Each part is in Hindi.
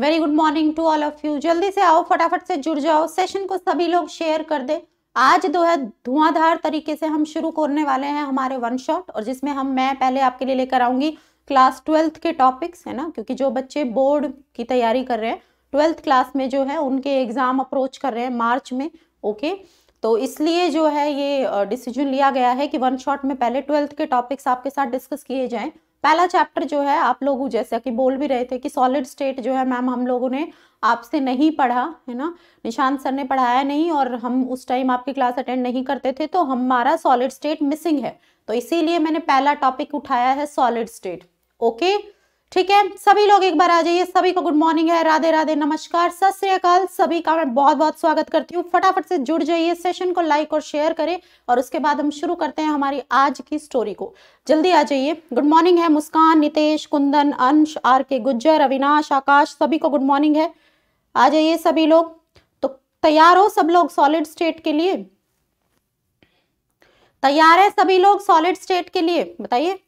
Very good morning to all of you जल्दी से आओ, फटाफट से जुड़ जाओ। सेशन को सभी लोग शेयर कर दे। आज जो है, धुआंधार तरीके से हम शुरू करने वाले हैं हमारे वन शॉट और जिसमें हम, मैं पहले आपके लिए लेकर आऊँगी क्लास ट्वेल्थ के टॉपिक्स है ना? क्योंकि जो बच्चे बोर्ड की तैयारी कर रहे हैं ट्वेल्थ क्लास में जो है, उनके एग्ज़ाम अप्रोच कर रहे हैं मार्च में ओके तो इसलिए जो है, ये डिसीज़न लिया गया है कि वन शॉट में पहले ट्वेल्थ के टॉपिक्स आपके साथ डिस्कस किए जाएँ। पहला चैप्टर जो है, आप लोग जैसा कि बोल भी रहे थे कि सॉलिड स्टेट जो है मैम हम लोगों ने आपसे नहीं पढ़ा, है ना? निशांत सर ने पढ़ाया नहीं और हम उस टाइम आपकी क्लास अटेंड नहीं करते थे तो हमारा सॉलिड स्टेट मिसिंग है। तो इसीलिए मैंने पहला टॉपिक उठाया है सॉलिड स्टेट ओके ठीक है? सभी लोग एक बार आ जाइए। सभी को गुड मॉर्निंग है। राधे राधे, नमस्कार। सत श्रीकाल सभी का मैं बहुत बहुत स्वागत करती हूँ। फटाफट से जुड़ जाइए। सेशन को लाइक और शेयर करें और उसके बाद हम शुरू करते हैं हमारी आज की स्टोरी को। जल्दी आ जाइए। गुड मॉर्निंग है मुस्कान, नितेश, कुंदन, अंश आर के गुज्जर, अविनाश, आकाश। सभी को गुड मॉर्निंग है। आ जाइए सभी लोग। तो तैयार हो सब लोग सॉलिड स्टेट के लिए? तैयार है सभी लोग सॉलिड स्टेट के लिए? बताइए।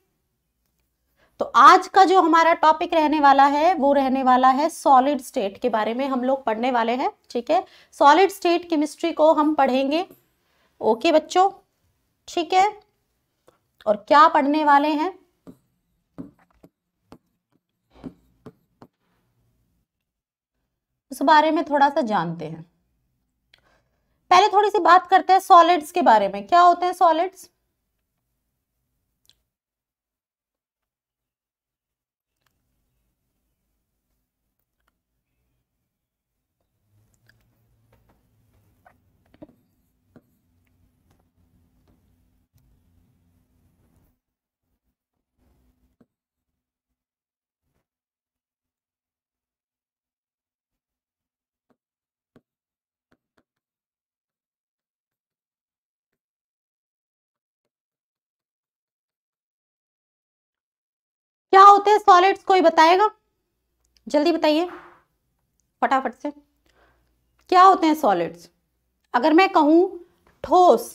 तो आज का जो हमारा टॉपिक रहने वाला है, वो रहने वाला है सॉलिड स्टेट के बारे में हम लोग पढ़ने वाले हैं, ठीक है? सॉलिड स्टेट केमिस्ट्री को हम पढ़ेंगे। ओके बच्चों? ठीक है? और क्या पढ़ने वाले हैं? उस बारे में थोड़ा सा जानते हैं। पहले थोड़ी सी बात करते हैं सॉलिड्स के बारे में। क्या होते हैं सॉलिड्स क्या होते हैं सॉलिड्स कोई बताएगा? जल्दी बताइए। फटाफट से। क्या होते हैं सॉलिड्स अगर मैं कहूँ ठोस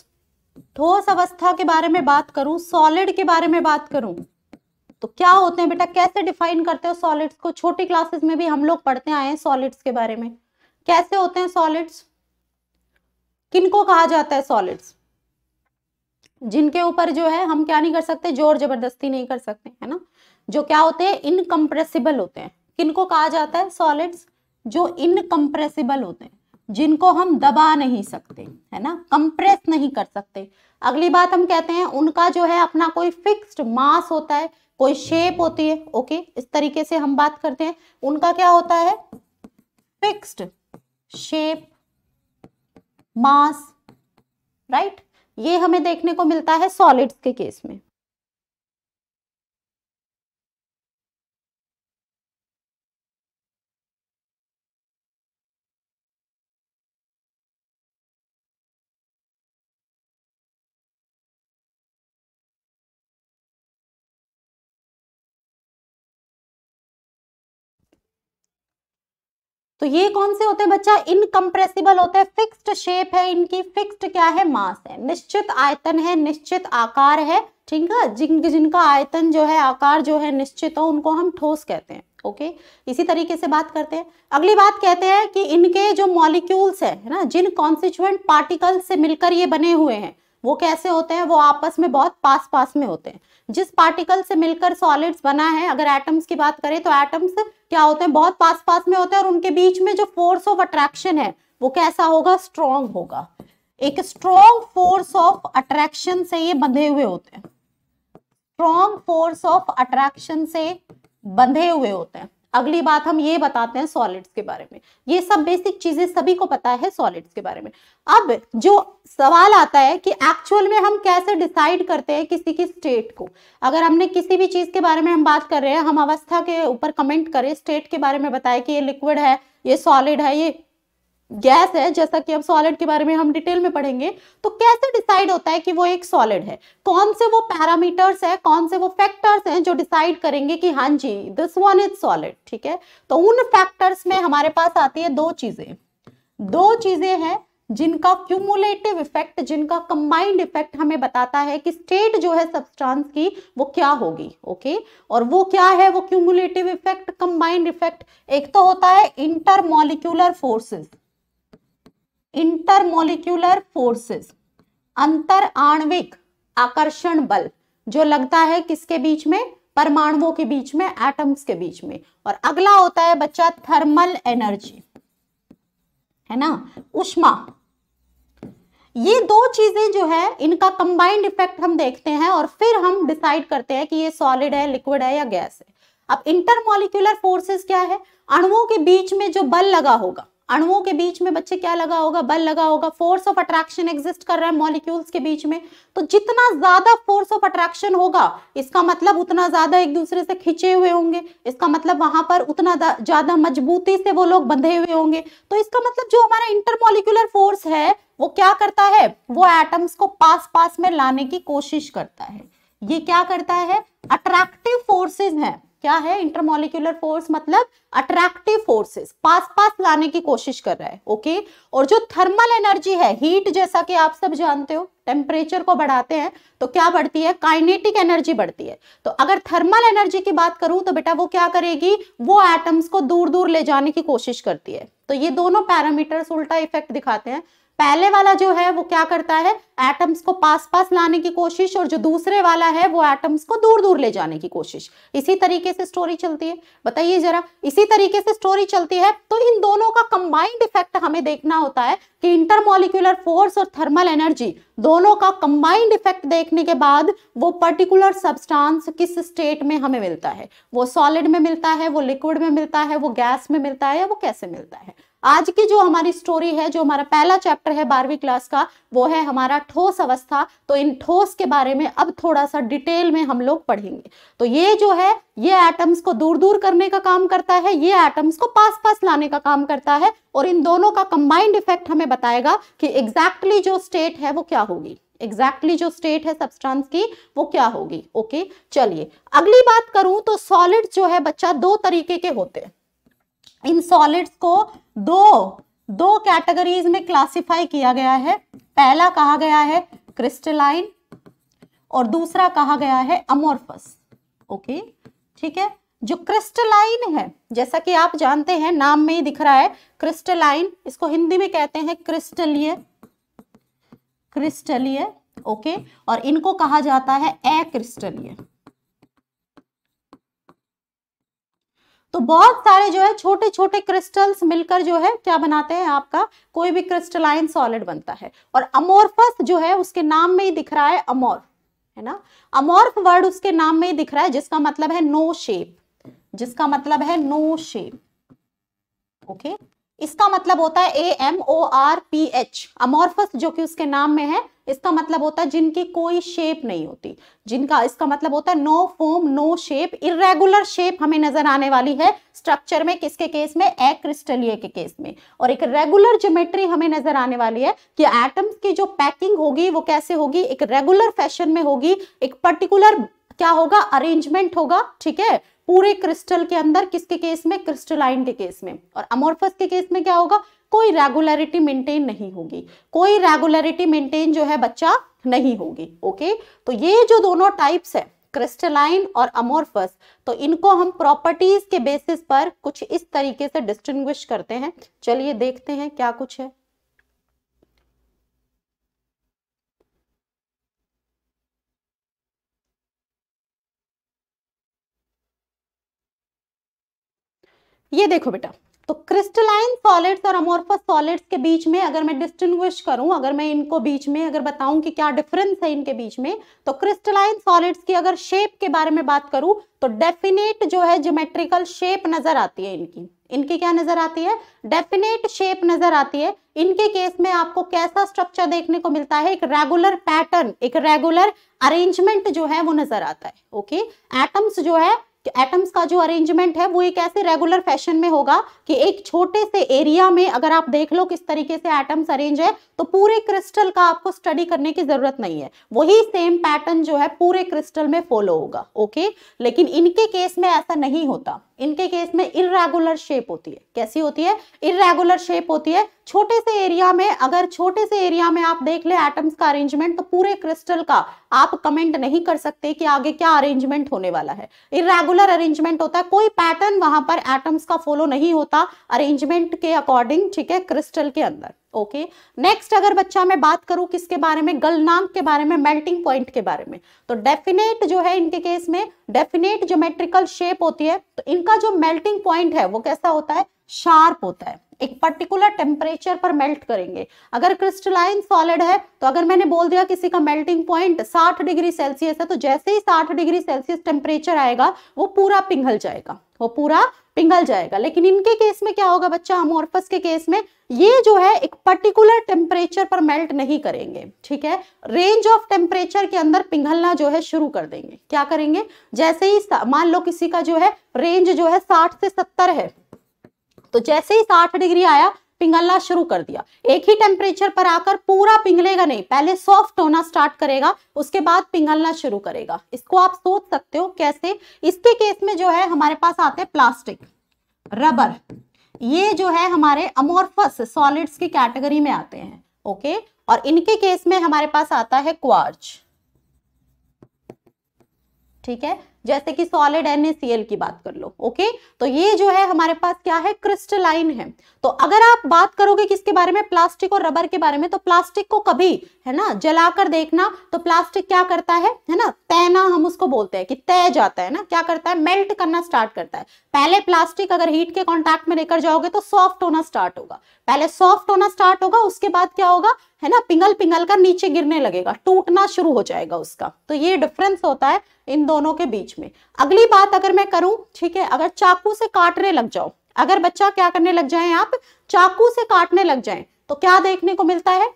ठोस अवस्था के बारे में बात करूँ सॉलिड के बारे में बात करूँ तो क्या होते हैं बेटा? कैसे डिफाइन करते हो सॉलिड्स को? छोटी क्लासेस में भी हम लोग पढ़ते आए हैं सॉलिड्स के बारे में। कैसे होते हैं सॉलिड्स किनको कहा जाता है सॉलिड्स जिनके ऊपर जो है, हम क्या नहीं कर सकते? ज़ोर ज़बरदस्ती नहीं कर सकते, है ना? जो क्या होते हैं? इनकम्प्रेसिबल होते हैं। किनको कहा जाता है? सॉलिड्स जो इनकम्प्रेसिबल होते हैं। जिनको हम दबा नहीं सकते, है ना? कंप्रेस नहीं कर सकते। अगली बात हम कहते हैं, उनका जो है अपना कोई फिक्स्ड मास होता है, कोई शेप होती है ओके इस तरीके से हम बात करते हैं। उनका क्या होता है? फिक्स्ड शेप मास राइट ये हमें देखने को मिलता है सॉलिड्स के केस में। तो ये कौन से होते हैं बच्चा? इनकम्प्रेसिबल होते हैं। फिक्स्ड शेप है इनकी। फिक्स्ड क्या है? मास है। निश्चित आयतन है, निश्चित आकार है। ठीक है? जिन, जिनका आयतन जो है, आकार जो है निश्चित हो, उनको हम ठोस कहते हैं। ओके इसी तरीके से बात करते हैं। अगली बात कहते हैं कि इनके जो मॉलिक्यूल्स है ना? जिन कॉन्स्टिट्यूएंट पार्टिकल से मिलकर ये बने हुए हैं वो कैसे होते हैं? वो आपस में बहुत पास पास में होते हैं। जिस पार्टिकल से मिलकर सॉलिड्स बना है, अगर एटम्स की बात करें तो एटम्स क्या होते हैं? बहुत पास पास में होते हैं और उनके बीच में जो फोर्स ऑफ़ अट्रैक्शन है, वो कैसा होगा? स्ट्रॉन्ग होगा। एक स्ट्रॉन्ग फोर्स ऑफ़ अट्रैक्शन से ये बंधे हुए होते हैं। स्ट्रॉन्ग फोर्स ऑफ़ अट्रैक्शन से बंधे हुए होते हैं। अगली बात हम ये बताते हैं सॉलिड्स के बारे में। ये सब बेसिक चीज़ें सभी को पता है सॉलिड्स के बारे में। अब जो सवाल आता है कि एक्चुअल में हम कैसे डिसाइड करते हैं किसी की स्टेट को? अगर हमने किसी भी चीज़ के बारे में हम बात कर रहे हैं, हम अवस्था के ऊपर कमेंट करें स्टेट के बारे में बताएँ कि ये लिक्विड है, ये सॉलिड है, ये गैस है, जैसा कि अब सॉलिड के बारे में हम डिटेल में पढ़ेंगे तो कैसे डिसाइड होता है कि वो एक सॉलिड है? कौन से वो पैरामीटर्स है, कौन से वो फैक्टर्स हैं जो डिसाइड करेंगे कि हाँ जी दिस वन इज़ सॉलिड ठीक है? तो उन फैक्टर्स में हमारे पास आती है दो चीज़ें। दो चीज़ें हैं जिनका क्यूमुलेटिव इफ़ेक्ट जिनका कंबाइंड इफ़ेक्ट हमें बताता है कि स्टेट जो है सब्सटेंस की, वो क्या होगी ओके और वो क्या है, वो क्यूमुलेटिव इफ़ेक्ट कंबाइंड इफ़ेक्ट एक तो होता है इंटरमोलिक्यूलर फोर्सेस इंटरमोलिक्यूलर फोर्सेस अंतर आणविक आकर्षण बल, जो लगता है किसके बीच में? परमाणुओं के बीच में एटम्स के बीच में। और अगला होता है बच्चा थर्मल एनर्जी है ना? उष्मा। ये दो चीज़ें जो है, इनका कंबाइंड इफ़ेक्ट हम देखते हैं और फिर हम डिसाइड करते हैं कि ये सॉलिड है लिक्विड है या गैस है। अब इंटरमोलिकुलर फोर्सेस क्या है? अणुओं के बीच में जो बल लगा होगा अणुओं के बीच में बच्चे क्या लगा होगा? बल लगा होगा। फोर्स ऑफ़ अट्रैक्शन एग्जिस्ट कर रहा है मॉलिक्यूल्स के बीच में। तो जितना ज़्यादा फोर्स ऑफ़ अट्रैक्शन होगा, इसका मतलब उतना ज़्यादा एक दूसरे से खिंचे हुए होंगे। इसका मतलब वहाँ पर उतना ज़्यादा मजबूती से वो लोग बंधे हुए होंगे। तो इसका मतलब जो हमारा इंटरमोलिकुलर फोर्स है, वो क्या करता है? वो एटम्स को पास पास में लाने की कोशिश करता है। ये क्या करता है? अट्रैक्टिव फोर्सेज हैं। क्या है? इंटरमोलिकुलर फोर्स मतलब अट्रैक्टिव फोर्सेस पास पास लाने की कोशिश कर रहा है ओके और जो थर्मल एनर्जी है हीट जैसा कि आप सब जानते हो टेम्परेचर को बढ़ाते हैं तो क्या बढ़ती है? काइनेटिक एनर्जी बढ़ती है। तो अगर थर्मल एनर्जी की बात करूँ तो बेटा वो क्या करेगी? वो एटम्स को दूर दूर ले जाने की कोशिश करती है। तो ये दोनों पैरामीटर्स उल्टा इफ़ेक्ट दिखाते हैं। पहले वाला जो है, वो क्या करता है? एटम्स को पास पास लाने की कोशिश और जो दूसरे वाला है, वो एटम्स को दूर दूर ले जाने की कोशिश। इसी तरीके से स्टोरी चलती है। बताइए जरा, इसी तरीके से स्टोरी चलती है तो इन दोनों का कंबाइंड इफ़ेक्ट हमें देखना होता है कि इंटरमोलिकुलर फोर्स और थर्मल एनर्जी दोनों का कंबाइंड इफ़ेक्ट देखने के बाद वो पर्टिकुलर सब्सटेंस किस स्टेट में हमें मिलता है? वो सॉलिड में मिलता है, वो लिक्विड में मिलता है, वो गैस में मिलता है या वो कैसे मिलता है? आज की जो हमारी स्टोरी है, जो हमारा पहला चैप्टर है बारहवीं क्लास का, वो है हमारा ठोस अवस्था। तो इन ठोस के बारे में अब थोड़ा सा डिटेल में हम लोग पढ़ेंगे। तो ये जो है, ये एटम्स को दूर दूर करने का काम करता है, ये एटम्स को पास पास लाने का काम करता है और इन दोनों का कंबाइंड इफ़ेक्ट हमें बताएगा कि एग्जैक्टली exactly जो स्टेट है वो क्या होगी। एग्जैक्टली exactly जो स्टेट है सब्सटेंस की, वो क्या होगी। ओके चलिए, अगली बात करूँ तो सॉलिड जो है बच्चा दो तरीके के होते हैं। इन सॉलिड्स को दो दो कैटेगरीज में क्लासिफाई किया गया है। पहला कहा गया है क्रिस्टलाइन और दूसरा कहा गया है अमोर्फस ओके ठीक है? जो क्रिस्टलाइन है, जैसा कि आप जानते हैं, नाम में ही दिख रहा है क्रिस्टलाइन इसको हिंदी में कहते हैं क्रिस्टलीय क्रिस्टलीय ओके और इनको कहा जाता है ए अक्रिस्टलीय तो बहुत सारे जो है छोटे छोटे क्रिस्टल्स मिलकर जो है क्या बनाते हैं आपका? कोई भी क्रिस्टलाइन सॉलिड बनता है। और अमोर्फस जो है उसके नाम में ही दिख रहा है अमोर्फ है ना? अमोर्फ वर्ड उसके नाम में ही दिख रहा है, जिसका मतलब है नो शेप जिसका मतलब है नो शेप ओके इसका मतलब होता है A M O R P H amorphous जो कि उसके नाम में है इसका मतलब होता है जिनकी कोई शेप नहीं होती। जिनका, इसका मतलब होता है no form no shape irregular shape हमें नज़र आने वाली है स्ट्रक्चर में, किसके केस में? क्रिस्टलिए के केस में। और एक रेगुलर ज्योमेट्री हमें नज़र आने वाली है कि एटम्स की जो पैकिंग होगी, वो कैसे होगी? एक रेगुलर फ़ैशन में होगी, एक पर्टिकुलर क्या होगा? अरेंजमेंट होगा, ठीक है? पूरे क्रिस्टल के अंदर किसके केस में? क्रिस्टलाइन के केस में। और अमोर्फस के केस में क्या होगा? कोई रेगुलरिटी मेंटेन नहीं होगी। कोई रेगुलरिटी मेंटेन जो है बच्चा नहीं होगी ओके तो ये जो दोनों टाइप्स है क्रिस्टलाइन और अमोर्फस तो इनको हम प्रॉपर्टीज़ के बेसिस पर कुछ इस तरीके से डिस्टिंग्विश करते हैं। चलिए देखते हैं क्या कुछ है। ये देखो बेटा तो क्रिस्टलाइन सॉलिड्स और अमोर्फस सॉलिड्स के बीच में अगर मैं डिस्टिंग्विश करूँ, अगर मैं इनको बीच में अगर बताऊँ कि क्या डिफरेंस है इनके बीच में तो क्रिस्टलाइन सॉलिड्स की अगर शेप के बारे में बात करूँ तो डेफिनेट जो है ज्योमेट्रिकल शेप नज़र आती है इनकी। इनकी क्या नज़र आती है? डेफिनेट शेप नज़र आती है। इनके केस में आपको कैसा स्ट्रक्चर देखने को मिलता है? एक रेगुलर पैटर्न एक रेगुलर अरेंजमेंट जो है वो नज़र आता है ओके एटम्स जो है एटम्स का जो अरेंजमेंट है, वो एक ऐसे रेगुलर फ़ैशन में होगा कि एक छोटे से एरिया में अगर आप देख लो किस तरीके से एटम्स अरेंज है तो पूरे क्रिस्टल का आपको स्टडी करने की ज़रूरत नहीं है। वही सेम पैटर्न जो है, पूरे क्रिस्टल में फॉलो होगा ओके लेकिन इनके केस में ऐसा नहीं होता। इनके केस में इरेगुलर शेप होती है। कैसी होती है? इरेगुलर शेप होती है। छोटे से एरिया में, अगर छोटे से एरिया में आप देख ले एटम्स का अरेंजमेंट तो पूरे क्रिस्टल का आप कमेंट नहीं कर सकते कि आगे क्या अरेंजमेंट होने वाला है। इरेगुलर अरेंजमेंट होता है। कोई पैटर्न वहाँ पर एटम्स का फॉलो नहीं होता। अरेंजमेंट के अकॉर्डिंग ठीक है क्रिस्टल के अंदर। ओके नेक्स्ट अगर बच्चा मैं बात करूँ किसके बारे में गलनांक के बारे में मेल्टिंग पॉइंट के बारे में तो डेफिनेट जो है इनके केस में डेफिनेट ज्योमेट्रिकल शेप होती है तो इनका जो मेल्टिंग पॉइंट है, वो कैसा होता है? शार्प होता है। एक पर्टिकुलर टेम्परेचर पर मेल्ट करेंगे। अगर क्रिस्टलाइन सॉलिड है तो अगर मैंने बोल दिया किसी का मेल्टिंग पॉइंट 60 डिग्री सेल्सियस है तो जैसे ही 60 डिग्री सेल्सियस टेम्परेचर आएगा, वो पूरा पिघल जाएगा। वो पूरा पिघल जाएगा। लेकिन इनके केस में क्या होगा बच्चा? अमोर्फस के केस में ये जो है, एक पर्टिकुलर टेम्परेचर पर मेल्ट नहीं करेंगे, ठीक है? रेंज ऑफ़ टेम्परेचर के अंदर पिघलना जो है, शुरू कर देंगे। क्या करेंगे? जैसे ही मान लो किसी का जो है रेंज जो है साठ से सत्तर है तो जैसे ही साठ डिग्री आया, पिघलना शुरू कर दिया। एक ही टेम्परेचर पर आकर पूरा पिघलेगा नहीं, पहले सॉफ्ट होना स्टार्ट करेगा, उसके बाद पिघलना शुरू करेगा। इसको आप सोच सकते हो कैसे? इसके केस में जो है, हमारे पास आते हैं प्लास्टिक रबर ये जो है हमारे अमोरफस सॉलिड्स की कैटेगरी में आते हैं ओके और इनके केस में हमारे पास आता है क्वार्ज ठीक है? जैसे कि सॉलिड NaCl की बात कर लो ओके तो ये जो है हमारे पास क्या है? क्रिस्टलाइन है। तो अगर आप बात करोगे किसके बारे में? प्लास्टिक और रबर के बारे में तो प्लास्टिक को कभी, है ना, जलाकर देखना तो प्लास्टिक क्या करता है? है ना, तैना हम उसको बोलते हैं कि तय जाता है ना, क्या करता है? मेल्ट करना स्टार्ट करता है। पहले प्लास्टिक अगर हीट के कॉन्टैक्ट में लेकर जाओगे तो सॉफ्ट होना स्टार्ट होगा। पहले सॉफ्ट होना स्टार्ट होगा, उसके बाद क्या होगा? है ना, पिंगल पिंगल कर नीचे गिरने लगेगा, टूटना शुरू हो जाएगा उसका। तो ये डिफरेंस होता है इन दोनों के बीच में। अगली बात अगर मैं करूँ, ठीक है, अगर चाकू से काटने लग जाओ, अगर बच्चा क्या करने लग जाए आप? चाकू से काटने लग जाए तो क्या देखने को मिलता है?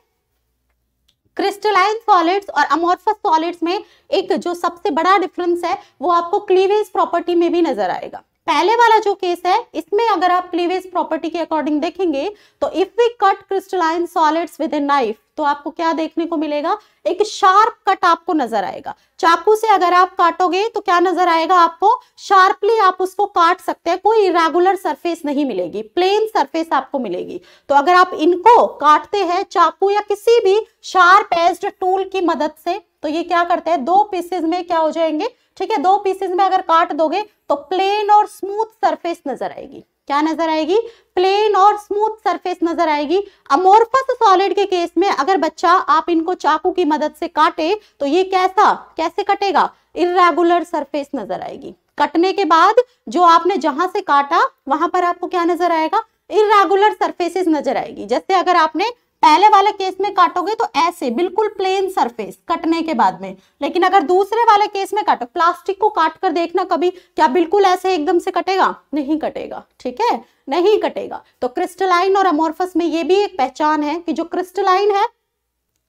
क्रिस्टलाइन सॉलिड्स और अमोर्फस सॉलिड्स में एक जो सबसे बड़ा डिफरेंस है, वो आपको क्लीवेज प्रॉपर्टी में भी नज़र आएगा। पहले वाला जो केस है, इसमें अगर आप क्लीवेज प्रॉपर्टी के अकॉर्डिंग देखेंगे तो if we cut crystalline solids with a knife तो आपको क्या देखने को मिलेगा? एक शार्प कट आपको नज़र आएगा। चाकू से अगर आप काटोगे तो क्या नज़र आएगा आपको? शार्पली आप उसको काट सकते हैं, कोई इरेगुलर सरफेस नहीं मिलेगी प्लेन सरफेस आपको मिलेगी। तो अगर आप इनको काटते हैं, चाकू या किसी भी शार्प एज्ड टूल की मदद से तो ये क्या करते हैं? दो पीसेज में क्या हो जाएँगे? ठीक है, दो पीसेज में अगर काट दोगे तो प्लेन और स्मूथ सरफेस नज़र आएगी। क्या नज़र आएगी? प्लेन और स्मूथ सरफेस नज़र आएगी। अमोर्फस सॉलिड के केस में अगर बच्चा आप इनको चाकू की मदद से काटे तो ये कैसा? कैसे कटेगा? इरेगुलर सरफेस नज़र आएगी। कटने के बाद जो आपने जहाँ से काटा, वहाँ पर आपको क्या नज़र आएगा? इरेगुलर सरफेसेस नज़र आएगी। जैसे अगर आपने पहले वाले केस में काटोगे तो ऐसे, बिल्कुल प्लेन सरफेस कटने के बाद में। लेकिन अगर दूसरे वाले केस में काटो, प्लास्टिक को काट कर देखना कभी, क्या बिल्कुल ऐसे एकदम से कटेगा? नहीं कटेगा, ठीक है? नहीं कटेगा। तो क्रिस्टलाइन और अमोर्फस में ये भी एक पहचान है कि जो क्रिस्टलाइन है,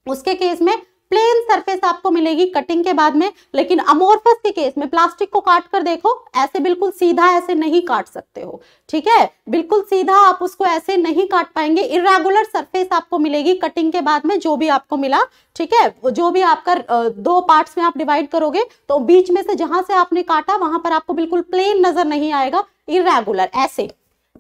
उसके केस में प्लेन सरफेस आपको मिलेगी कटिंग के बाद में, लेकिन अमोर्फस के केस में प्लास्टिक को काट कर देखो, ऐसे बिल्कुल सीधा ऐसे नहीं काट सकते हो, ठीक है? बिल्कुल सीधा आप उसको ऐसे नहीं काट पाएँगे इरेगुलर सरफेस आपको मिलेगी कटिंग के बाद में, जो भी आपको मिला, ठीक है? जो भी आपका दो पार्ट्स में आप डिवाइड करोगे तो बीच में से जहाँ से आपने काटा, वहाँ पर आपको बिल्कुल प्लेन नज़र नहीं आएगा इरेगुलर ऐसे।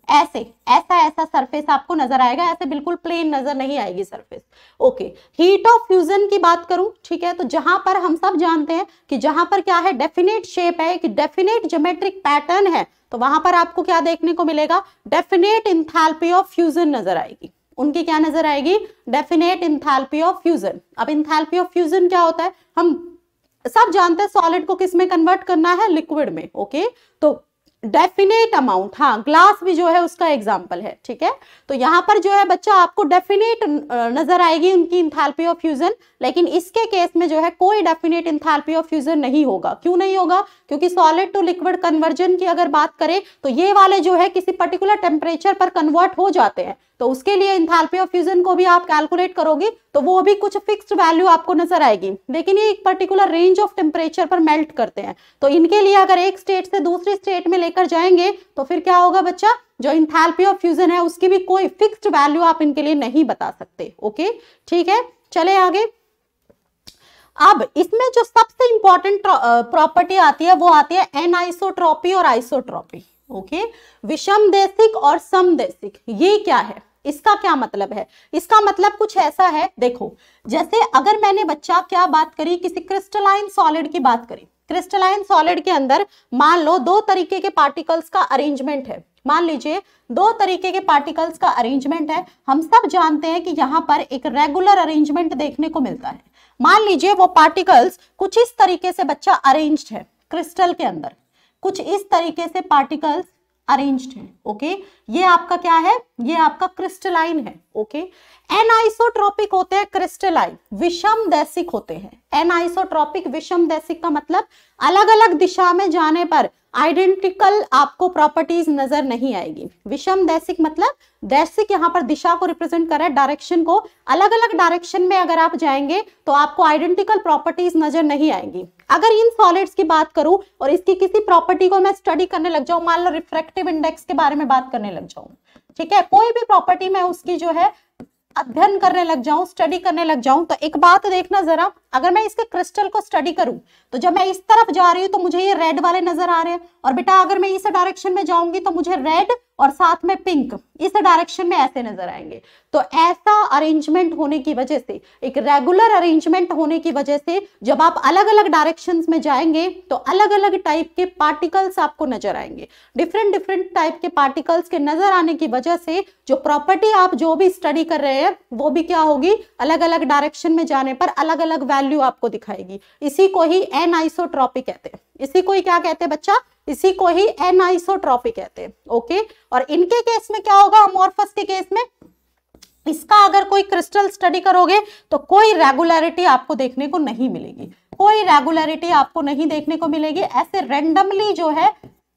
ऐसे, ऐसा ऐसा सरफेस आपको नज़र आएगा, ऐसे बिल्कुल प्लेन नज़र नहीं आएगी surface okay heat of fusion की बात करूँ, ठीक है? तो जहाँ पर हम सब जानते हैं कि जहाँ पर क्या है डेफिनेट शेप है कि डेफिनेट ज्योमेट्रिक पैटर्न है तो वहाँ पर आपको क्या देखने को मिलेगा? डेफिनेट इंथैल्पी ऑफ़ फ्यूजन नज़र आएगी। उनकी क्या नज़र आएगी? डेफिनेट इंथैल्पी ऑफ़ फ्यूजन अब इंथैल्पी ऑफ़ फ्यूजन क्या होता है? हम सब जानते हैं सॉलिड को किसमें कन्वर्ट करना है? लिक्विड में ओके तो डेफिनेट अमाउंट हाँ ग्लास भी जो है उसका एग्ज़ाम्पल है, ठीक है? तो यहाँ पर जो है बच्चा आपको डेफिनेट नज़र आएगी उनकी इंथालपी ऑफ़ फ्यूजन लेकिन इसके केस में जो है कोई डेफिनेट इंथालपी ऑफ़ फ्यूजन नहीं होगा। क्यों नहीं होगा? क्योंकि सॉलिड टू लिक्विड कन्वर्जन की अगर बात करें तो ये वाले जो है किसी पर्टिकुलर टेम्परेचर पर कन्वर्ट हो जाते हैं। तो उसके लिए इंथैल्पी ऑफ़ फ्यूजन को भी आप कैलकुलेट करोगे तो वो भी कुछ फिक्स्ड वैल्यू आपको नज़र आएगी। लेकिन ये एक पर्टिकुलर रेंज ऑफ़ टेम्परेचर पर मेल्ट करते हैं। तो इनके लिए अगर एक स्टेट से दूसरी स्टेट में लेकर जाएँगे तो फिर क्या होगा बच्चा? जो इंथैल्पी ऑफ़ फ्यूजन है, उसकी भी कोई फिक्स्ड वैल्यू आप इनके लिए नहीं बता सकते ओके ठीक है? चले आगे। अब इसमें जो सबसे इंपॉर्टेंट प्रॉपर्टी आती है, वो आती है एन आइसोट्रॉपी और आइसोट्रॉपी ओके विषम देशिक और समदेशिक, ये क्या है? इसका क्या मतलब है? इसका मतलब कुछ ऐसा है, देखो, जैसे अगर मैंने बच्चा क्या बात करी, किसी क्रिस्टलाइन सॉलिड की बात करी क्रिस्टलाइन सॉलिड के अंदर मान लो दो तरीके के पार्टिकल्स का अरेंजमेंट है। मान लीजिए, दो तरीके के पार्टिकल्स का अरेंजमेंट है। हम सब जानते हैं कि यहाँ पर एक रेगुलर अरेंजमेंट देखने को मिलता है। मान लीजिए वो पार्टिकल्स कुछ इस तरीके से बच्चा अरेंज्ड है क्रिस्टल के अंदर। कुछ इस तरीके से पार्टिकल्स अरेंज्ड है ओके ये आपका क्या है? ये आपका क्रिस्टलाइन है ओके एनआइसोट्रॉपिक होते हैं क्रिस्टलाइन विषम दैसिक होते हैं। एनआइसोट्रॉपिक विषम दैसिक का मतलब अलग अलग दिशा में जाने पर आइडेंटिकल आपको प्रॉपर्टीज़ नज़र नहीं आएगी। विषम दैसिक मतलब दैसिक यहाँ पर दिशा को रिप्रेजेंट कर रहा है डायरेक्शन को। अलग अलग डायरेक्शन में अगर आप जाएँगे तो आपको आइडेंटिकल प्रॉपर्टीज़ नज़र नहीं आएँगी। अगर इन सॉलिड्स की बात करूँ और इसकी किसी प्रॉपर्टी को मैं स्टडी करने लग जाऊँ, मान लो रिफ्रैक्टिव इंडेक्स के बारे में बात करने लग जाऊँ, ठीक है? कोई भी प्रॉपर्टी मैं उसकी जो है अध्ययन करने लग जाऊँ स्टडी करने लग जाऊँ तो एक बात देखना जरा, अगर मैं इसके क्रिस्टल को स्टडी करूँ तो जब मैं इस तरफ़ जा रही हूँ तो मुझे ये रेड वाले नज़र आ रहे हैं। और बेटा, अगर मैं इस डायरेक्शन में जाऊँगी तो मुझे रेड और साथ में पिंक, इस डायरेक्शन में ऐसे नज़र आएँगे। तो ऐसा अरेंजमेंट होने की वजह से, एक रेगुलर अरेंजमेंट होने की वजह से जब आप अलग अलग डायरेक्शन में जाएँगे तो अलग अलग टाइप के पार्टिकल्स आपको नज़र आएँगे। डिफरेंट डिफरेंट टाइप के पार्टिकल्स के नज़र आने की वजह से जो प्रॉपर्टी आप जो भी स्टडी कर रहे हैं, वो भी क्या होगी? अलग अलग डायरेक्शन में जाने पर अलग अलग वैल्यू आपको दिखाएगी। इसी को ही एन आइसोट्रॉपिक कहते हैं। इसी को ही क्या कहते हैं बच्चा? इसी को ही एनाइसोट्रॉपी कहते हैं ओके और इनके केस में क्या होगा? अमोर्फस के केस में? इसका अगर कोई क्रिस्टल स्टडी करोगे तो कोई रेगुलरिटी आपको देखने को नहीं मिलेगी। कोई रेगुलरिटी आपको नहीं देखने को मिलेगी। ऐसे रेंडमली जो है,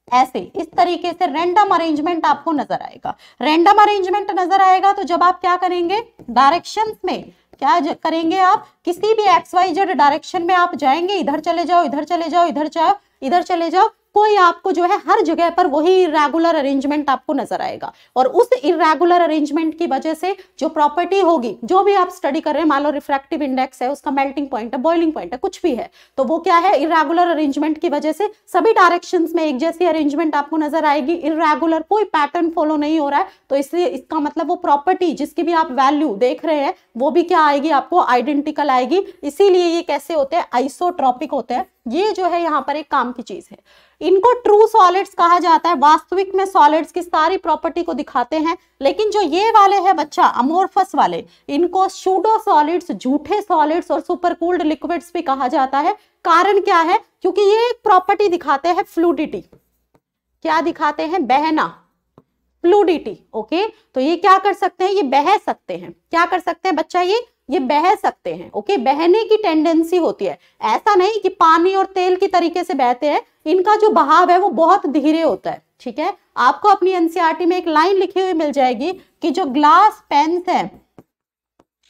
ऐसे, इस तरीके से रैंडम अरेंजमेंट आपको नज़र आएगा। रैंडम अरेंजमेंट नज़र आएगा तो जब आप क्या करेंगे? डायरेक्शन में क्या करेंगे आप? किसी भी एक्स वाई जेड डायरेक्शन में आप जाएँगे, इधर चले जाओ, इधर चले जाओ, इधर जाओ, इधर चले जाओ कोई आपको जो है हर जगह पर वही इरेगुलर अरेंजमेंट आपको नज़र आएगा। और उस इरेगुलर अरेंजमेंट की वजह से जो प्रॉपर्टी होगी, जो भी आप स्टडी कर रहे हैं, मान लो रिफ्रैक्टिव इंडेक्स है, उसका मेल्टिंग पॉइंट है बॉइलिंग पॉइंट है, कुछ भी है तो वो क्या है? इरेगुलर अरेंजमेंट की वजह से सभी डायरेक्शन में एक जैसी अरेंजमेंट आपको नज़र आएगी। इरेगुलर कोई पैटर्न फॉलो नहीं हो रहा है तो इसलिए इसका मतलब वो प्रॉपर्टी जिसकी भी आप वैल्यू देख रहे हैं, वो भी क्या आएगी? आपको आइडेंटिकल आएगी। इसीलिए ये कैसे होते हैं? आइसोट्रॉपिक होते हैं। ये जो है यहाँ पर एक काम की चीज़ है। इनको ट्रू सॉलिड्स कहा जाता है। वास्तविक में सॉलिड्स की सारी प्रॉपर्टी को दिखाते हैं। लेकिन जो ये वाले हैं बच्चा अमोर्फस वाले, इनको शूडो सॉलिड्स झूठे सॉलिड्स और सुपरकूल्ड लिक्विड्स भी कहा जाता है। कारण क्या है? क्योंकि ये एक प्रॉपर्टी दिखाते हैं फ्लूडिटी क्या दिखाते हैं? बहना। फ्लूडिटी ओके तो ये क्या कर सकते हैं? ये बह सकते हैं। क्या कर सकते हैं बच्चा ये? ये बह सकते हैं ओके बहने की टेंडेंसी होती है। ऐसा नहीं कि पानी और तेल की तरीके से बहते हैं। इनका जो बहाव है वो बहुत धीरे होता है, ठीक है? आपको अपनी एनसीआरटी में एक लाइन लिखी हुई मिल जाएगी कि जो ग्लास पेन्स है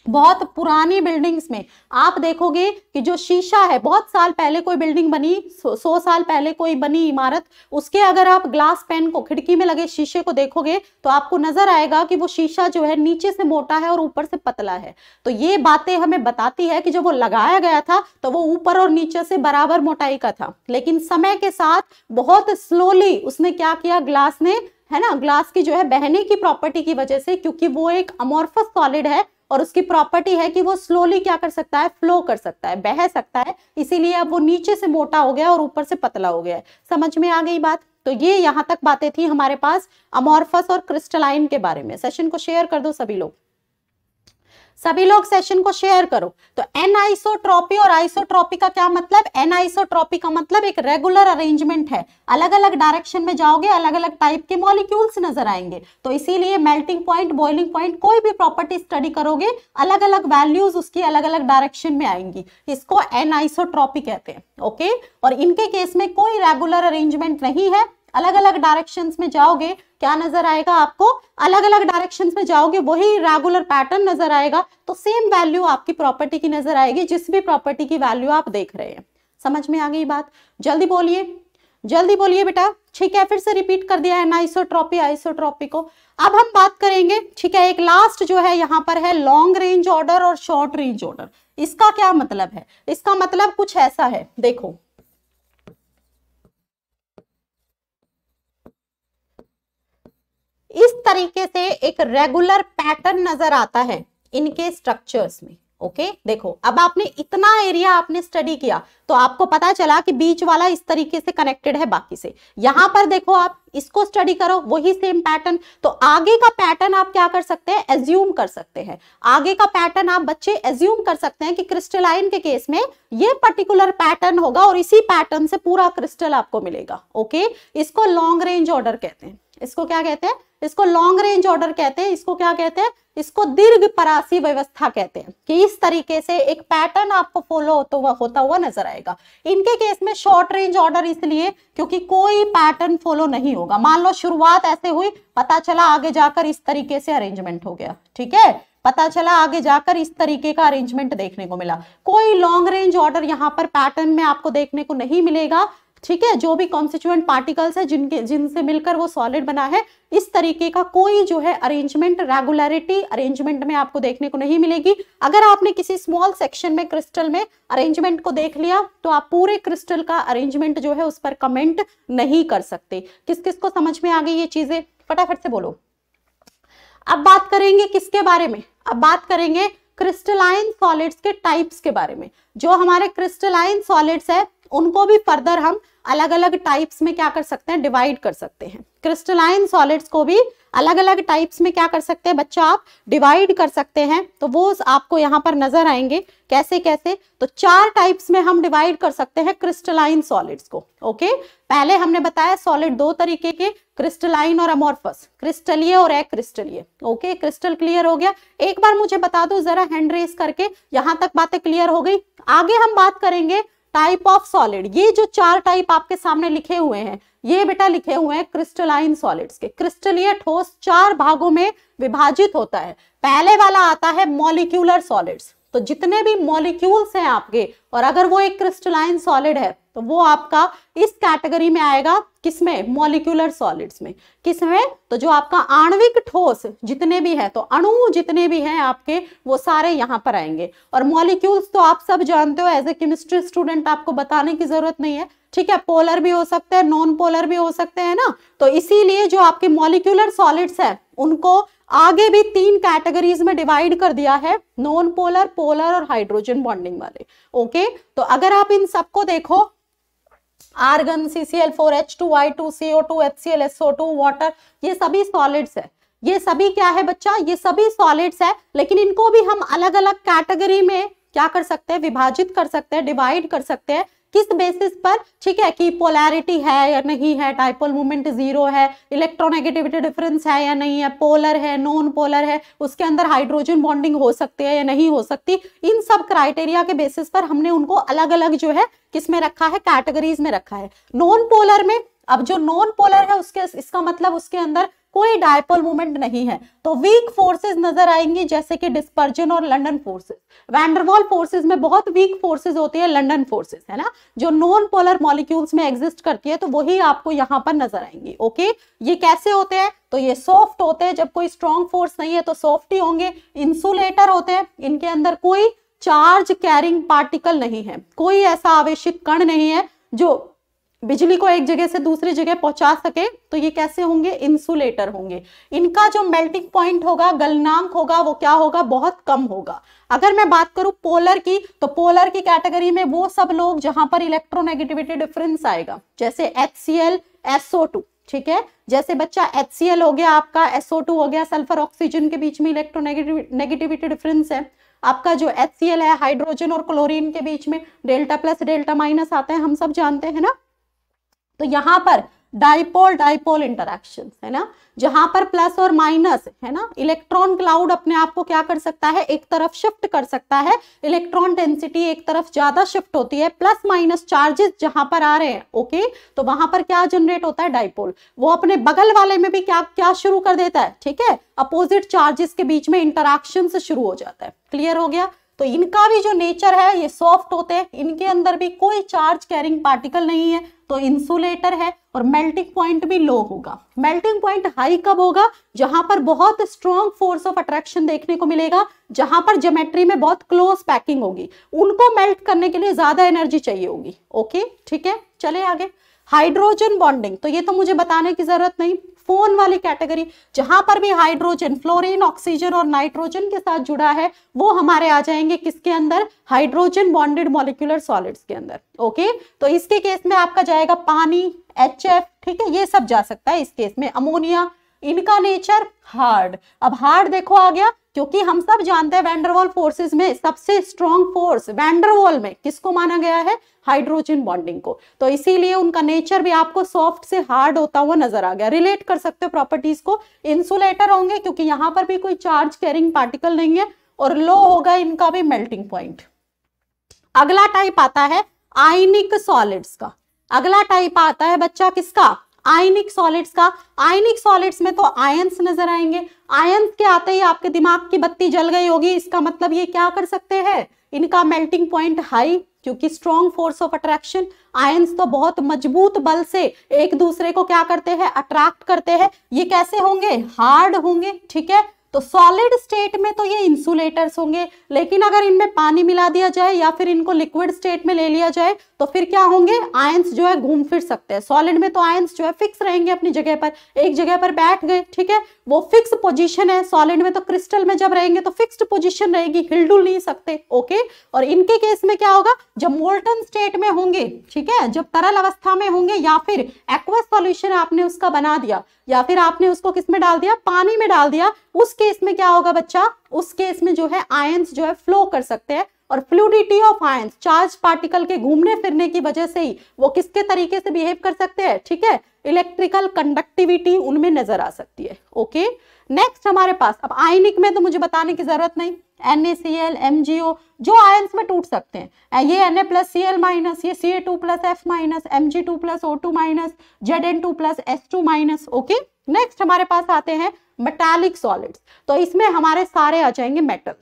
बहुत पुरानी बिल्डिंग्स में। आप देखोगे कि जो शीशा है बहुत साल पहले कोई बिल्डिंग बनी सौ, साल पहले कोई बनी इमारत उसके अगर आप ग्लास पेन को खिड़की में लगे शीशे को देखोगे तो आपको नज़र आएगा कि वो शीशा जो है नीचे से मोटा है और ऊपर से पतला है। तो ये बातें हमें बताती है कि जब वो लगाया गया था तो वो ऊपर और नीचे से बराबर मोटाई का था। लेकिन समय के साथ बहुत स्लोली उसने क्या किया ग्लास ने है ना ग्लास की जो है बहने की प्रॉपर्टी की वजह से क्योंकि वो एक अमोर्फस सॉलिड है और उसकी प्रॉपर्टी है कि वो स्लोली क्या कर सकता है? फ्लो कर सकता है, बह सकता है। इसीलिए अब वो नीचे से मोटा हो गया और ऊपर से पतला हो गया है। समझ में आ गई बात? तो ये यहाँ तक बातें थी हमारे पास अमोरफस और क्रिस्टलाइन के बारे में। सेशन को शेयर कर दो सभी लोग। सभी लोग सेशन को शेयर करो। तो एन आइसोट्रॉपी और आइसोट्रॉपी का क्या मतलब? एन आइसोट्रॉपी का मतलब एक रेगुलर अरेंजमेंट है। अलग अलग डायरेक्शन में जाओगे अलग अलग टाइप के मॉलिक्यूल्स नज़र आएँगे। तो इसीलिए मेल्टिंग पॉइंट बॉइलिंग पॉइंट कोई भी प्रॉपर्टी स्टडी करोगे अलग अलग वैल्यूज़ उसकी अलग अलग डायरेक्शन में आएँगी। इसको एन आइसोट्रॉपी कहते हैं ओके और इनके केस में कोई रेगुलर अरेंजमेंट नहीं है। अलग अलग डायरेक्शन में जाओगे क्या नज़र आएगा आपको? अलग अलग डायरेक्शन में जाओगे, वही रेगुलर पैटर्न नज़र आएगा। तो सेम वैल्यू आपकी प्रॉपर्टी की नज़र आएगी, जिस भी प्रॉपर्टी की वैल्यू आप देख रहे हैं। समझ में आ गई बात? जल्दी बोलिए। जल्दी बोलिए बेटा। ठीक है, फिर से रिपीट कर दिया है नाइसोट्रॉपी आइसोट्रॉपी को। अब हम बात करेंगे, ठीक है, एक लास्ट जो है यहाँ पर है लॉन्ग रेंज ऑर्डर और शॉर्ट रेंज ऑर्डर इसका क्या मतलब है? इसका मतलब कुछ ऐसा है। देखो तरीके से एक रेगुलर पैटर्न नज़र आता है इनके स्ट्रक्चर्स में ओके देखो, अब आपने इतना एरिया आपने स्टडी किया तो आपको पता चला कि बीच वाला इस तरीके से कनेक्टेड है बाकी से। यहाँ पर देखो आप, इसको स्टडी करो, वही सेम पैटर्न तो आगे का पैटर्न आप क्या कर सकते हैं? एज्यूम कर सकते हैं। आगे का पैटर्न आप बच्चे एज्यूम कर सकते हैं कि क्रिस्टलाइन के केस में ये पर्टिकुलर पैटर्न होगा और इसी पैटर्न से पूरा क्रिस्टल आपको मिलेगा ओके इसको लॉन्ग रेंज ऑर्डर कहते हैं। इसको क्या कहते हैं? इसको लॉन्ग रेंज ऑर्डर कहते हैं। इसको क्या कहते हैं? इसको दीर्घ परासी व्यवस्था कहते हैं कि इस तरीके से एक पैटर्न आपको फॉलो होता हुआ होता हुआ नज़र आएगा। इनके केस में शॉर्ट रेंज ऑर्डर इसलिए क्योंकि कोई पैटर्न फॉलो नहीं होगा। मान लो शुरुआत ऐसे हुई, पता चला आगे जाकर इस तरीके से अरेंजमेंट हो गया। ठीक है? पता चला आगे जाकर इस तरीके का अरेंजमेंट देखने को मिला। कोई लॉन्ग रेंज ऑर्डर यहाँ पर पैटर्न में आपको देखने को नहीं मिलेगा। ठीक है, जो भी कॉन्स्टिट्यूएंट पार्टिकल्स है, जिनके, जिनसे मिलकर वो सॉलिड बना है, इस तरीके का कोई जो है अरेंजमेंट रेगुलरिटी अरेंजमेंट में आपको देखने को नहीं मिलेगी। अगर आपने किसी स्मॉल सेक्शन में क्रिस्टल में अरेंजमेंट को देख लिया तो आप पूरे क्रिस्टल का अरेंजमेंट जो है उस पर कमेंट नहीं कर सकते। किस किस को समझ में आ गई ये चीज़ें? फटाफट से बोलो। अब बात करेंगे किसके बारे में? अब बात करेंगे क्रिस्टलाइन सॉलिड्स के टाइप्स के बारे में। जो हमारे क्रिस्टलाइन सॉलिड्स है, उनको भी फर्दर हम अलग अलग टाइप्स में क्या कर सकते हैं? डिवाइड कर सकते हैं। क्रिस्टलाइन सॉलिड्स को भी अलग अलग टाइप्स में क्या कर सकते हैं? बच्चा, आप डिवाइड कर सकते हैं। तो वो आपको यहाँ पर नज़र आएँगे। कैसे कैसे तो चार टाइप्स में हम डिवाइड कर सकते हैं क्रिस्टलाइन सॉलिड्स को। ओके पहले हमने बताया सॉलिड दो तरीके के क्रिस्टलाइन और अमोर्फस क्रिस्टलीय और एक क्रिस्टलीय ओके क्रिस्टल क्लियर हो गया। एक बार मुझे बता दो जरा हैंड रेस करके। यहाँ तक बातें क्लियर हो गई। आगे हम बात करेंगे टाइप ऑफ़ सॉलिड ये जो चार टाइप आपके सामने लिखे हुए हैं, ये बेटा लिखे हुए हैं क्रिस्टलाइन सॉलिड्स के। क्रिस्टलीय ठोस चार भागों में विभाजित होता है। पहले वाला आता है मॉलिक्यूलर सॉलिड्स तो जितने भी मॉलिक्यूल्स हैं आपके, और अगर वो एक क्रिस्टलाइन सॉलिड है तो वो आपका इस कैटेगरी में आएगा किसमें मॉलिक्यूलर सॉलिड्स में। किसमें तो जो आपका आणविक ठोस जितने भी है तो अणु जितने भी हैं आपके, वो सारे यहाँ पर आएँगे। और मॉलिक्यूल्स तो आप सब जानते हो एज ए केमिस्ट्री स्टूडेंट आपको बताने की ज़रूरत नहीं है। ठीक है पोलर भी हो सकते हैं नॉन पोलर भी हो सकते हैं ना? तो इसीलिए जो आपके मॉलिक्यूलर सॉलिड्स है, उनको आगे भी तीन कैटेगरीज में डिवाइड कर दिया है नॉन पोलर पोलर और हाइड्रोजन बॉन्डिंग वाले। ओके तो अगर आप इन सबको देखो argon C C L four H two I two C O two H C L S O two water ये सभी सॉलिड्स है। ये सभी क्या है बच्चा? ये सभी सॉलिड्स है, लेकिन इनको भी हम अलग अलग कैटेगरी में क्या कर सकते हैं? विभाजित कर सकते हैं डिवाइड कर सकते हैं। किस बेसिस पर? ठीक है कि पोलैरिटी है या नहीं है टाइपोल मूवमेंट ज़ीरो है इलेक्ट्रोनेगेटिविटी डिफरेंस है या नहीं है पोलर है नॉन पोलर है, उसके अंदर हाइड्रोजन बॉन्डिंग हो सकती है या नहीं हो सकती? इन सब क्राइटेरिया के बेसिस पर हमने उनको अलग अलग जो है, किसमें रखा है? कैटेगरीज में रखा है। नॉन पोलर में, अब जो नॉन पोलर है, उसके, इसका मतलब उसके अंदर कोई डायपोल मूवमेंट नहीं है। तो वीक फोर्सेस नज़र आएँगी, जैसे कि डिस्पर्जन और लंडन फोर्सेस वैंडरवॉल फोर्सेस में बहुत वीक फोर्सेस होती है लंडन फोर्सेस है ना? जो नॉन पोलर मॉलिक्यूल्स में एग्जिस्ट करती है तो वही आपको यहाँ पर नज़र आएँगी ओके ये कैसे होते हैं? तो ये सॉफ्ट होते हैं, जब कोई स्ट्रॉन्ग फोर्स नहीं है तो सॉफ्ट ही होंगे। इंसुलेटर होते हैं, इनके अंदर कोई चार्ज कैरिंग पार्टिकल नहीं है। कोई ऐसा आवेशित कण नहीं है, जो बिजली को एक जगह से दूसरी जगह पहुँचा सके तो ये कैसे होंगे? इंसुलेटर होंगे। इनका जो मेल्टिंग पॉइंट होगा, गलनांक होगा, वो क्या होगा? बहुत कम होगा। अगर मैं बात करूँ पोलर की तो पोलर की कैटेगरी में वो सब लोग जहाँ पर इलेक्ट्रोनेगेटिविटी डिफरेंस आएगा, जैसे H C L S O two ठीक है? जैसे बच्चा एच हो गया, आपका एसओ टू हो गया सल्फ़र ऑक्सीजन के बीच में इलेक्ट्रोनेगेटिविटी डिफरेंस है। आपका जो एच है हाइड्रोजन और क्लोरीन के बीच में डेल्टा प्लस डेल्टा माइनस आता है, हम सब जानते हैं ना? तो यहाँ पर डाइपोल डाइपोल इंटरेक्शन है ना? जहाँ पर प्लस और माइनस है ना? इलेक्ट्रॉन क्लाउड अपने आप को क्या कर सकता है? एक तरफ़ शिफ्ट कर सकता है। इलेक्ट्रॉन डेंसिटी एक तरफ़ ज़्यादा शिफ्ट होती है। प्लस माइनस चार्जेस जहाँ पर आ रहे हैं ओके तो वहाँ पर क्या जनरेट होता है? डाइपोल वो अपने बगल वाले में भी क्या क्या शुरू कर देता है? ठीक है? अपोजिट चार्जेस के बीच में इंटरक्शन शुरू हो जाता है। क्लियर हो गया? तो इनका भी जो नेचर है, ये सॉफ्ट होते हैं। इनके अंदर भी कोई चार्ज कैरिंग पार्टिकल नहीं है। तो इंसुलेटर है और मेल्टिंग पॉइंट भी लो होगा। मेल्टिंग पॉइंट हाई कब होगा? जहाँ पर बहुत स्ट्रॉन्ग फोर्स ऑफ़ अट्रैक्शन देखने को मिलेगा, जहाँ पर ज्योमेट्री में बहुत क्लोज पैकिंग होगी। उनको मेल्ट करने के लिए ज़्यादा एनर्जी चाहिए होगी। ओके ठीक है? चले आगे। हाइड्रोजन बॉन्डिंग तो ये तो मुझे बताने की ज़रूरत नहीं। फ़ोन वाली कैटेगरी जहाँ पर भी हाइड्रोजन, फ्लोरीन, ऑक्सीजन और नाइट्रोजन के साथ जुड़ा है, वो हमारे आ जाएँगे किसके अंदर? हाइड्रोजन बॉन्डेड मॉलिक्यूलर सॉलिड्स के अंदर। ओके? तो इसके केस में आपका जाएगा पानी एचएफ ठीक है? ये सब जा सकता है इस केस में। अमोनिया, इनका नेचर हार्ड। अब हार्ड देखो आ गया क्योंकि हम सब जानते हैं वैंडरवॉल फोर्सेस में सबसे स्ट्रॉन्ग फोर्स वैंडरवॉल में किसको माना गया है? हाइड्रोजन बॉन्डिंग को। तो इसीलिए उनका नेचर भी आपको सॉफ्ट से हार्ड होता हुआ नज़र आ गया। रिलेट कर सकते हो प्रॉपर्टीज़ को। इंसुलेटर होंगे क्योंकि यहाँ पर भी कोई चार्ज कैरिंग पार्टिकल नहीं है और लो होगा इनका भी मेल्टिंग पॉइंट अगला टाइप आता है आइनिक सॉलिड्स का। अगला टाइप आता है बच्चा किसका? आयनिक सॉलिड्स का। आयनिक सॉलिड्स में तो आयंस नज़र आएँगे। आयंस के आते ही? आपके दिमाग की बत्ती जल गई होगी। इसका मतलब ये क्या कर सकते हैं? इनका मेल्टिंग पॉइंट हाई क्योंकि strong force of attraction ions तो बहुत मज़बूत बल से एक दूसरे को क्या करते हैं? अट्रैक्ट करते हैं। ये कैसे होंगे? हार्ड होंगे, ठीक है? तो सॉलिड स्टेट में तो ये इंसुलेटर्स होंगे, लेकिन अगर इनमें पानी मिला दिया जाए या फिर इनको लिक्विड स्टेट में ले लिया जाए तो फिर क्या होंगे? आयंस जो है घूम फिर सकते हैं। सॉलिड में तो आयंस जो है फिक्स रहेंगे अपनी जगह पर। एक जगह पर बैठ गए, ठीक है? वो फिक्स पोजीशन है। सॉलिड में तो क्रिस्टल में जब रहेंगे तो फिक्स्ड पोजीशन रहेगी हिलडुल नहीं सकते ओके और इनके केस में क्या होगा? जब मोल्टन स्टेट में होंगे, ठीक है? जब तरल अवस्था में होंगे या फिर एक्वा सॉल्यूशन आपने उसका बना दिया, या फिर आपने उसको किसमें डाल दिया? पानी में डाल दिया। उस केस में क्या होगा बच्चा? उस केस में जो है आयंस जो है फ्लो कर सकते हैं और fluidity of ions charge particle के घूमने फिरने की वजह से ही वो किसके तरीके से बिहेव कर सकते हैं? ठीक है? इलेक्ट्रिकल कंडक्टिविटी उनमें नज़र आ सकती है। ओके नेक्स्ट हमारे पास अब आयनिक में तो मुझे बताने की ज़रूरत नहीं। NaCl, MgO जो आयंस में टूट सकते हैं। ये Na plus C L minus ये C A two plus F minus M G two plus O two minus Z N two plus S two minus okay next हमारे पास आते हैं मेटालिक सॉलिड्स तो इसमें हमारे सारे आ जाएँगे मेटल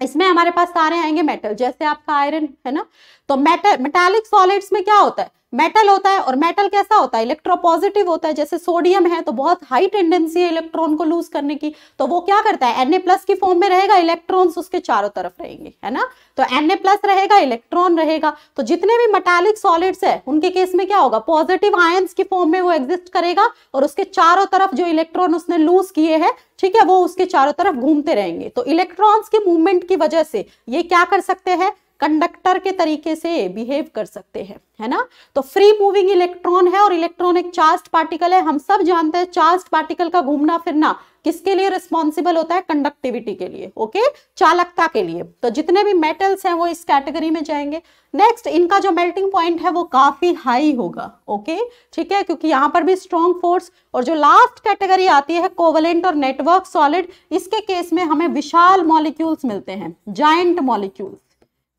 इसमें हमारे पास सारे आएँगे मेटल जैसे आपका आयरन है ना? तो मेटल मेटालिक सॉलिड्स में क्या होता है? मेटल होता है और मेटल कैसा होता है? इलेक्ट्रोपॉजिटिव होता है, जैसे सोडियम है तो बहुत हाई टेंडेंसी है इलेक्ट्रॉन को लूज करने की। तो वो क्या करता है? एन प्लस की फॉर्म में रहेगा इलेक्ट्रॉन्स उसके चारों तरफ़ रहेंगे, है ना? तो एन प्लस रहेगा इलेक्ट्रॉन रहेगा। तो जितने भी मेटालिक सॉलिड्स है, उनके केस में क्या होगा? पॉजिटिव आयंस की फॉर्म में वो एग्जिस्ट करेगा और उसके चारों तरफ़ जो इलेक्ट्रॉन उसने लूज किए हैं, ठीक है, वो उसके चारों तरफ़ घूमते रहेंगे। तो इलेक्ट्रॉन्स के मूवमेंट की वजह से ये क्या कर सकते हैं? कंडक्टर के तरीके से बिहेव कर सकते हैं, है ना? तो फ्री मूविंग इलेक्ट्रॉन है और इलेक्ट्रॉन एक चार्ज पार्टिकल है। हम सब जानते हैं चार्ज पार्टिकल का घूमना फिरना किसके लिए रिस्पॉन्सिबल होता है? कंडक्टिविटी के लिए ओके चालकता के लिए। तो जितने भी मेटल्स हैं वो इस कैटेगरी में जाएँगे। नेक्स्ट इनका जो मेल्टिंग पॉइंट है वो काफ़ी हाई होगा ओके ठीक है? क्योंकि यहाँ पर भी स्ट्रॉन्ग फोर्स और जो लास्ट कैटेगरी आती है कोवलेंट और नेटवर्क सॉलिड इसके केस में हमें विशाल मॉलिक्यूल्स मिलते हैं जाइंट मॉलिक्यूल्स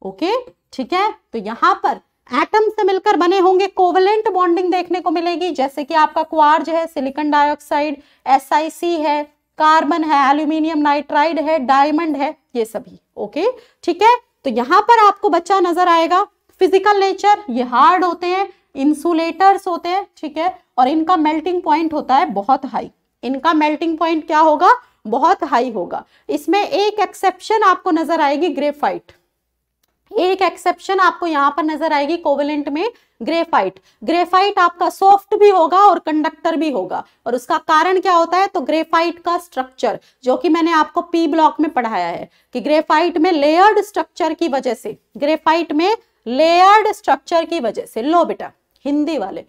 ओके? ठीक है? तो यहाँ पर एटम से मिलकर बने होंगे कोवलेंट बॉन्डिंग देखने को मिलेगी। जैसे कि आपका क्वार्ज है सिलिकॉन डाइऑक्साइड एस है कार्बन है एल्यूमिनियम नाइट्राइड है डायमंड है, ये सभी। ओके? ठीक है? तो यहाँ पर आपको बच्चा नज़र आएगा। फ़िज़िकल नेचर ये हार्ड होते हैं इंसुलेटर्स होते हैं, ठीक है? और इनका मेल्टिंग पॉइंट होता है बहुत हाई इनका मेल्टिंग पॉइंट क्या होगा? बहुत हाई होगा। इसमें एक एक्सेप्शन आपको नज़र आएगी ग्रेफाइट एक एक्सेप्शन आपको यहाँ पर नज़र आएगी कोवेलेंट में ग्रेफाइट ग्रेफाइट आपका सॉफ्ट भी होगा और कंडक्टर भी होगा। और उसका कारण क्या होता है? तो ग्रेफाइट का स्ट्रक्चर जो कि मैंने आपको पी ब्लॉक में पढ़ाया है कि ग्रेफाइट में लेयर्ड स्ट्रक्चर की वजह से ग्रेफाइट में लेयर्ड स्ट्रक्चर की वजह से, लो बेटा, हिंदी वाले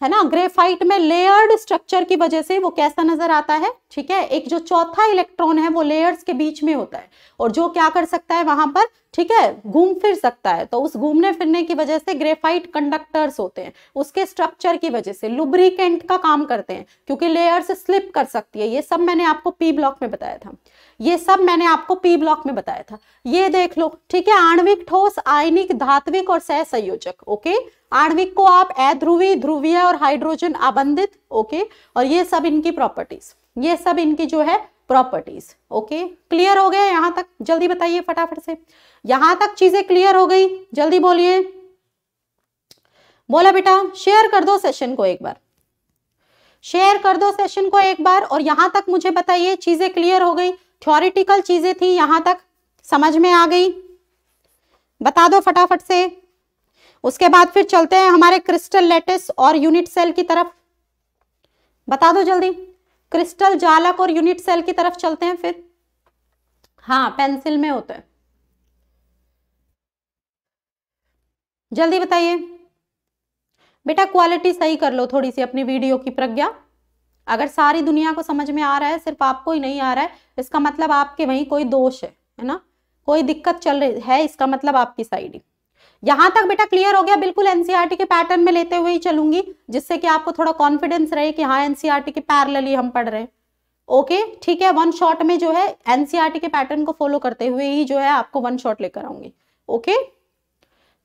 है ना? ग्रेफाइट में लेयर्ड स्ट्रक्चर की वजह से वो कैसा नज़र आता है? ठीक है? एक जो चौथा इलेक्ट्रॉन है, वो लेयर्स के बीच में होता है। और जो क्या कर सकता है वहाँ पर? ठीक है? घूम फिर सकता है। तो उस घूमने फिरने की वजह से ग्रेफाइट कंडक्टर्स होते हैं। उसके स्ट्रक्चर की वजह से लुब्रिकेंट का काम करते हैं, क्योंकि लेयर्स स्लिप कर सकती है। ये सब मैंने आपको पी ब्लॉक में बताया था। ये सब मैंने आपको पी ब्लॉक में बताया था। ये देख लो, ठीक है, आणविक ठोस, आयनिक, धात्विक और सह संयोजक ओके? आणविक को आप अध्रुवी ध्रुवीय और हाइड्रोजन आबंधित, ओके? और ये सब इनकी प्रॉपर्टीज़ ये सब इनकी जो है प्रॉपर्टीज़ ओके? क्लियर हो गया यहाँ तक? जल्दी बताइए फटाफट से। यहाँ तक चीज़ें क्लियर हो गई? जल्दी बोलिए। बोला बेटा शेयर कर दो सेशन को एक बार। शेयर कर दो सेशन को एक बार और यहाँ तक मुझे बताइए, चीज़ें क्लियर हो गई? थ्योरिटिकल चीज़ें थी, यहाँ तक समझ में आ गई। बता दो फटाफट से। उसके बाद फिर चलते हैं हमारे क्रिस्टल लेटिस और यूनिट सेल की तरफ़। बता दो जल्दी। क्रिस्टल जालक और यूनिट सेल की तरफ़ चलते हैं फिर। हाँ पेंसिल में होते है। जल्दी बताइए। बेटा क्वालिटी सही कर लो थोड़ी सी अपनी वीडियो की प्रज्ञा। अगर सारी दुनिया को समझ में आ रहा है, सिर्फ़ आपको ही नहीं आ रहा है, इसका मतलब आपके वहीं कोई दोष है है ना? कोई दिक्कत चल रही है, इसका मतलब आपकी साइड ही यहाँ तक बेटा क्लियर हो गया, बिल्कुल एनसीआरटी के पैटर्न में लेते हुए ही चलूँगी, जिससे कि आपको थोड़ा कॉन्फिडेंस रहे कि हाँ एनसीआरटी के पैरल हम पढ़ रहे हैं। ओके ठीक है वन शॉट में जो है एनसीआरटी के पैटर्न को फॉलो करते हुए ही जो है, आपको वन शॉट लेकर आऊँगी। ओके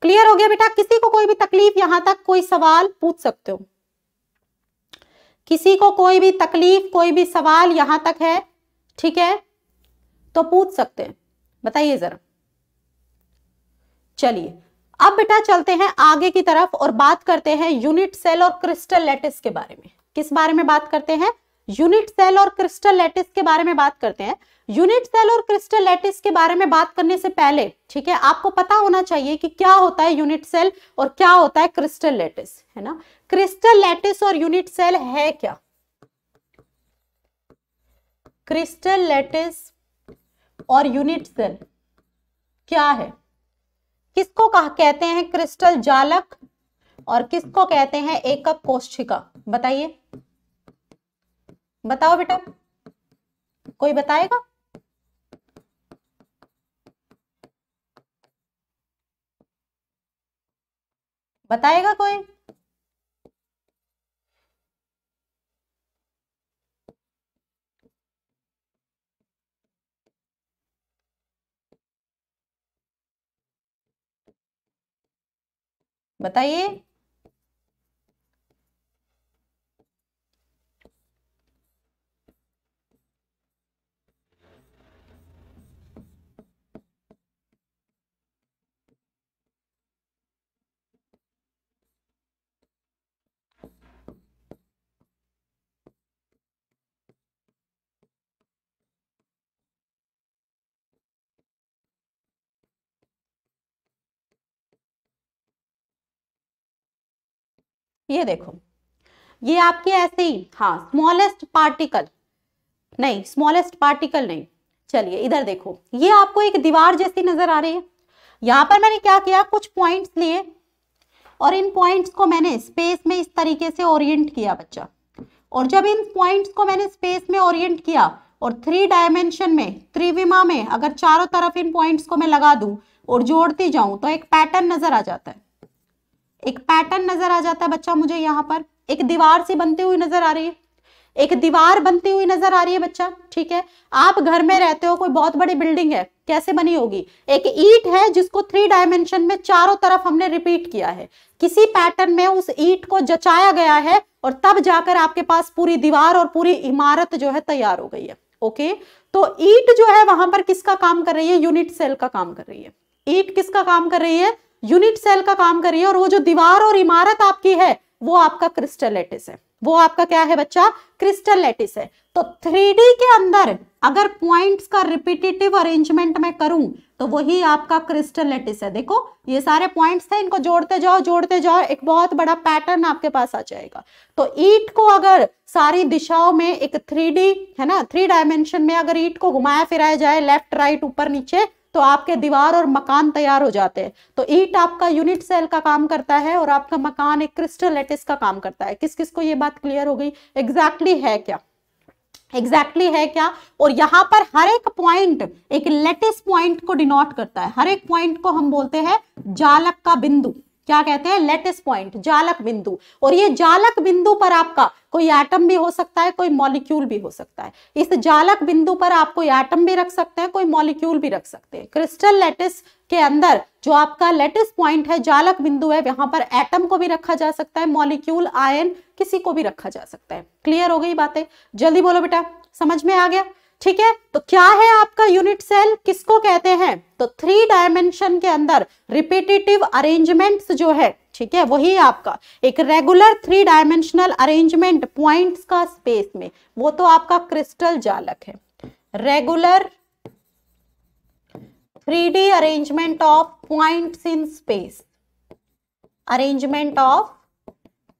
क्लियर हो गया बेटा? किसी को कोई भी तकलीफ़ यहाँ तक, कोई सवाल पूछ सकते हो। किसी को कोई भी तकलीफ़, कोई भी सवाल यहाँ तक है, ठीक है? तो पूछ सकते हैं। बताइए जरा। चलिए, अब बेटा चलते हैं आगे की तरफ़ और बात करते हैं यूनिट सेल और क्रिस्टल लेटिस के बारे में। किस बारे में बात करते हैं? यूनिट सेल और क्रिस्टल लेटिस के बारे में बात करते हैं। यूनिट सेल और क्रिस्टल लेटिस के बारे में बात करने से पहले, ठीक है, आपको पता होना चाहिए कि क्या होता है यूनिट सेल और क्या होता है क्रिस्टल लेटिस, है ना? क्रिस्टल लेटिस और यूनिट सेल है क्या? क्रिस्टल लेटिस और यूनिट सेल क्या है? किसको कहा, कहते हैं क्रिस्टल जालक और किसको कहते हैं एकक कोष्ठिका बताइए। बताओ बेटा। कोई बताएगा? बताएगा कोई? बताइए। ये देखो। ये आपके ऐसे ही हाँ स्मॉलेस्ट पार्टिकल नहीं स्मॉलेस्ट पार्टिकल नहीं। चलिए, इधर देखो। ये आपको एक दीवार जैसी नज़र आ रही है। यहाँ पर मैंने क्या किया? कुछ पॉइंट्स लिए। और इन पॉइंट्स को मैंने स्पेस में इस तरीके से ओरिएंट किया, बच्चा। और जब इन पॉइंट्स को मैंने स्पेस में ओरिएंट किया, और थ्री डायमेंशन में, त्रिविमा में, अगर चारों तरफ़ इन पॉइंट्स को मैं लगा दूँ, और जोड़ती जाऊँ तो एक पैटर्न नज़र आ जाता है। एक पैटर्न नज़र आ जाता है बच्चा मुझे यहाँ पर। एक दीवार सी बनती हुई नज़र आ रही है। एक दीवार बनती हुई नज़र आ रही है बच्चा, ठीक है? आप घर में रहते हो, कोई बहुत बड़ी बिल्डिंग है, कैसे बनी होगी? एक ईट है जिसको थ्री डायमेंशन में चारों तरफ़ हमने रिपीट किया है। किसी पैटर्न में उस ईट को जचाया गया है और तब जाकर आपके पास पूरी दीवार और पूरी इमारत जो है तैयार हो गई है। ओके? तो ईट जो है वहाँ पर किसका काम कर रही है? यूनिट सेल का काम कर रही है। ईट किसका काम कर रही है? यूनिट सेल का काम कर रही है और वो जो दीवार और इमारत आपकी है, वो आपका क्रिस्टल लेटिस है। वो आपका क्या है बच्चा? क्रिस्टल लेटिस है। तो थ्री के अंदर अगर पॉइंट्स का रिपीटेटिव अरेंजमेंट में करूँ तो वही आपका क्रिस्टल लेटिस है। देखो, ये सारे पॉइंट्स थे इनको जोड़ते जाओ जोड़ते जाओ, एक बहुत बड़ा पैटर्न आपके पास आ जाएगा। तो ईट को अगर सारी दिशाओं में एक थ्री है ना, थ्री डायमेंशन में अगर ईट को घुमाया फिराया जाए, लेफ़्ट, राइट, ऊपर, नीचे तो आपके दीवार और मकान तैयार हो जाते हैं। तो ईट आपका यूनिट सेल का काम करता है और आपका मकान एक क्रिस्टल लेटिस का काम करता है। किस किस को ये बात क्लियर हो गई? एग्जैक्टली है क्या? एग्जैक्टली exactly है क्या? और यहाँ पर हर एक पॉइंट एक लेटेस्ट पॉइंट को डिनोट करता है। हर एक पॉइंट को हम बोलते हैं जालक का बिंदु। क्या कहते हैं? लेटेस्ट पॉइंट जालक बिंदु। और ये जालक बिंदु पर आपका कोई एटम भी हो सकता है, कोई मॉलिक्यूल भी हो सकता है। इस जालक बिंदु पर आप कोई एटम भी रख सकते हैं, कोई मॉलिक्यूल भी रख सकते हैं। क्रिस्टल लेटिस के अंदर जो आपका लेटेस्ट पॉइंट है, जालक बिंदु है, वहाँ पर एटम को भी रखा जा सकता है मॉलिक्यूल आयन किसी को भी रखा जा सकता है। क्लियर हो गई बातें? जल्दी बोलो बेटा, समझ में आ गया? ठीक है? तो क्या है आपका यूनिट सेल किसको कहते हैं? तो थ्री डायमेंशन के अंदर रिपीटेटिव अरेंजमेंट्स जो है, ठीक है, वही आपका। एक regular three dimensional arrangement points का स्पेस में, वो तो आपका क्रिस्टल जालक है। Regular three D arrangement of points in space arrangement of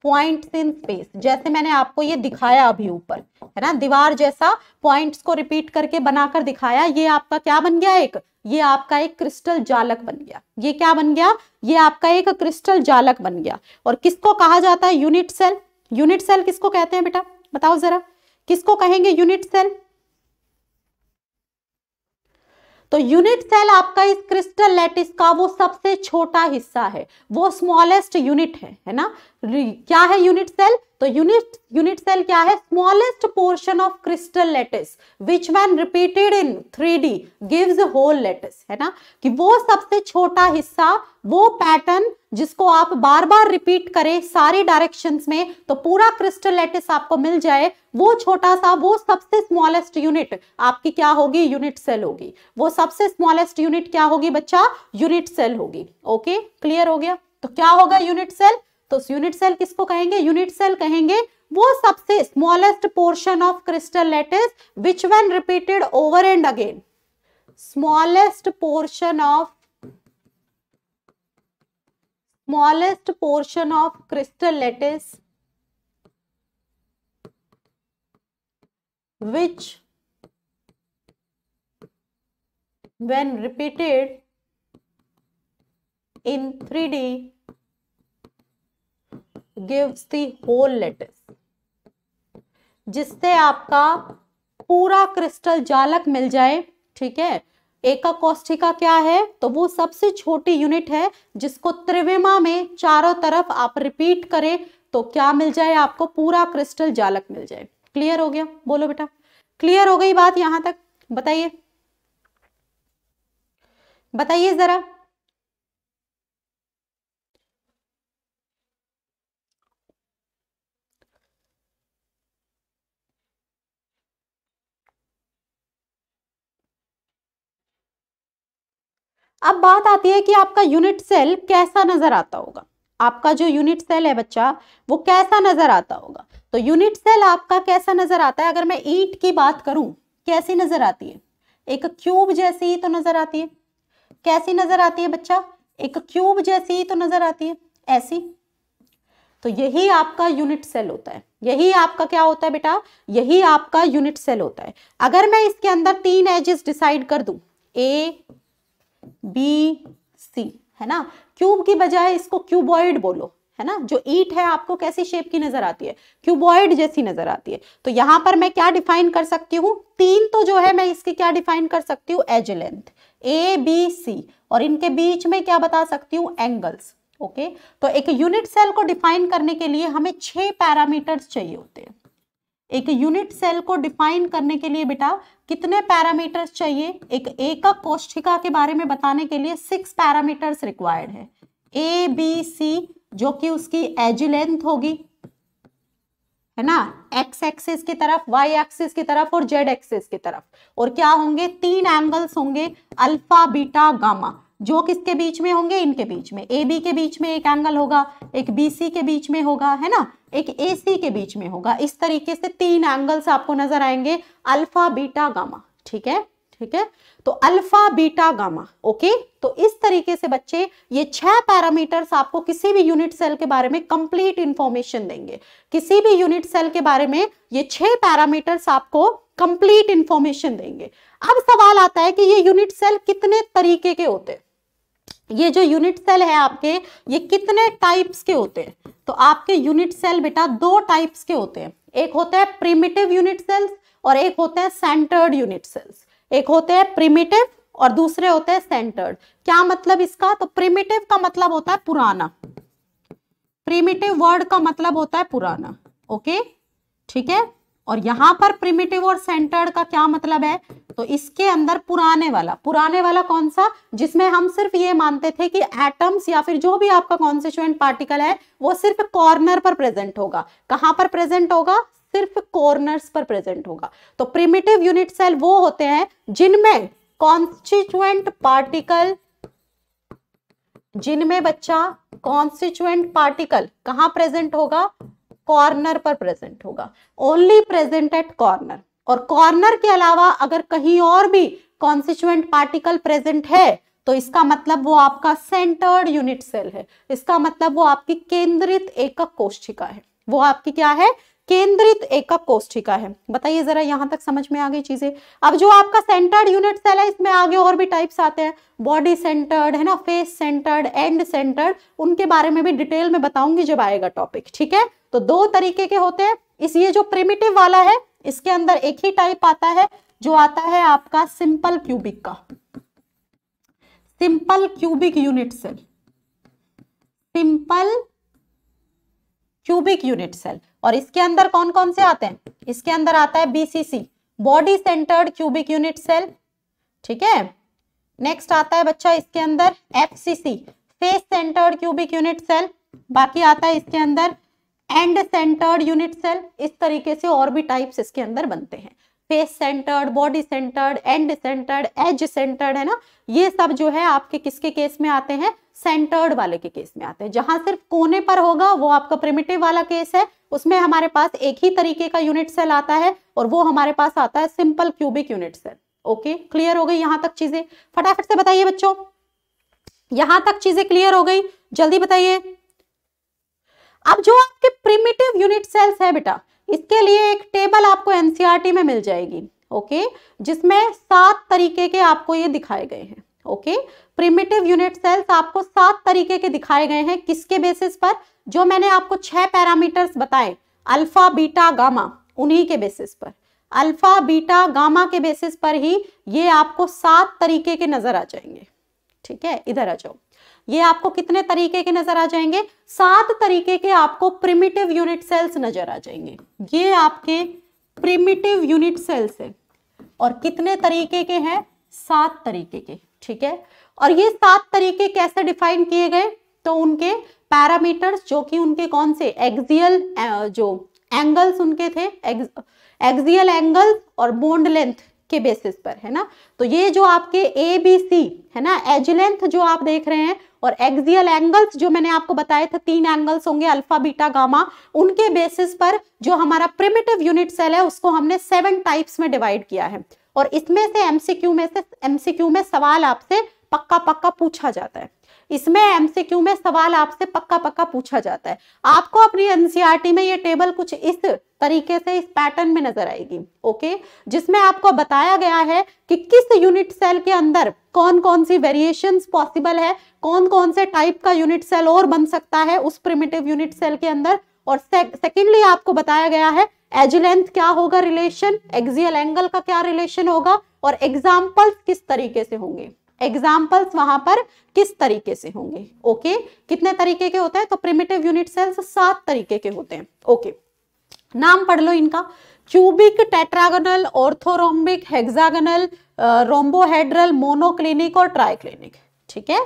points in space, जैसे मैंने आपको ये दिखाया अभी ऊपर, है ना? दीवार जैसा पॉइंट्स को रिपीट करके बनाकर दिखाया, ये आपका क्या बन गया एक? ये आपका एक क्रिस्टल जालक बन गया। ये क्या बन गया? ये आपका एक क्रिस्टल जालक बन गया। और किसको कहा जाता है? Unit cell. यूनिट सेल किसको कहते हैं बेटा? बताओ जरा। किसको कहेंगे यूनिट सेल? तो यूनिट सेल आपका इस क्रिस्टल लेटिस का वो सबसे छोटा हिस्सा है, वो स्मॉलेस्ट यूनिट है है ना? क्या है यूनिट सेल? तो यूनिट यूनिट सेल क्या है? Smallest portion of crystal lattice which when repeated in three D gives whole lattice है ना? कि वो सबसे छोटा हिस्सा, वो पैटर्न जिसको आप बार बार रिपीट करें सारे डायरेक्शंस में तो पूरा क्रिस्टल लेटिस आपको मिल जाए, वो छोटा सा, वो सबसे स्मॉलेस्ट यूनिट आपकी क्या होगी? यूनिट सेल होगी। वो सबसे स्मॉलेस्ट यूनिट क्या होगी बच्चा? यूनिट सेल होगी। ओके क्लियर हो गया? तो क्या होगा यूनिट सेल तो यूनिट सेल किसको कहेंगे? यूनिट सेल कहेंगे। वो सबसे smallest portion of crystal lattice which when repeated over and again smallest portion of smallest portion of crystal lattice which when repeated in 3D gives the whole lattice जिससे आपका पूरा क्रिस्टल जालक मिल जाए, ठीक है? एका कोष्ठिका क्या है? तो वो सबसे छोटी यूनिट है, जिसको त्रिविमा में चारों तरफ़ आप रिपीट करें तो क्या मिल जाए आपको? पूरा क्रिस्टल जालक मिल जाए। क्लियर हो गया? बोलो बेटा। क्लियर हो गई बात यहाँ तक? बताइए। बताइए जरा। अब बात आती है कि आपका यूनिट सेल कैसा नज़र आता होगा। आपका जो यूनिट सेल है बच्चा, वो कैसा नज़र आता होगा। तो यूनिट सेल आपका कैसा नज़र आता है? अगर मैं ईट की बात करूँ, कैसी नज़र आती है? एक क्यूब जैसी ही तो नज़र आती है। कैसी नज़र आती है बच्चा? एक क्यूब जैसी ही तो नज़र आती है। ऐसी। तो यही आपका यूनिट सेल होता है। यही आपका क्या होता है बेटा? यही आपका यूनिट सेल होता है। अगर मैं इसके अंदर तीन एजेस डिसाइड कर दूँ ए बी सी है ना? क्यूब की बजाय इसको क्यूबॉइड बोलो, है ना? जो ईट है, आपको कैसी शेप की नज़र आती है? क्यूबॉइड जैसी नज़र आती है। तो यहाँ पर मैं क्या डिफाइन कर सकती हूँ? तीन तो जो है, मैं इसकी क्या डिफाइन कर सकती हूँ? Edge length A B C और इनके बीच में क्या बता सकती हूँ? एंगल्स ओके तो एक यूनिट सेल को डिफाइन करने के लिए हमें छह पैरामीटर्स चाहिए होते हैं। एक यूनिट सेल को डिफाइन करने के लिए बेटा, कितने पैरामीटर्स चाहिए? एक एकक कोष्ठिका के बारे में बताने के लिए सिक्स पैरामीटर्स रिक्वायर्ड है। ए बी सी जो कि उसकी एज लेंथ होगी। है ना? एक्स एक्सिस की तरफ़ वाई एक्सिस की तरफ़ और जेड एक्सिस की तरफ़। और क्या होंगे? तीन एंगल्स होंगे अल्फ़ा बीटा गामा जो किसके बीच में होंगे? इनके बीच में। ए बी के बीच में एक एंगल होगा, एक बी सी के बीच में होगा, है ना? एक ए सी के बीच में होगा। इस तरीके से तीन एंगल्स आपको नज़र आएँगे। Alpha, beta, gamma. ठीक है? ठीक है? तो अल्फ़ा, बीटा, गामा। ओके? तो इस तरीके से बच्चे ये छह पैरामीटर्स आपको किसी भी यूनिट सेल के बारे में कंप्लीट इंफॉर्मेशन देंगे। किसी भी यूनिट सेल के बारे में ये छह पैरामीटर्स आपको कंप्लीट इंफॉर्मेशन देंगे। अब सवाल आता है कि ये यूनिट सेल कितने तरीके के होते हैं? ये जो यूनिट सेल है आपके, ये कितने टाइप्स के होते हैं? तो आपके यूनिट सेल बेटा दो टाइप्स के होते हैं। एक होता है प्रिमिटिव यूनिट सेल्स और एक होता है सेंटर्ड यूनिट सेल्स एक होते हैं प्रिमिटिव और दूसरे होते हैं सेंटर्ड क्या मतलब इसका? तो प्रिमिटिव का मतलब होता है पुराना। प्रिमिटिव वर्ड का मतलब होता है पुराना। ओके ठीक है? और यहाँ पर प्रिमिटिव और सेंटर्ड का क्या मतलब है? तो इसके अंदर पुराने वाला। पुराने वाला कौन सा? जिसमें हम सिर्फ़ ये मानते थे कि एटम्स या फिर जो भी आपका कॉन्स्टिट्यूएंट पार्टिकल है, वो सिर्फ़ कॉर्नर पर प्रेजेंट होगा। कहाँ पर प्रेजेंट होगा? सिर्फ़ कॉर्नर्स पर प्रेजेंट होगा। तो प्रिमिटिव यूनिट सेल वो होते हैं जिनमें कॉन्स्टिट्यूएंट पार्टिकल जिनमें बच्चा कॉन्स्टिट्यूएंट पार्टिकल कहाँ प्रेजेंट होगा? कॉर्नर पर प्रेजेंट होगा। ओनली प्रेजेंट एट कॉर्नर और कॉर्नर के अलावा अगर कहीं और भी कॉन्स्टिट्यूएंट पार्टिकल प्रेजेंट है तो इसका मतलब वो आपका सेंटर्ड यूनिट सेल है। इसका मतलब वो आपकी केंद्रित एकक कोशिका है। वो आपकी क्या है? केंद्रित एकक कोष्ठिका है। बताइए जरा यहाँ तक समझ में आ गई चीज़ें। अब जो आपका सेंटर्ड यूनिट सेल है, इसमें आगे और भी टाइप्स आते हैं। बॉडी सेंटर्ड है ना? फेस सेंटर्ड एंड सेंटर्ड उनके बारे में भी डिटेल में बताऊँगी जब आएगा टॉपिक ठीक है? तो दो तरीके के होते हैं। इस ये जो प्रिमिटिव वाला है, इसके अंदर एक ही टाइप आता है, जो आता है आपका सिंपल क्यूबिक का। Simple cubic unit cell simple cubic unit cell. और इसके अंदर कौन कौन से आते हैं? इसके अंदर आता है BCC body centred cubic unit cell ठीक है? नेक्स्ट आता है बच्चा इसके अंदर FCC face centred cubic unit cell बाकी आता है इसके अंदर एंड सेंटर्ड यूनिट सेल इस तरीके से और भी टाइप्स इसके अंदर बनते हैं। Face centred body centred end centred edge centred है ना? ये सब जो है आपके किसके केस में आते हैं? सेंटर्ड वाले के केस में आते हैं। जहाँ सिर्फ़ कोने पर होगा, वो आपका प्रिमिटिव वाला केस है। उसमें हमारे पास एक ही तरीके का यूनिट सेल आता है और वो हमारे पास आता है simple cubic unit cell okay clear हो गई यहाँ तक चीज़ें? फटाफट से बताइए बच्चों। यहाँ तक चीज़ें क्लियर हो गई? जल्दी बताइए। अब जो आपके प्रिमिटिव यूनिट सेल्स है बेटा, इसके लिए एक टेबल आपको एनसीआरटी e में मिल जाएगी। ओके जिसमें सात तरीके के आपको ये दिखाए गए हैं। ओके प्रिमिटिव यूनिट सेल्स आपको सात तरीके के दिखाए गए हैं। किसके बेसिस पर? जो मैंने आपको छह पैरामीटर्स बताए। अल्फ़ा बीटा गामा उन्हीं के बेसिस पर। अल्फ़ा बीटा गामा के बेसिस पर ही ये आपको सात तरीके के नज़र आ जाएँगे। ठीक है? इधर आ जाओ। ये आपको कितने तरीके के नज़र आ जाएँगे? सात तरीके के आपको प्रिमिटिव यूनिट सेल्स नज़र आ जाएँगे। ये आपके प्रिमिटिव यूनिट सेल्स है। और कितने तरीके के हैं? सात तरीके के। ठीक है? और ये सात तरीके कैसे डिफाइन किए गए? तो उनके पैरामीटर्स जो कि उनके कौन से? एक्सियल जो एंगल्स उनके थे एक्सियल एंगल्स और बोन्ड लेंथ के बेसिस पर, है ना? तो ये जो आपके ए बी सी है ना? एज लेंथ जो आप देख रहे हैं और एक्सियल एंगल्स जो मैंने आपको बताए थे, तीन एंगल्स होंगे अल्फ़ा बीटा गामा उनके बेसिस पर जो हमारा प्रिमिटिव यूनिट सेल है, उसको हमने सेवन टाइप्स में डिवाइड किया है। और इसमें से एमसीक्यू में से एमसीक्यू में सवाल आपसे पक्का पक्का पूछा जाता है। इसमें एमसीक्यू में सवाल आपसे पक्का पक्का पूछा जाता है। आपको अपनी एनसीईआरटी में ये टेबल कुछ इस तरीके से, इस पैटर्न में नज़र आएगी, ओके? जिसमें आपको बताया गया है कि किस यूनिट सेल के अंदर कौन कौन सी वेरिएशन पॉसिबल है कौन कौन से टाइप का यूनिट सेल और बन सकता है उस प्रिमिटिव यूनिट सेल के अंदर। और सेकेंडली आपको बताया गया है एज लेंथ क्या होगा रिलेशन? एक्सियल एंगल का क्या रिलेशन होगा? और एग्जाम्पल्स किस तरीके से होंगे? एग्जाम्पल्स वहाँ पर किस तरीके से होंगे? ओके कितने तरीके के होते हैं? तो प्रिमिटिव यूनिट सेल्स सात तरीके के होते हैं। ओके नाम पढ़ लो इनका। Cubic tetragonal orthorhombic hexagonal rhombohedral monoclinic और ट्राइक्लिनिक ठीक है?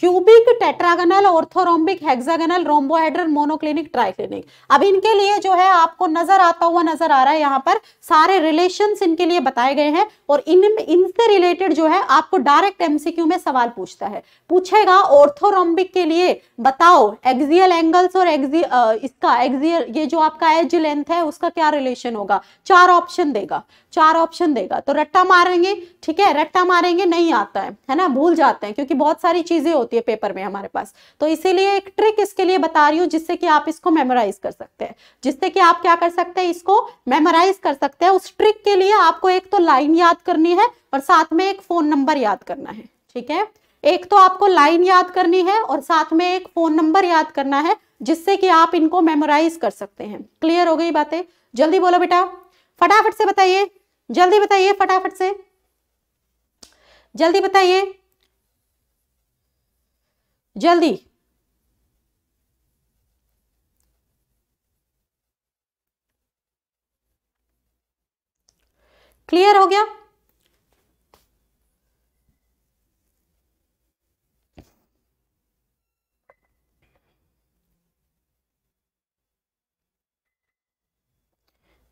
Cubic tetragonal, orthorhombic hexagonal rhombohedral monoclinic triclinic. अब इनके लिए जो है, आपको नज़र आता हुआ नज़र आ रहा है यहाँ पर। सारे रिलेशंस इनके लिए बताए गए हैं और इन, इनसे रिलेटेड जो है, आपको डायरेक्ट एमसीक्यू में सवाल पूछता है। पूछेगा ऑर्थोरोम्बिक के लिए, बताओ एक्सियल एंगल्स और एक्सी इसका एक्सियल ये जो आपका एज लेंथ है, उसका क्या रिलेशन होगा? चार ऑप्शन देगा। चार ऑप्शन देगा। तो रट्टा मारेंगे, ठीक है? रट्टा मारेंगे, नहीं आता है है ना? भूल जाते हैं, क्योंकि बहुत सारी चीज़ें है पेपर में हमारे पास। तो इसीलिए एक ट्रिक इसके लिए बता रही हूँ जिससे कि आप इसको मेमोराइज कर सकते हैं। जिससे कि आप क्या कर सकते हैं, इसको मेमोराइज कर सकते हैं। उस ट्रिक के लिए आपको एक तो लाइन याद करनी है और साथ में एक फ़ोन नंबर याद करना है, ठीक है? एक तो आपको लाइन याद करनी है और साथ में एक फ़ोन नंबर याद करना है जिससे कि आप इनको मेमोराइज कर सकते हैं। क्लियर हो गई बातें? जल्दी बोलो बेटा। फटाफट से बताइए। जल्दी बताइए फटाफट से। जल्दी बताइए। जल्दी। क्लियर हो गया?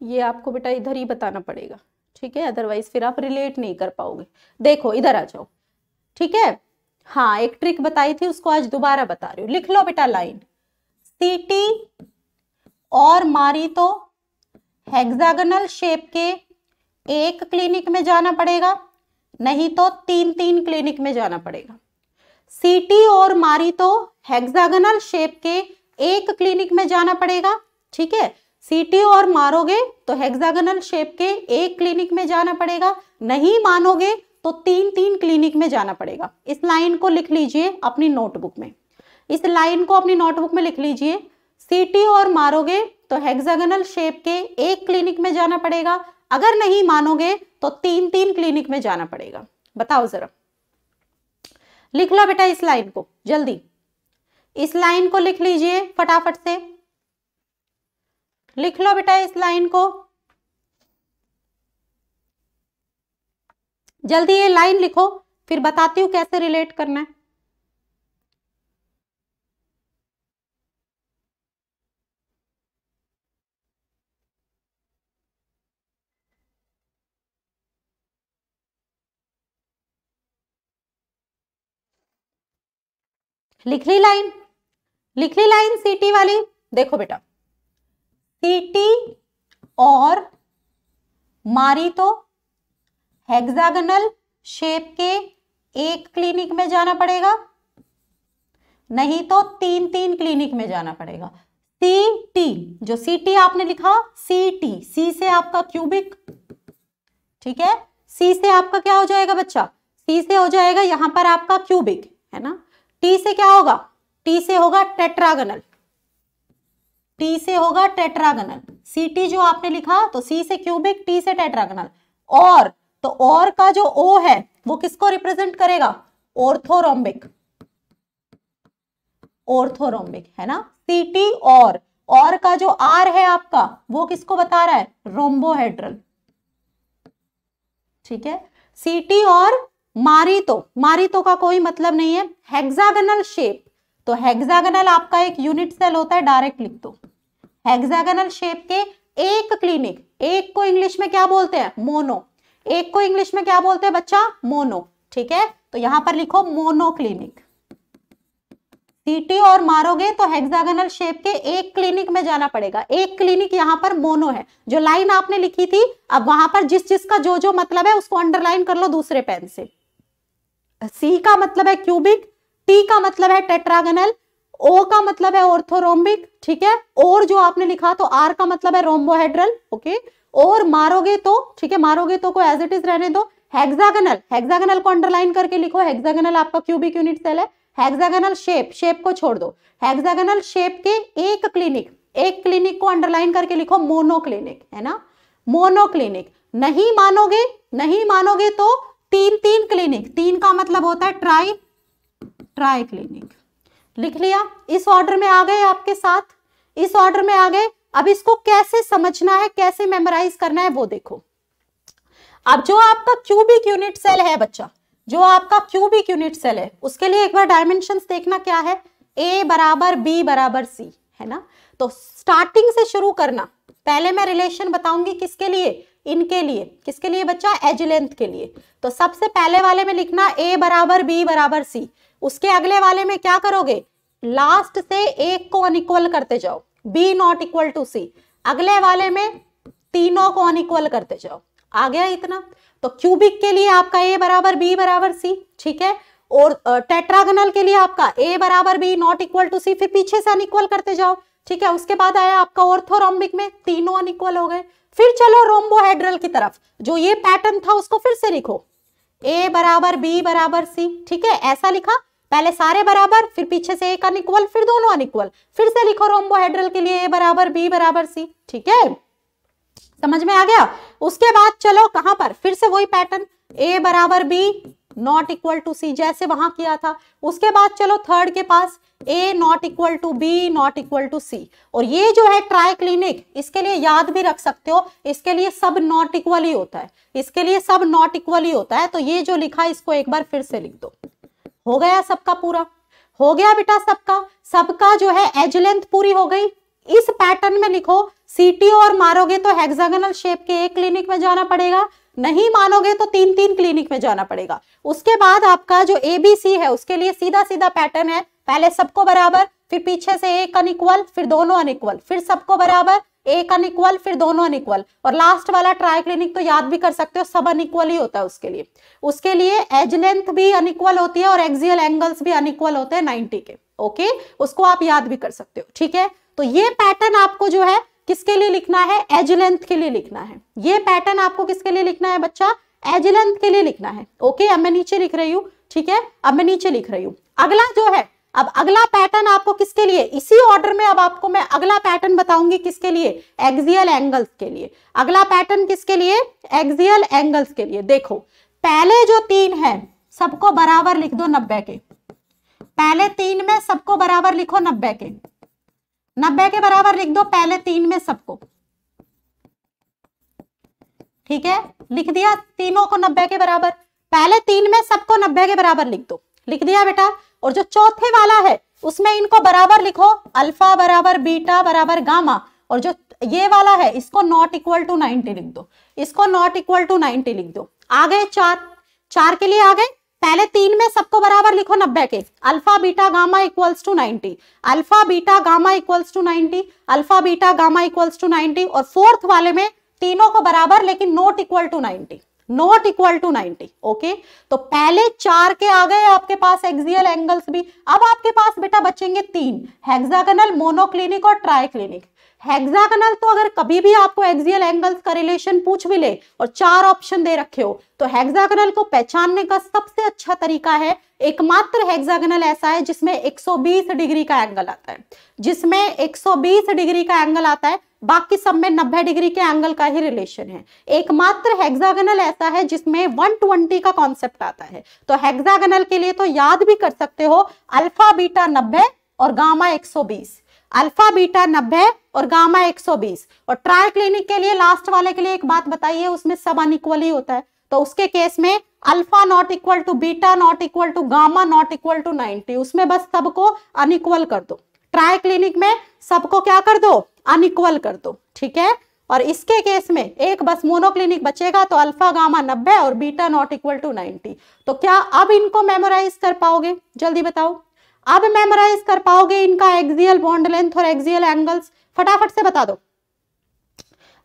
ये आपको बेटा इधर ही बताना पड़ेगा, ठीक है? अदरवाइज़ फिर आप रिलेट नहीं कर पाओगे। देखो, इधर आ जाओ, ठीक है? हाँ एक ट्रिक बताई थी, उसको आज दोबारा बता रही हूँ। लिख लो बेटा लाइन सीटी और मारी तो हेक्सागनल शेप के एक क्लिनिक में जाना पड़ेगा, नहीं तो तीन तीन क्लिनिक में जाना पड़ेगा। सीटी और मारी तो हेक्सागनल शेप के एक क्लिनिक में जाना पड़ेगा, ठीक है? सीटी और मारोगे तो हेक्सागनल शेप के एक क्लिनिक में जाना पड़ेगा, नहीं मानोगे तो तीन तीन क्लिनिक में जाना पड़ेगा। इस लाइन को लिख लीजिए अपनी नोटबुक में। इस लाइन को अपनी नोटबुक में लिख लीजिए, सीटी और मारोगे तो हेक्सागनल शेप के एक क्लिनिक में जाना पड़ेगा। अगर नहीं मानोगे तो तीन तीन क्लिनिक में जाना पड़ेगा। बताओ जरा। लिख लो बेटा इस लाइन को, जल्दी। इस लाइन को लिख लीजिए फटाफट से। लिख लो बेटा इस लाइन को। जल्दी ये लाइन लिखो, फिर बताती हूँ कैसे रिलेट करना है। लिख ली लाइन लिख ली लाइन सीटी वाली, देखो बेटा। सीटी और मारी तो हेक्सागनल शेप के एक क्लिनिक में जाना पड़ेगा। नहीं तो तीन तीन क्लिनिक में जाना पड़ेगा। सी टी जो सी टी आपने लिखा सी टी सी से आपका क्यूबिक ठीक है? सी से आपका क्या हो जाएगा बच्चा? सी से हो जाएगा यहाँ पर आपका क्यूबिक है ना? टी से क्या होगा? टी से होगा टेट्रागनल टी से होगा टेट्रागनल सी टी जो आपने लिखा तो सी से क्यूबिक टी से टेट्रागनल और तो और का जो ओ है, वो किसको रिप्रेजेंट करेगा? ऑर्थोरोम्बिक ऑर्थोरोम्बिक है ना? सी टी और. और का जो आर है आपका, वो किसको बता रहा है? रोम्बोहेड्रल ठीक है? सीटी और मारितो. मारितो का कोई मतलब नहीं है. हेक्सागनल शेप तो हेक्सागनल आपका एक यूनिट सेल होता है डायरेक्ट लिख दो हेक्सागनल शेप के एक क्लिनिक एक को इंग्लिश में क्या बोलते हैं? मोनो एक को इंग्लिश में क्या बोलते हैं बच्चा? मोनो। ठीक है? तो यहाँ पर लिखो मोनो क्लिनिक सीटी और मारोगे तो हेक्सागनल शेप के एक क्लिनिक में जाना पड़ेगा। एक क्लिनिक यहाँ पर मोनो है। जो लाइन आपने लिखी थी, अब वहाँ पर जिस चीज़ का जो जो मतलब है, उसको अंडरलाइन कर लो दूसरे पेन से। सी का मतलब है क्यूबिक टी का मतलब है टेट्रागनल ओ का मतलब है ऑर्थोरोम्बिक ठीक है? और जो आपने लिखा तो आर का मतलब है रोम्बोहेड्रल ओके और मारोगे तो ठीक है, मारोगे तो को एज इट इज़ रहने दो। हेक्सागनल हेक्सागनल को अंडरलाइन करके लिखो। हेक्सागनल आपका क्यूबिक यूनिट सेल है। हेक्सागनल शेप शेप को छोड़ दो। हेक्सागनल शेप के एक क्लिनिक एक क्लिनिक को अंडरलाइन करके लिखो। मोनो क्लिनिक है ना? मोनो क्लिनिक नहीं मानोगे नहीं मानोगे तो तीन तीन क्लिनिक तीन का मतलब होता है ट्राई ट्राई क्लिनिक लिख लिया? इस ऑर्डर में आ गए आपके साथ? इस ऑर्डर में आ गए? अब इसको कैसे समझना है, कैसे मेमोराइज करना है वो देखो। अब जो आपका क्यूबिक यूनिट सेल है बच्चा, जो आपका क्यूबिक यूनिट सेल है, उसके लिए एक बार डायमेंशन देखना क्या है? ए बराबर बी बराबर सी है ना? तो स्टार्टिंग से शुरू करना। पहले मैं रिलेशन बताऊँगी किसके लिए? इनके लिए। किसके लिए बच्चा? एज लेंथ के लिए। तो सबसे पहले वाले में लिखना ए बराबर बी बराबर सी उसके अगले वाले में क्या करोगे? लास्ट से एक को अनइक्वल करते जाओ। B not equal to C. अगले वाले में तीनों को अनइक्वल करते जाओ। आ गया इतना। तो क्यूबिक के लिए आपका ए बराबर बी बराबर सी ठीक है? और टेट्रागनल के लिए आपका ए बराबर B not equal to C फिर पीछे से अनइक्वल करते जाओ, ठीक है? उसके बाद आया आपका ऑर्थोरोम्बिक में तीनों अनइक्वल हो गए। फिर चलो रोम्बोहेड्रल की तरफ़। जो ये पैटर्न था, उसको फिर से लिखो। ए बराबर बी बराबर सी ठीक है? ऐसा लिखा। पहले सारे बराबर, फिर पीछे से एक अनइक्वल फिर दोनों अनइक्वल फिर से लिखो रोम्बोहेड्रल के लिए ए बराबर बी बराबर सी ठीक है? समझ में आ गया? उसके बाद चलो कहाँ पर? फिर से वही पैटर्न ए बराबर B not equal to C जैसे वहाँ किया था। उसके बाद चलो थर्ड के पास A not equal to B not equal to C और ये जो है ट्राई क्लिनिक इसके लिए याद भी रख सकते हो, इसके लिए सब नॉट इक्वल ही होता है। इसके लिए सब नॉट इक्वल ही होता है तो ये जो लिखा इसको एक बार फिर से लिख दो। हो गया सबका पूरा? हो गया बेटा सबका? सबका जो है एज लेंथ पूरी हो गई। इस पैटर्न में लिखो सीटी और मारोगे तो हेक्सागनल शेप के एक क्लिनिक में जाना पड़ेगा। नहीं मानोगे तो तीन तीन क्लिनिक में जाना पड़ेगा। उसके बाद आपका जो एबीसी है, उसके लिए सीधा सीधा पैटर्न है। पहले सबको बराबर, फिर पीछे से एक अनइक्वल फिर दोनों अनइक्वल फिर सबको बराबर एक अनइक्वल फिर दोनों अनइक्वल और लास्ट वाला ट्राइक्लिनिक तो याद भी कर सकते हो, सब अनइक्वल ही होता है उसके लिए। उसके लिए एज लेंथ भी अनइक्वल होती है और एक्सियल एंगल्स भी अनइक्वल होते हैं 90 के। ओके उसको आप याद भी कर सकते हो। ठीक है? तो ये पैटर्न आपको जो है, किसके लिए लिखना है? एज लेंथ के लिए लिखना है। ये पैटर्न आपको किसके लिए लिखना है बच्चा? एज लेंथ के लिए लिखना है। ओके अब मैं नीचे लिख रही हूँ। ठीक है? अब मैं नीचे लिख रही हूँ। अगला जो है अब अगला पैटर्न आपको किसके लिए? इसी ऑर्डर में अब आपको मैं अगला पैटर्न बताऊँगी किसके लिए? एक्सियल एंगल्स के लिए। अगला पैटर्न किसके लिए? एक्सियल एंगल्स के लिए। देखो, पहले जो तीन है, सबको बराबर लिख दो नब्बे के। पहले तीन में सबको बराबर लिखो नब्बे के। नब्बे के बराबर लिख दो, पहले तीन में सबको। ठीक है? लिख दिया तीनों को नब्बे के बराबर। पहले तीन में सबको नब्बे के बराबर लिख दो। लिख दिया बेटा और जो चौथे वाला है, उसमें इनको बराबर लिखो, अल्फ़ा बराबर बीटा बराबर गामा, और जो ये वाला है, इसको नॉट इक्वल टू नाइनटी लिख दो। इसको नॉट इक्वल टू नाइनटी लिख दो। आ गए चार। चार के लिए आ गए। पहले तीन में सबको बराबर लिखो नब्बे के। Alpha, beta, gamma equals to ninety alpha, beta, gamma equals to ninety alpha, beta, gamma equals to ninety और फोर्थ वाले में तीनों को बराबर, लेकिन not equal to ninety not equal to 90 okay तो पहले चार के आ गए आपके पास एक्सियल एंगल्स भी। अब आपके पास बेटा बचेंगे तीन हेक्सागोनल मोनोक्लिनिक और ट्राइक्लिनिक हेक्सागोनल तो अगर कभी भी आपको एक्सियल एंगल्स का रिलेशन पूछ भी ले और चार ऑप्शन दे रखे हो तो हेक्सागोनल को पहचानने का सबसे अच्छा तरीका है, एकमात्र हेक्सागोनल ऐसा है जिसमें 120 डिग्री का एंगल आता है। जिसमें 120 डिग्री का एंगल आता है, बाकी सब में 90 डिग्री के एंगल का ही रिलेशन है। एकमात्र हेक्सागोनल ऐसा है जिसमें 120 का कॉन्सेप्ट आता है। तो हेक्सागोनल के लिए तो याद भी कर सकते हो अल्फ़ा बीटा 90 और गामा 120 अल्फ़ा बीटा 90 और गामा 120 और ट्राइक्लिनिक के लिए, लास्ट वाले के लिए एक बात बताइए, उसमें सब अनइक्वल ही होता है। तो उसके केस में alpha not equal to beta not equal to gamma not equal to 90 उसमें बस सबको अनइक्वल कर दो। ट्राइक्लिनिक में सबको क्या कर दो? अनइक्वल कर दो। ठीक है? और इसके केस में एक बस मोनोक्लिनिक बचेगा तो अल्फ़ा गामा 90 और बीटा नॉट इक्वल टू 90 तो क्या अब इनको मेमोराइज कर पाओगे? जल्दी बताओ। अब मेमोराइज कर पाओगे इनका एक्सियल बॉन्ड लेंथ और एक्सियल एंगल्स फटाफट से बता दो।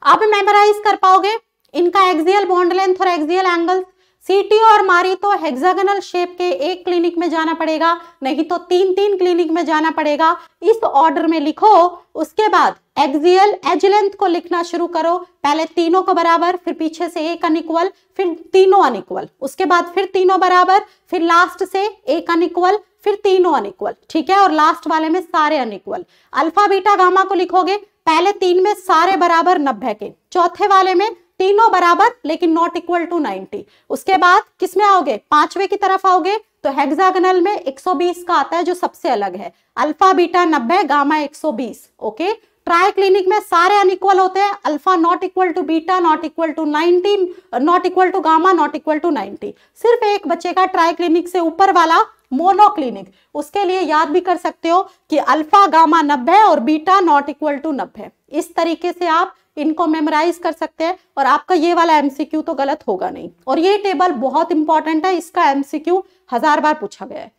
अब मेमोराइज कर पाओगे, इनका एक्सियल बॉन्ड लेंथ और एक्सियल एंगल्स सीटी और मारी तो हेक्सागोनल शेप के एक क्लिनिक में जाना पड़ेगा, नहीं तो तीन तीन क्लिनिक में जाना पड़ेगा। इस ऑर्डर में लिखो, उसके बाद एक्सियल एज लेंथ को लिखना शुरू करो, पहले तीनों को बराबर, फिर पीछे से एक अनइक्वल फिर तीनों अनइक्वल उसके बाद फिर तीनों बराबर, फिर लास्ट से एक अनइक्वल फिर तीनों अनइक्वल ठीक है? और लास्ट वाले में सारे अनइक्वल अल्फ़ा, बीटा, गामा को लिखोगे, पहले तीन में सारे बराबर नब्बे के। चौथे वाले में तीनों बराबर, लेकिन नॉट इक्वल टू 90 उसके बाद किसमें आओगे? पांचवे की तरफ़ आओगे तो हेक्सागोनल में 120 का आता है, जो सबसे अलग है। Alpha, beta 90 gamma 120 okay? Triclinic में सारे अनइक्वल होते हैं, alpha not equal to beta not equal to 19 not equal to gamma not equal to 90 सिर्फ़ एक बच्चे का ट्राई क्लिनिक से ऊपर वाला मोनोक्लिनिक। उसके लिए याद भी कर सकते हो कि अल्फ़ा, गामा नब्बे और बीटा नॉट इक्वल टू नब्बे इस तरीके से आप इनको मेमोराइज कर सकते हैं और आपका ये वाला एमसीक्यू तो गलत होगा नहीं। और ये टेबल बहुत इंपॉर्टेंट है, इसका एमसीक्यू हज़ार बार पूछा गया है।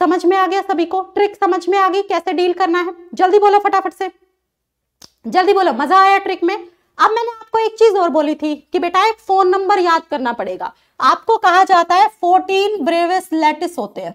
समझ में आ गया सभी को? ट्रिक समझ में आ गई? कैसे डील करना है? जल्दी बोलो फटाफट से। जल्दी बोलो, मज़ा आया ट्रिक में। अब मैंने आपको एक चीज़ और बोली थी कि बेटा एक फ़ोन नंबर याद करना पड़ेगा। आपको कहा जाता है, फोर्टीन ब्रेवेस लेटिस होते हैं।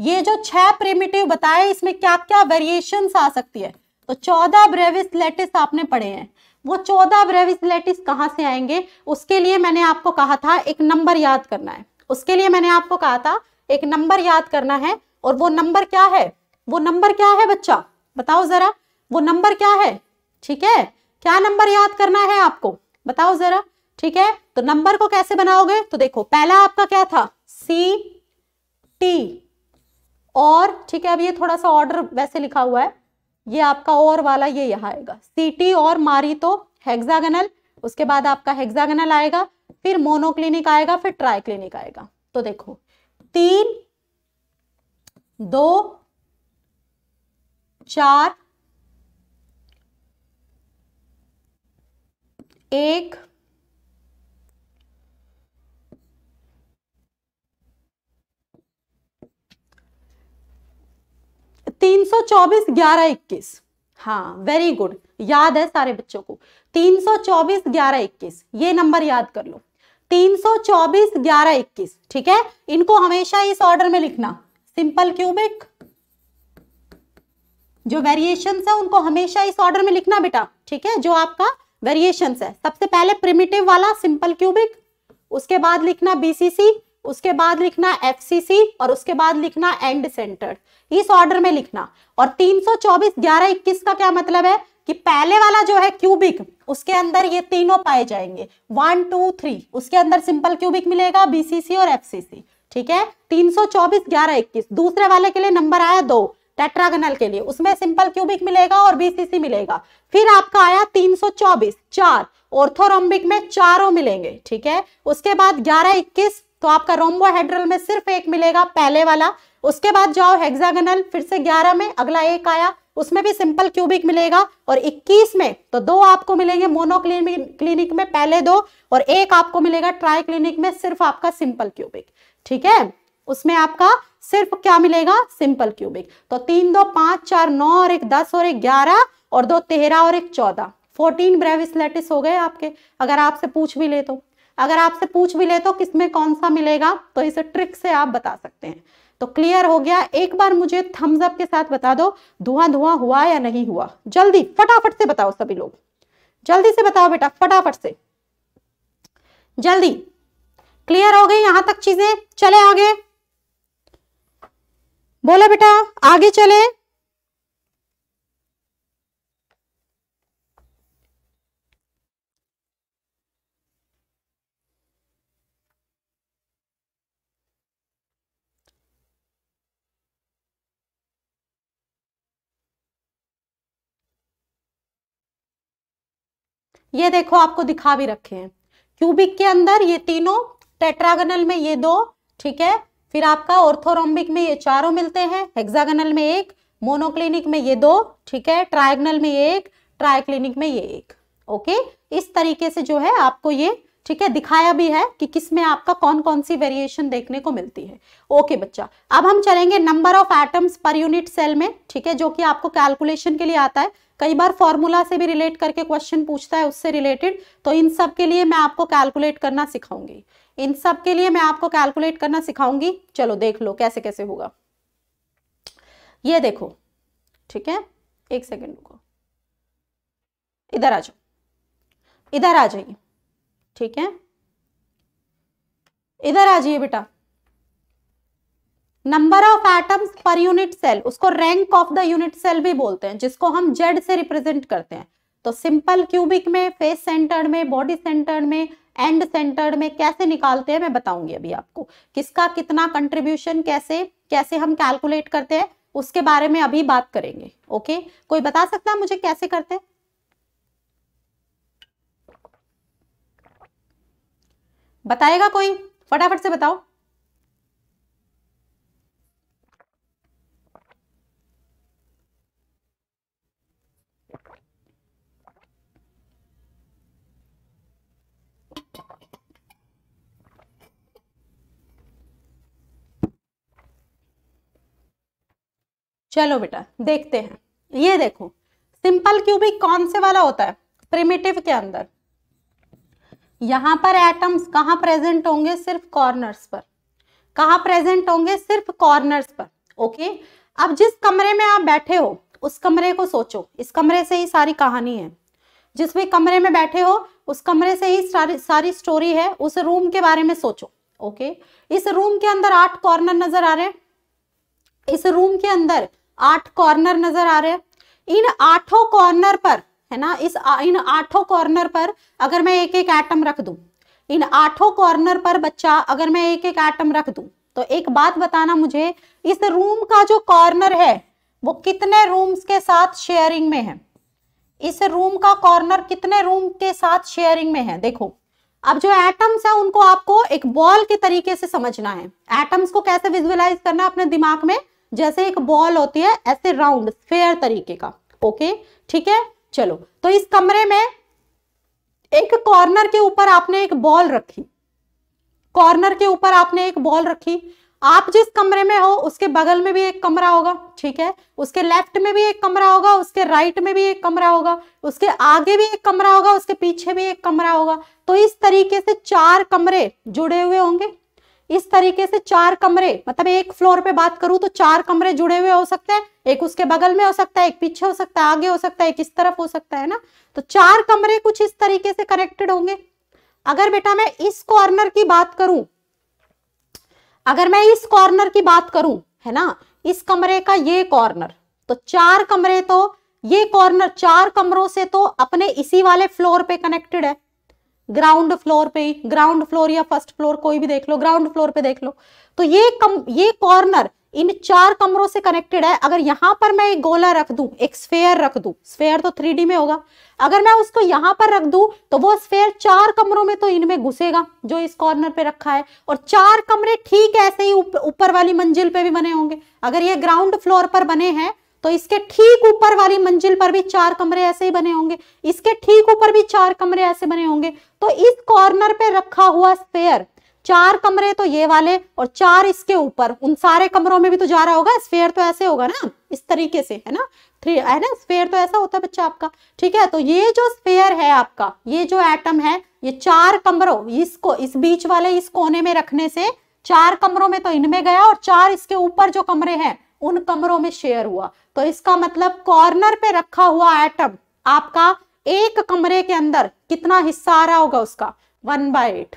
ये जो छह प्रिमिटिव बताए, इसमें क्या क्या वेरिएशन आ सकती है? तो चौदह ब्रेविस लेटिस आपने पढ़े हैं। वो चौदह ब्रेविस लेटिस कहाँ से आएँगे? उसके लिए मैंने आपको कहा था, एक नंबर याद करना है। उसके लिए मैंने आपको कहा था, एक नंबर याद करना है। और वो नंबर क्या है? वो नंबर क्या है बच्चा? बताओ जरा। वो नंबर क्या है? ठीक है? क्या नंबर याद करना है आपको? बताओ जरा। ठीक है? तो नंबर को कैसे बनाओगे? तो देखो, पहला आपका क्या था? सी टी और ठीक है, अब ये थोड़ा सा ऑर्डर वैसे लिखा हुआ है। ये आपका और वाला ये यहाँ आएगा। सीटी और मारी तो हेक्सागनल उसके बाद आपका हेक्सागनल आएगा, फिर मोनोक्लिनिक आएगा, फिर ट्राइक्लिनिक आएगा। तो देखो, तीन, दो, चार, एक तीन सौ चौबीस, ग्यारह इक्कीस। हाँ वेरी गुड याद है सारे बच्चों को। 324 11 21 ये नंबर याद कर लो। 324 11 21 ठीक है? इनको हमेशा इस ऑर्डर में लिखना। सिंपल क्यूबिक जो वेरिएशन है, उनको हमेशा इस ऑर्डर में लिखना बेटा। ठीक है? जो आपका वेरिएशन है। सबसे पहले प्रिमिटिव वाला सिंपल क्यूबिक उसके बाद लिखना बीसीसी उसके बाद लिखना एफसीसी और उसके बाद लिखना एंड सेंटर्ड इस ऑर्डर में लिखना। और 324 11 21 का क्या मतलब है? कि पहले वाला जो है क्यूबिक उसके अंदर ये तीनों पाए जाएँगे। वन टू थ्री उसके अंदर सिंपल क्यूबिक मिलेगा बीसीसी और एफसीसी ठीक है? 324 11 21 दूसरे वाले के लिए नंबर आया दो टेट्रागनल के लिए। उसमें सिंपल क्यूबिक मिलेगा और बीसीसी मिलेगा। फिर आपका आया 324 चार। ऑर्थोरोम्बिक में चारों मिलेंगे। ठीक है? उसके बाद 11 21 तो आपका रोम्बोहेड्रल में सिर्फ़ एक मिलेगा, पहले वाला। उसके बाद जाओ हेक्सागनल फिर से 11 में, अगला एक आया। उसमें भी सिंपल क्यूबिक मिलेगा और 21 में तो दो आपको मिलेंगे मोनोक्लिनिक क्लिनिक में, पहले दो, और एक आपको मिलेगा ट्राई क्लिनिक में, सिर्फ़ आपका सिंपल क्यूबिक ठीक है? उसमें आपका सिर्फ़ क्या मिलेगा? सिंपल क्यूबिक तो तीन दो पाँच, चार नौ और एक दस और एक ग्यारह, और दो तेरह और एक चौदह। फोर्टीन ब्रेविस लेटिस हो गए आपके। अगर आपसे पूछ भी ले तो। अगर आपसे पूछ भी ले तो किसमें कौन सा मिलेगा? तो इसे ट्रिक से आप बता सकते हैं। तो क्लियर हो गया। एक बार मुझे थम्स अप के साथ बता दो, धुआँ धुआँ हुआ या नहीं हुआ? जल्दी, फटाफट से बताओ सभी लोग। जल्दी से बताओ बेटा, फटाफट से। जल्दी। क्लियर हो गई यहाँ तक चीज़ें? चले आगे। बोलो बेटा, आगे चले। ये देखो, आपको दिखा भी रखे हैं। क्यूबिक के अंदर ये तीनों, टेट्रागनल में ये दो, ठीक है? फिर आपका ऑर्थोरोम्बिक में ये चारों मिलते हैं, हेक्सागनल में एक, मोनोक्लिनिक में ये दो, ठीक है? ट्रायगनल में एक ट्राइक्लिनिक में ये एक, ओके? इस तरीके से जो है आपको ये, ठीक है? दिखाया भी है कि किसमें आपका कौन कौन सी वेरिएशन देखने को मिलती है। ओके बच्चा, अब हम चलेंगे number of atoms per unit cell में, ठीक है? जो कि आपको कैलकुलेशन के लिए आता है। कई बार फॉर्मूला से भी रिलेट करके क्वेश्चन पूछता है, उससे रिलेटेड तो इन सब के लिए मैं आपको कैलकुलेट करना सिखाऊँगी। इन सब के लिए मैं आपको कैलकुलेट करना सिखाऊँगी। चलो देख लो कैसे कैसे होगा। ये देखो, ठीक है? एक सेकेंड रुको। इधर आ जाओ। इधर आ जाइए। ठीक है? इधर आ जाइए बेटा। Number of atoms per unit cell उसको rank of the unit cell भी बोलते हैं, जिसको हम जेड से रिप्रेजेंट करते हैं। तो सिंपल क्यूबिक में फेस सेंटर्ड में बॉडी सेंटर्ड में एंड सेंटर्ड में कैसे निकालते हैं, मैं बताऊँगी अभी आपको। किसका कितना कंट्रीब्यूशन कैसे कैसे हम कैलकुलेट करते हैं, उसके बारे में अभी बात करेंगे ओके कोई बता सकता है मुझे कैसे करते हैं? बताएगा कोई? फटाफट से बताओ। चलो बेटा, देखते हैं। ये देखो, सिंपल क्यूबिक कौन से वाला होता है? प्रिमिटिव के अंदर। यहाँ पर एटम्स कहाँ प्रेजेंट होंगे? सिर्फ़ कॉर्नर्स पर। कहा प्रेजेंट होंगे? सिर्फ़ कॉर्नर्स पर। ओके अब जिस कमरे में आप बैठे हो, उस कमरे को सोचो। इस कमरे से ही सारी कहानी है। जिस भी कमरे में बैठे हो, उस कमरे से ही सारी सारी स्टोरी है। उस रूम के बारे में सोचो। ओके इस रूम के अंदर आठ कॉर्नर नज़र आ रहे हैं। इस रूम के अंदर आठ कॉर्नर नज़र आ रहे हैं। इन आठों कॉर्नर पर है ना इस आ, इन आठों कॉर्नर पर अगर मैं एक एक एटम रख दूँ इन आठों कॉर्नर पर बच्चा अगर मैं एक एक एटम रख दूँ तो एक बात बताना मुझे इस रूम का जो कॉर्नर है वो कितने रूम्स के साथ शेयरिंग में है? इस रूम का कॉर्नर कितने रूम के साथ शेयरिंग में है? देखो अब जो एटम्स है उनको आपको एक बॉल के तरीके से समझना है। एटम्स को कैसे विजुअलाइज करना अपने दिमाग में? जैसे एक बॉल होती है, ऐसे राउंड फेयर तरीके का। ओके ठीक है? चलो। तो इस कमरे में एक कॉर्नर के ऊपर आपने एक बॉल रखी। कॉर्नर के ऊपर आपने एक बॉल रखी। आप जिस कमरे में हो, उसके बगल में भी एक कमरा होगा। ठीक है? उसके लेफ़्ट में भी एक कमरा होगा, उसके राइट में भी एक कमरा होगा, उसके आगे भी एक कमरा होगा, उसके पीछे भी एक कमरा होगा। तो इस तरीके से चार कमरे जुड़े हुए होंगे। इस तरीके से चार कमरे मतलब एक फ्लोर पे बात करूँ तो चार कमरे जुड़े हुए हो सकते हैं, एक उसके बगल में हो सकता है, एक पीछे हो सकता है, आगे हो सकता है, एक इस तरफ़ हो सकता है ना? तो चार कमरे कुछ इस तरीके से कनेक्टेड होंगे। अगर बेटा मैं इस कॉर्नर की बात करूँ, अगर मैं इस कॉर्नर की बात करूँ, है ना? इस कमरे का ये कॉर्नर तो चार कमरे तो ये कॉर्नर चार कमरों से तो अपने इसी वाले फ्लोर पे कनेक्टेड है। ग्राउंड फ्लोर पे ग्राउंड फ्लोर या फ़र्स्ट फ्लोर कोई भी देख लो ग्राउंड फ्लोर पे देख लो। तो ये कम, ये कॉर्नर इन चार कमरों से कनेक्टेड है। अगर यहाँ पर मैं एक गोला रख दूँ, एक स्फेयर रख दूँ स्फेयर तो थ्री में होगा। अगर मैं उसको यहाँ पर रख दूँ तो वो स्फेयर चार कमरों में तो इनमें घुसेगा, जो इस कॉर्नर पे रखा है। और चार कमरे ठीक ऐसे ही ऊपर वाली मंजिल पे भी बने होंगे। अगर ये ग्राउंड फ्लोर पर बने हैं तो इसके ठीक ऊपर वाली मंजिल पर भी चार कमरे ऐसे ही बने होंगे। इसके ठीक ऊपर भी चार कमरे ऐसे बने होंगे। तो इस कॉर्नर पे रखा हुआ स्पेयर चार कमरे तो ये वाले और चार इसके ऊपर, उन सारे कमरों में भी तो जा रहा होगा, स्फेयर तो ऐसे होगा ना, इस तरीके से, है ना? थ्री है ना? स्फेयर तो ऐसा होता है बच्चा आपका, ठीक है? तो ये जो स्पेयर है आपका, ये जो एटम है, ये चार कमरों, इसको, इस बीच वाले इस कोने में रखने से चार कमरों में तो इनमें गया और चार इसके ऊपर जो कमरे हैं, उन कमरों में शेयर हुआ। तो इसका मतलब कॉर्नर पे रखा हुआ एटम आपका एक कमरे के अंदर कितना हिस्सा आ रहा होगा उसका? वन बाय एट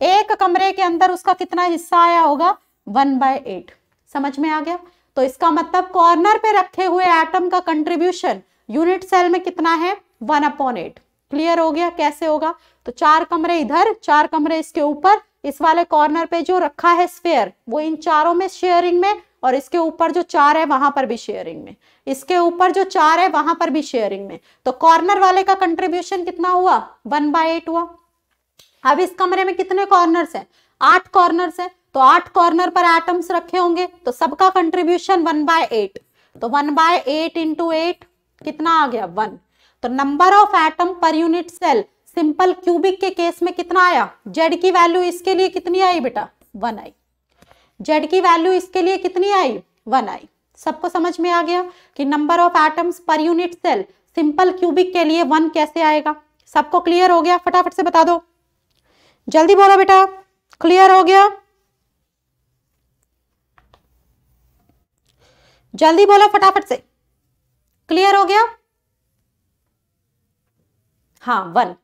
एक कमरे के अंदर उसका कितना हिस्सा आया होगा? वन बाय एट समझ में आ गया? तो इसका मतलब कॉर्नर पे रखे हुए एटम का कंट्रीब्यूशन यूनिट सेल में कितना है? वन अपॉन एट क्लियर हो गया? कैसे होगा? तो चार कमरे इधर, चार कमरे इसके ऊपर, इस वाले कॉर्नर पे जो रखा है स्फेयर वो इन चारों में शेयरिंग में और इसके ऊपर जो चार है, वहाँ पर भी शेयरिंग में। इसके ऊपर जो चार है, वहाँ पर भी शेयरिंग में। तो कॉर्नर वाले का कंट्रीब्यूशन कितना हुआ? वन बाय एट हुआ। अब इस कमरे में कितने कॉर्नर्स हैं? आठ कॉर्नर्स हैं। तो आठ कॉर्नर पर एटम्स रखे होंगे। तो सबका कंट्रीब्यूशन वन बाय एट तो one by eight into eight कितना आ गया? वन तो number of atom per unit cell simple cubic के केस में कितना आया? जेड की वैल्यू इसके लिए कितनी आई बेटा? वन आई। जेड की वैल्यू इसके लिए कितनी आई? वन आई। सबको समझ में आ गया कि number of atoms per unit cell simple cubic के लिए वन कैसे आएगा? सबको क्लियर हो गया? फटाफट से बता दो। जल्दी बोलो बेटा। क्लियर हो गया? जल्दी बोलो फटाफट से। क्लियर हो गया? हाँ वन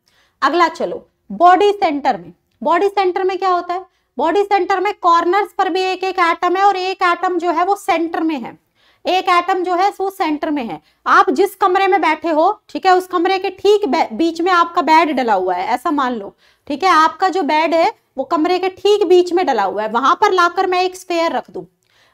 अगला चलो। बॉडी सेंटर में। बॉडी सेंटर में क्या होता है? बॉडी सेंटर में कॉर्नर्स पर भी एक एक एटम है और एक एटम जो है वो सेंटर में है। एक एटम जो है, वो सेंटर में है। आप जिस कमरे में बैठे हो, ठीक है, उस कमरे के ठीक बीच में आपका बेड डला हुआ है, ऐसा मान लो, ठीक है, आपका जो बेड है, वो कमरे के ठीक बीच में डला हुआ है। वहाँ पर लाकर मैं एक स्पेयर रख दू।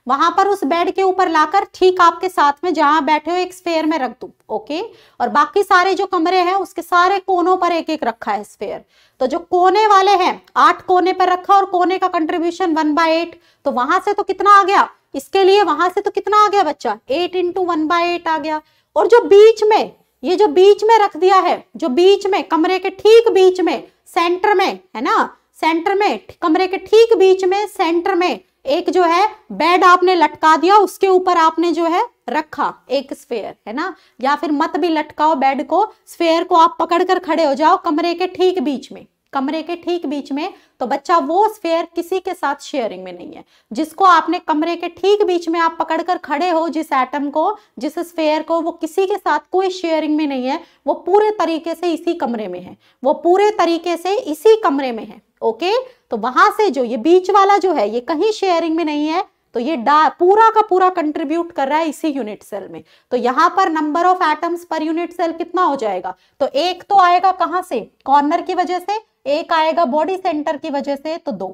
वहाँ पर उस बेड के ऊपर लाकर ठीक आपके साथ में जहाँ बैठे हो, एक स्पेयर में रख दू ओके और बाकी सारे जो कमरे हैं, उसके सारे कोनों पर एक एक रखा है स्पेयर तो जो कोने वाले हैं, आठ कोने पर रखा और कोने का कंट्रीब्यूशन वन बाय एट तो वहाँ से तो कितना आ गया? इसके लिए वहाँ से तो कितना आ गया बच्चा? Eight into one by eight आ गया। और जो बीच में, ये जो बीच में रख दिया है, जो बीच में, कमरे के ठीक बीच में सेंटर में, है ना? सेंटर में, कमरे के ठीक बीच में सेंटर में एक जो है बेड आपने लटका दिया, उसके ऊपर आपने जो है रखा एक स्फेयर है ना? या फिर मत भी लटकाओ बेड को स्फेयर को आप पकड़ कर खड़े हो जाओ कमरे के ठीक बीच में। कमरे के ठीक बीच में तो बच्चा वो स्फेयर किसी के साथ शेयरिंग में नहीं है। जिसको आपने कमरे के ठीक बीच में आप पकड़कर खड़े हो, जिस एटम को, जिस स्फेयर को, वो किसी के साथ कोई शेयरिंग में नहीं है, वो पूरे तरीके से इसी कमरे में है। वो पूरे तरीके से इसी कमरे में है ओके तो वहाँ से जो ये बीच वाला जो है, ये कहीं शेयरिंग में नहीं है तो ये डा, पूरा का पूरा कंट्रीब्यूट कर रहा है इसी यूनिट सेल में। तो यहाँ पर number of atoms per unit cell कितना हो जाएगा? तो एक तो आएगा कहाँ से? कॉर्नर की वजह से एक आएगा बॉडी सेंटर की वजह से तो दो।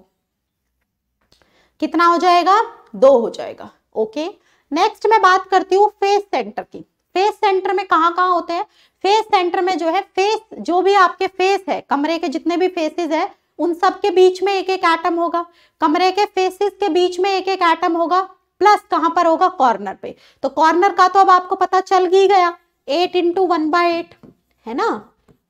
कितना हो जाएगा? दो हो जाएगा। ओके नेक्स्ट मैं बात करती हूँ फेस सेंटर की। फेस सेंटर में कहाँ होते हैं? फेस सेंटर में जो है फेस जो भी आपके फेस है, कमरे के जितने भी फेसेस है, उन सब के बीच में एक एक एटम होगा। कमरे के फेसेस के बीच में एक एक एटम होगा प्लस कहाँ पर होगा? कॉर्नर पे। तो कॉर्नर का तो अब आपको पता चल ही गया। Eight into one by eight है ना?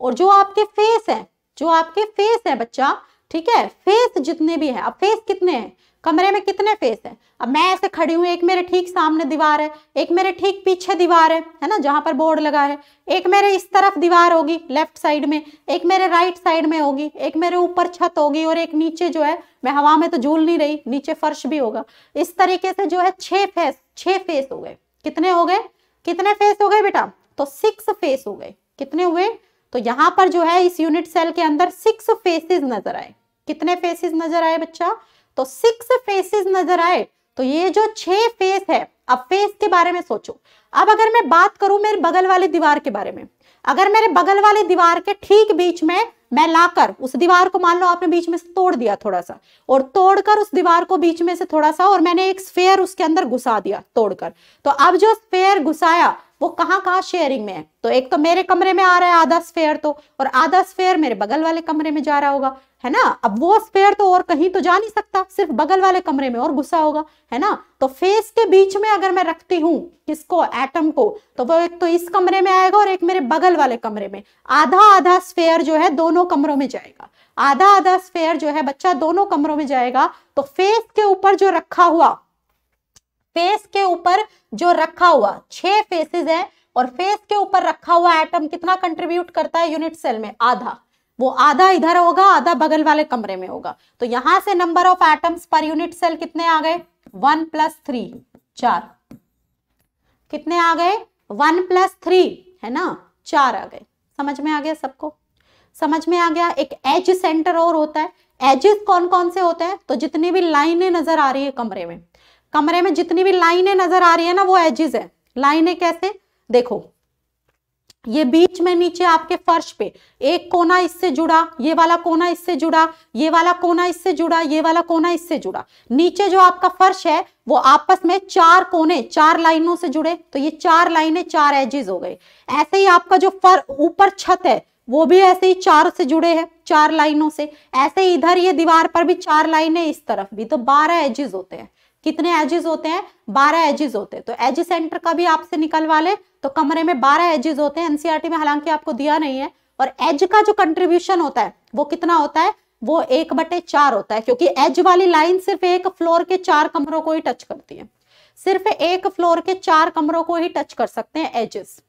और जो आपके फेस है जो आपके फेस है बच्चा, ठीक है? फेस जितने भी है, अब फेस कितने हैं? कमरे में कितने फेस है? अब मैं ऐसे खड़ी हूँ, एक मेरे ठीक सामने दीवार है, एक मेरे ठीक पीछे दीवार है है ना? जहाँ पर बोर्ड लगा है। एक मेरे इस तरफ़ दीवार होगी लेफ़्ट साइड में, एक मेरे राइट साइड में होगी, एक मेरे ऊपर छत होगी और एक नीचे जो है, मैं हवा में तो झूल नहीं रही, नीचे फर्श भी होगा। इस तरीके से जो है छह फेस छह फेस हो गए। कितने हो गए? कितने फेस हो गए बेटा? तो सिक्स फेस हो गए। कितने हुए? तो यहाँ पर जो है इस यूनिट सेल के अंदर सिक्स फेसेस नज़र आए। कितने फेसेस नज़र आए बच्चा? तो सिक्स फेसेस नज़र आए। तो ये जो छह फेस है, अब फेस के बारे में सोचो। अब अगर मैं बात करूँ मेरे बगल वाली दीवार के बारे में, अगर मेरे बगल वाली दीवार के ठीक बीच में मैं लाकर, उस दीवार को मान लो आपने बीच में से तोड़ दिया थोड़ा सा और तोड़कर उस दीवार को बीच में से थोड़ा सा और मैंने एक स्फेयर उसके अंदर घुसा दिया तोड़कर। तो अब जो स्फेयर घुसाया वो कहाँ कहाँ शेयरिंग में है? तो एक तो मेरे कमरे में आ रहा है आधा स्फेयर तो और आधा स्फेयर मेरे बगल वाले कमरे में जा रहा होगा, है ना? अब वो स्पेयर तो और कहीं तो जा नहीं सकता, सिर्फ़ बगल वाले कमरे में और गुस्सा होगा, है ना? तो फेस के बीच में अगर मैं रखती हूँ किसको? एटम को तो वो एक तो इस कमरे में आएगा और एक मेरे बगल वाले कमरे में। आधा आधा स्फेयर जो है दोनों कमरों में जाएगा। आधा आधा स्फेयर जो है बच्चा दोनों कमरों में जाएगा तो फेस के ऊपर जो रखा हुआ फेस के ऊपर जो रखा हुआ, छह फेसेस है और फेस के ऊपर रखा हुआ एटम कितना कंट्रीब्यूट करता है यूनिट सेल में? आधा। वो आधा इधर होगा, आधा बगल वाले कमरे में होगा। तो यहाँ से number of atoms per unit cell कितने आ गए? वन प्लस थ्री चार। कितने आ गए? वन प्लस थ्री है ना? चार आ गए। समझ में आ गया सबको? समझ में आ गया? एक एज सेंटर और होता है। एजेस कौन कौन से होते हैं? तो जितनी भी लाइनें नज़र आ रही है कमरे में। कमरे में जितनी भी लाइनें नज़र आ रही है ना, वो एजेस है। लाइनें कैसे? देखो, ये बीच में नीचे आपके फर्श पे, एक कोना इससे जुड़ा, ये वाला कोना इससे जुड़ा, ये वाला कोना इससे जुड़ा, ये वाला कोना इससे जुड़ा। नीचे जो आपका फर्श है, वो आपस में चार कोने, चार लाइनों से जुड़े तो ये चार लाइनें चार एजेस हो गए। ऐसे ही आपका जो फर, ऊपर छत है, वो भी ऐसे ही चार से जुड़े हैं, चार लाइनों से। ऐसे इधर ये दीवार पर भी चार लाइनें इस तरफ़ भी तो बारह एजेस होते हैं। कितने एजेस होते हैं? बारह एजेस होते हैं। तो एज सेंटर का भी आपसे निकलवा ले तो कमरे में बारह एजेस होते हैं। एनसीआरटी में हालाँकि आपको दिया नहीं है, और एज का जो कंट्रीब्यूशन होता है, वो कितना होता है? वो एक बटे चार होता है, क्योंकि एज वाली लाइन सिर्फ़ एक फ्लोर के चार कमरों को ही टच करती है। सिर्फ़ एक फ्लोर के चार कमरों को ही टच कर सकते हैं एजेस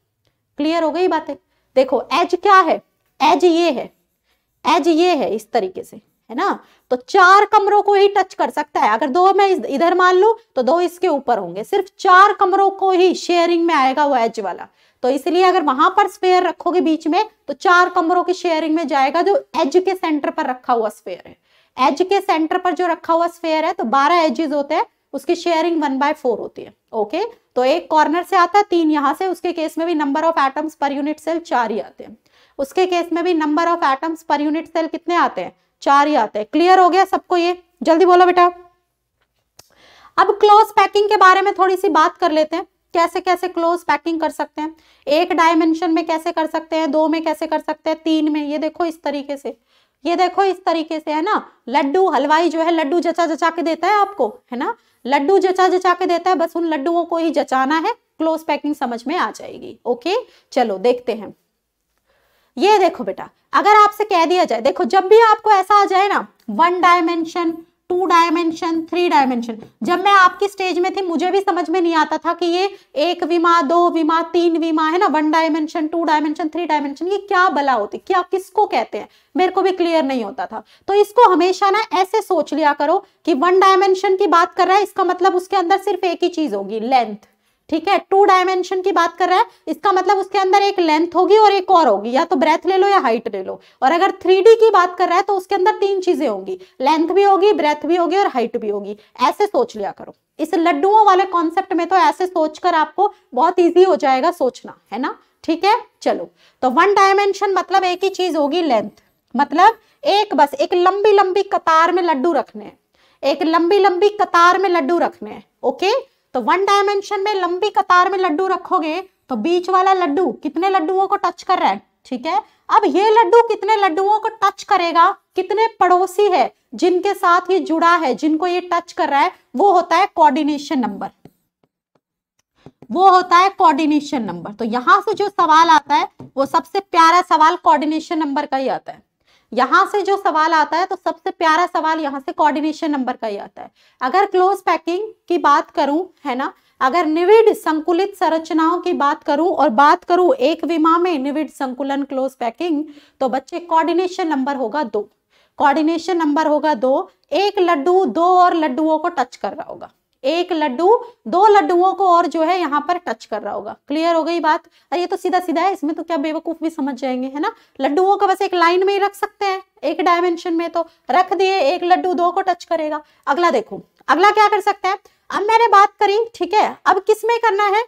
क्लियर हो गई बातें? देखो एज क्या है? एज ये है। एज ये है, इस तरीके से। है ना? तो चार कमरों को ही टच कर सकता है। अगर दो मैं इधर मान लू तो दो इसके ऊपर होंगे। सिर्फ़ चार कमरों को ही शेयरिंग में आएगा वो एज वाला। तो इसलिए अगर वहाँ पर स्पेयर रखोगे बीच में तो चार कमरों की शेयरिंग में जाएगा जो एज के सेंटर पर रखा हुआ स्पेयर है। एज के सेंटर पर जो रखा हुआ स्पेयर है तो बारह एजेस होते हैं, उसकी शेयरिंग वन बाय फोर होती है। ओके तो एक कॉर्नर से आता है तीन यहाँ से, उसके केस में भी number of atoms per unit cell चार ही आते हैं। उसके केस में भी number of atoms per unit cell कितने आते हैं? चार ही आते हैं। क्लियर हो गया सबको ये? जल्दी बोलो बेटा। अब क्लोज पैकिंग के बारे में थोड़ी सी बात कर लेते हैं। कैसे कैसे क्लोज पैकिंग कर सकते हैं? एक डायमेंशन में कैसे कर सकते हैं? दो में कैसे कर सकते हैं? तीन में। ये देखो इस तरीके से। ये देखो इस तरीके से, है ना? लड्डू, हलवाई जो है, लड्डू जचा जचा के देता है आपको, है ना? लड्डू जचा जचा के देता है, बस उन लड्डुओं को ही जचाना है। क्लोज पैकिंग समझ में आ जाएगी। ओके चलो, देखते हैं। ये देखो बेटा, अगर आपसे कह दिया जाए, देखो जब भी आपको ऐसा आ जाए ना one dimension two dimension three dimension जब मैं आपकी स्टेज में थी, मुझे भी समझ में नहीं आता था कि ये एक विमा, दो विमा, तीन विमा है ना one dimension two dimension three dimension ये क्या बला होती, क्या किसको कहते हैं? मेरे को भी क्लियर नहीं होता था। तो इसको हमेशा ना ऐसे सोच लिया करो कि वन डायमेंशन की बात कर रहा है, इसका मतलब उसके अंदर सिर्फ़ एक ही चीज़ होगी लेंथ ठीक है? टू डायमेंशन की बात कर रहा है। इसका मतलब उसके अंदर एक लेंथ होगी और एक और होगी। या तो ब्रेथ ले लो या हाइट ले लो। और अगर थ्री की बात कर रहा है तो उसके अंदर तीन चीज़ें होंगी। लेंथ भी होगी ब्रेथ भी होगी और हाइट भी होगी। ऐसे सोच लिया करो। इस लड्डुओं वाले कॉन्सेप्ट में तो ऐसे सोचकर आपको बहुत ईजी हो जाएगा सोचना, है ना? ठीक है? चलो। तो वन डायमेंशन मतलब एक ही चीज़ होगी लेंथ मतलब एक बस, एक लंबी लंबी कतार में लड्डू रखने हैं। एक लंबी लंबी कतार में लड्डू रखने हैं। ओके तो वन डायमेंशन में लंबी कतार में लड्डू रखोगे तो बीच वाला लड्डू कितने लड्डुओं को टच कर रहा है? ठीक है? अब ये लड्डू कितने लड्डुओं को टच करेगा? कितने पड़ोसी है, जिनके साथ ये जुड़ा है, जिनको ये टच कर रहा है, वो होता है कोऑर्डिनेशन नंबर वो होता है कोऑर्डिनेशन नंबर तो यहाँ से जो सवाल आता है, वो सबसे प्यारा सवाल कोऑर्डिनेशन नंबर का ही आता है। यहाँ से जो सवाल आता है तो सबसे प्यारा सवाल यहाँ से कोऑर्डिनेशन नंबर का ही आता है। अगर क्लोज पैकिंग की बात करूँ, है ना? अगर निविड संकुलित संरचनाओं की बात करूँ और बात करूँ एक विमा में निविड संकुलन क्लोज पैकिंग तो बच्चे कोऑर्डिनेशन नंबर होगा दो। कोऑर्डिनेशन नंबर होगा दो। एक लड्डू दो और लड्डुओं को टच कर रहा होगा। एक लड्डू, दो लड्डुओं को और जो है यहाँ पर टच कर रहा होगा। क्लियर हो गई बात? अरे, ये तो सीधा सीधा है, इसमें तो क्या बेवकूफ़ भी समझ जाएँगे, है ना? लड्डुओं को बस एक लाइन में ही रख सकते हैं, एक डायमेंशन में तो। रख दिए, एक लड्डू दो को टच करेगा। अगला देखो, अगला क्या कर सकते हैं? अब मैंने बात करी, ठीक है? अब किसमें करना है?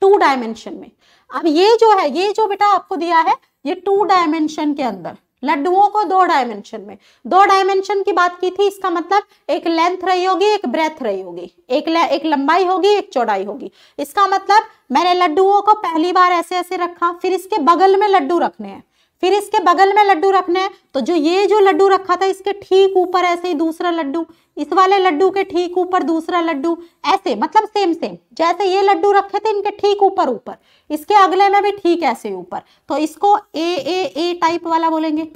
टू डायमेंशन में। अब ये जो है, ये जो बेटा आपको दिया है, ये टू डायमेंशन के अंदर। लड्डुओं को दो डायमेंशन में। दो डायमेंशन की बात की थी, इसका मतलब एक लेंथ रही होगी, एक ब्रेथ रही होगी। एक एक लंबाई होगी, एक चौड़ाई होगी। इसका मतलब मैंने लड्डुओं को पहली बार ऐसे ऐसे रखा, फिर इसके बगल में लड्डू रखने हैं। फिर इसके बगल में लड्डू रखने हैं तो जो ये जो लड्डू रखा था, इसके ठीक ऊपर ऐसे ही दूसरा लड्डू, इस वाले लड्डू के ठीक ऊपर दूसरा लड्डू, ऐसे मतलब सेम सेम जैसे ये लड्डू रखे थे, इनके ठीक ऊपर ऊपर इसके अगले में भी ठीक ऐसे ऊपर। तो इसको ए ए ए टाइप वाला बोलेंगे।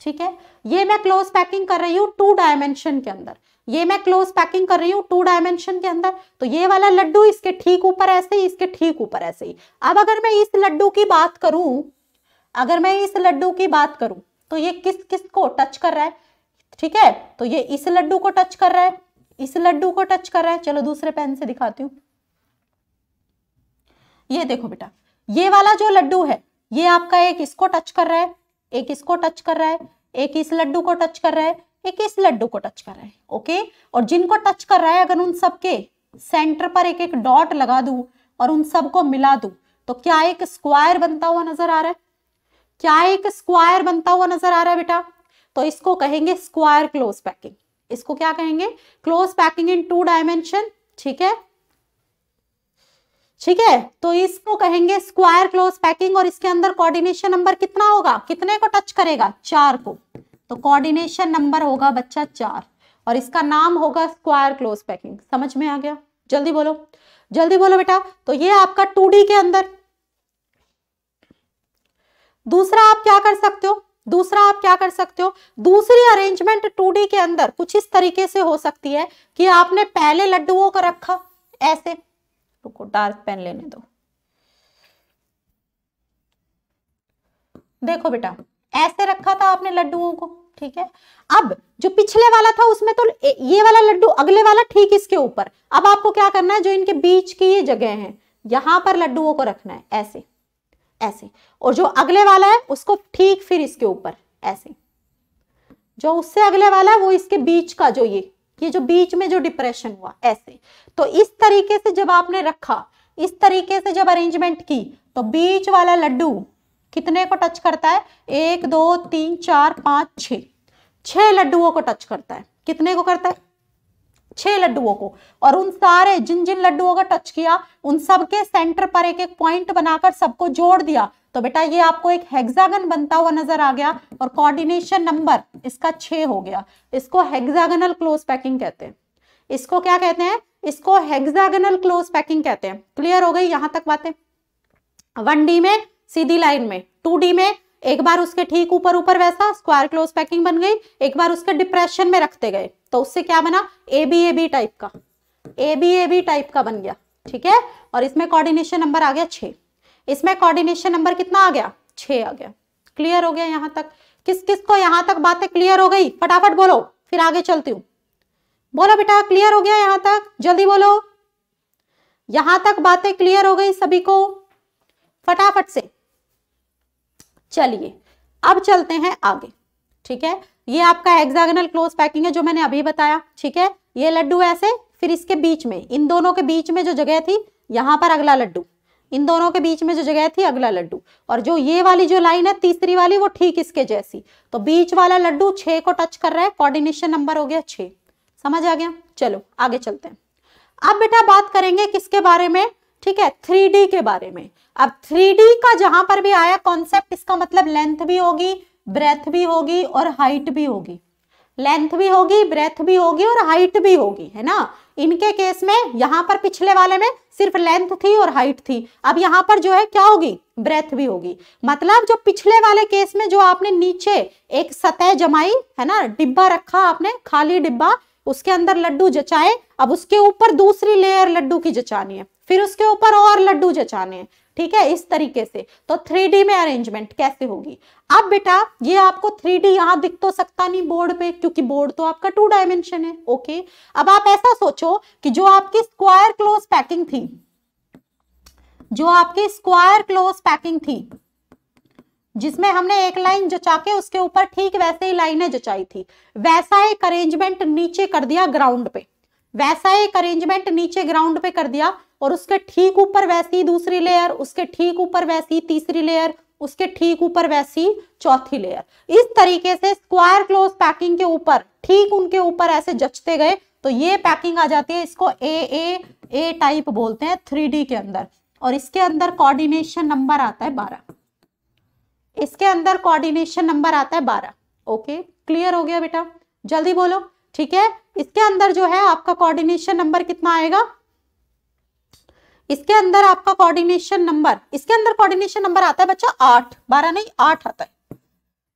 ठीक है? ये मैं क्लोज पैकिंग कर रही हूँ टू डायमेंशन के अंदर। ये मैं क्लोज पैकिंग कर रही हूँ टू डायमेंशन के अंदर। तो ये वाला लड्डू इसके ठीक ऊपर ऐसे ही, इसके ठीक ऊपर ऐसे ही। अब अगर मैं इस लड्डू की बात करूँ, अगर मैं इस लड्डू की बात करूँ तो ये किस किस को टच कर रहा है? ठीक है? तो ये इस लड्डू को टच कर रहा है, इस लड्डू को टच कर रहा है। चलो दूसरे पेन से दिखाती हूँ। ये देखो बेटा, ये वाला जो लड्डू है, ये आपका एक इसको टच कर रहा है, एक इसको टच कर रहा है, एक इस लड्डू को टच कर रहा है, एक इस लड्डू को टच कर रहा है ओके और जिनको टच कर रहा है, अगर उन सबके सेंटर पर एक एक डॉट लगा दू और उन सबको मिला दू तो क्या एक स्क्वायर बनता हुआ नज़र आ रहा है? क्या एक स्क्वायर बनता हुआ नज़र आ रहा है बेटा? तो इसको कहेंगे स्क्वायर क्लोज पैकिंग इसको क्या कहेंगे? Close packing in two dimension ठीक है? ठीक है? तो इसको कहेंगे स्क्वायर क्लोज पैकिंग और इसके अंदर कोऑर्डिनेशन नंबर कितना होगा? कितने को टच करेगा? चार को। तो कोऑर्डिनेशन नंबर होगा बच्चा चार। और इसका नाम होगा स्क्वायर क्लोज पैकिंग समझ में आ गया? जल्दी बोलो। जल्दी बोलो बेटा। तो ये आपका टू के अंदर। दूसरा आप क्या कर सकते हो? दूसरा आप क्या कर सकते हो? दूसरी अरेंजमेंट टू के अंदर कुछ इस तरीके से हो सकती है कि आपने पहले लड्डुओं को रखा, ऐसे। रुको डार्क पेन लेने दो। देखो बेटा, ऐसे रखा था आपने लड्डुओं को, ठीक है? अब जो पिछले वाला था, उसमें तो ये वाला लड्डू, अगले वाला ठीक इसके ऊपर। अब आपको क्या करना है, जो इनके बीच की ये जगह है, यहाँ पर लड्डुओं को रखना है, ऐसे ऐसे। और जो अगले वाला है, उसको ठीक फिर इसके ऊपर, ऐसे। जो उससे अगले वाला है, वो इसके बीच का जो ये ये जो बीच में जो डिप्रेशन हुआ, ऐसे। तो इस तरीके से जब आपने रखा, इस तरीके से जब अरेंजमेंट की तो बीच वाला लड्डू कितने को टच करता है? एक, दो, तीन, चार, पाँच, छ। छह लड्डुओं को टच करता है। कितने को करता है? छह लड्डुओं को। और उन सारे जिन जिन लड्डुओं का टच किया, उन सब के सेंटर पर एक एक पॉइंट बनाकर सबको जोड़ दिया तो बेटा ये आपको एक हेक्सागन बनता हुआ नज़र आ गया और कोऑर्डिनेशन नंबर इसका छह हो गया। इसको हेक्सागनल क्लोज पैकिंग कहते हैं। इसको क्या कहते हैं? इसको हेक्सागनल क्लोज पैकिंग कहते हैं। क्लियर हो गई यहाँ तक बातें? वन डी में, सीधी लाइन में। टू डी में, एक बार उसके ठीक ऊपर ऊपर वैसा स्क्वायर क्लोज पैकिंग बन गई, एक बार उसके डिप्रेशन में रखते गए। तो उससे क्या बना? A B A B type का। A B A B type का बन गया। ठीक है? और इसमें कोऑर्डिनेशन नंबर आ गया छ इसमें कोऑर्डिनेशन नंबर कितना आ गया? छ आ गया। क्लियर हो गया यहाँ तक? किस किस को यहाँ तक बातें क्लियर हो गई? फटाफट बोलो, फिर आगे चलती हूँ। बोलो बेटा क्लियर हो गया यहाँ तक? जल्दी बोलो। यहाँ तक बातें क्लियर हो गई सभी को? फटाफट से। चलिए, अब चलते हैं आगे। ठीक है? ये आपका हेक्सागोनल क्लोज पैकिंग है, जो मैंने अभी बताया। ठीक है? ये लड्डू ऐसे, फिर इसके बीच में, इन दोनों के बीच में जो जगह थी, यहाँ पर अगला लड्डू। इन दोनों के बीच में जो जगह थी, अगला लड्डू। और जो ये वाली जो लाइन है, तीसरी वाली, वो ठीक इसके जैसी। तो बीच वाला लड्डू छह को टच कर रहा है कोऑर्डिनेशन नंबर हो गया छह। समझ आ गया? चलो, आगे चलते हैं। अब बेटा बात करेंगे किसके बारे में? ठीक है थ्री के बारे में। अब थ्री का जहाँ पर भी आया कॉन्सेप्ट इसका मतलब लेंथ भी होगी ब्रेथ भी होगी और हाइट भी होगी। लेंथ भी होगी ब्रेथ भी होगी और हाइट भी होगी, है ना? इनके केस में, यहाँ पर पिछले वाले में सिर्फ़ लेंथ थी और हाइट थी। अब यहाँ पर जो है, क्या होगी? ब्रेथ भी होगी। मतलब जो पिछले वाले केस में जो आपने नीचे एक सतह जमाई, है ना? डिब्बा रखा आपने, खाली डिब्बा, उसके अंदर लड्डू जचाए, अब उसके ऊपर दूसरी लेयर लड्डू की जचानी है। फिर उसके ऊपर और लड्डू जचाने हैं। ठीक है, इस तरीके से। तो थ्री में अरेंजमेंट कैसे होगी? अब बेटा, ये आपको थ्री डी यहाँ दिख तो सकता नहीं बोर्ड पे क्योंकि बोर्ड तो आपका टू डायमेंशन है ओके अब आप ऐसा सोचो कि जो आपकी स्क्वायर क्लोज पैकिंग थी, जो आपकी स्क्वायर क्लोज पैकिंग थी, जिसमें हमने एक लाइन जचा के उसके ऊपर ठीक वैसे ही लाइनें जचाई थी, वैसा एक अरेंजमेंट नीचे कर दिया ग्राउंड पे। वैसा एक अरेंजमेंट नीचे ग्राउंड पे कर दिया और उसके ठीक ऊपर वैसी दूसरी लेयर उसके ठीक ऊपर वैसी तीसरी लेयर उसके ठीक ऊपर वैसी चौथी लेयर इस तरीके से स्क्वायर क्लोज पैकिंग के ऊपर, ठीक उनके ऊपर ऐसे जचते गए तो ये पैकिंग आ जाती है, इसको ए ए ए टाइप बोलते हैं थ्री के अंदर. और इसके अंदर कोऑर्डिनेशन नंबर आता है बारह. इसके अंदर कोऑर्डिनेशन नंबर आता है बारह. ओके क्लियर हो गया बेटा? जल्दी बोलो. ठीक है? इसके अंदर जो है आपका कोऑर्डिनेशन नंबर कितना आएगा? इसके अंदर आपका कोऑर्डिनेशन नंबर इसके अंदर कोऑर्डिनेशन नंबर आता है बच्चा आठ, बारह नहीं, आठ आता है।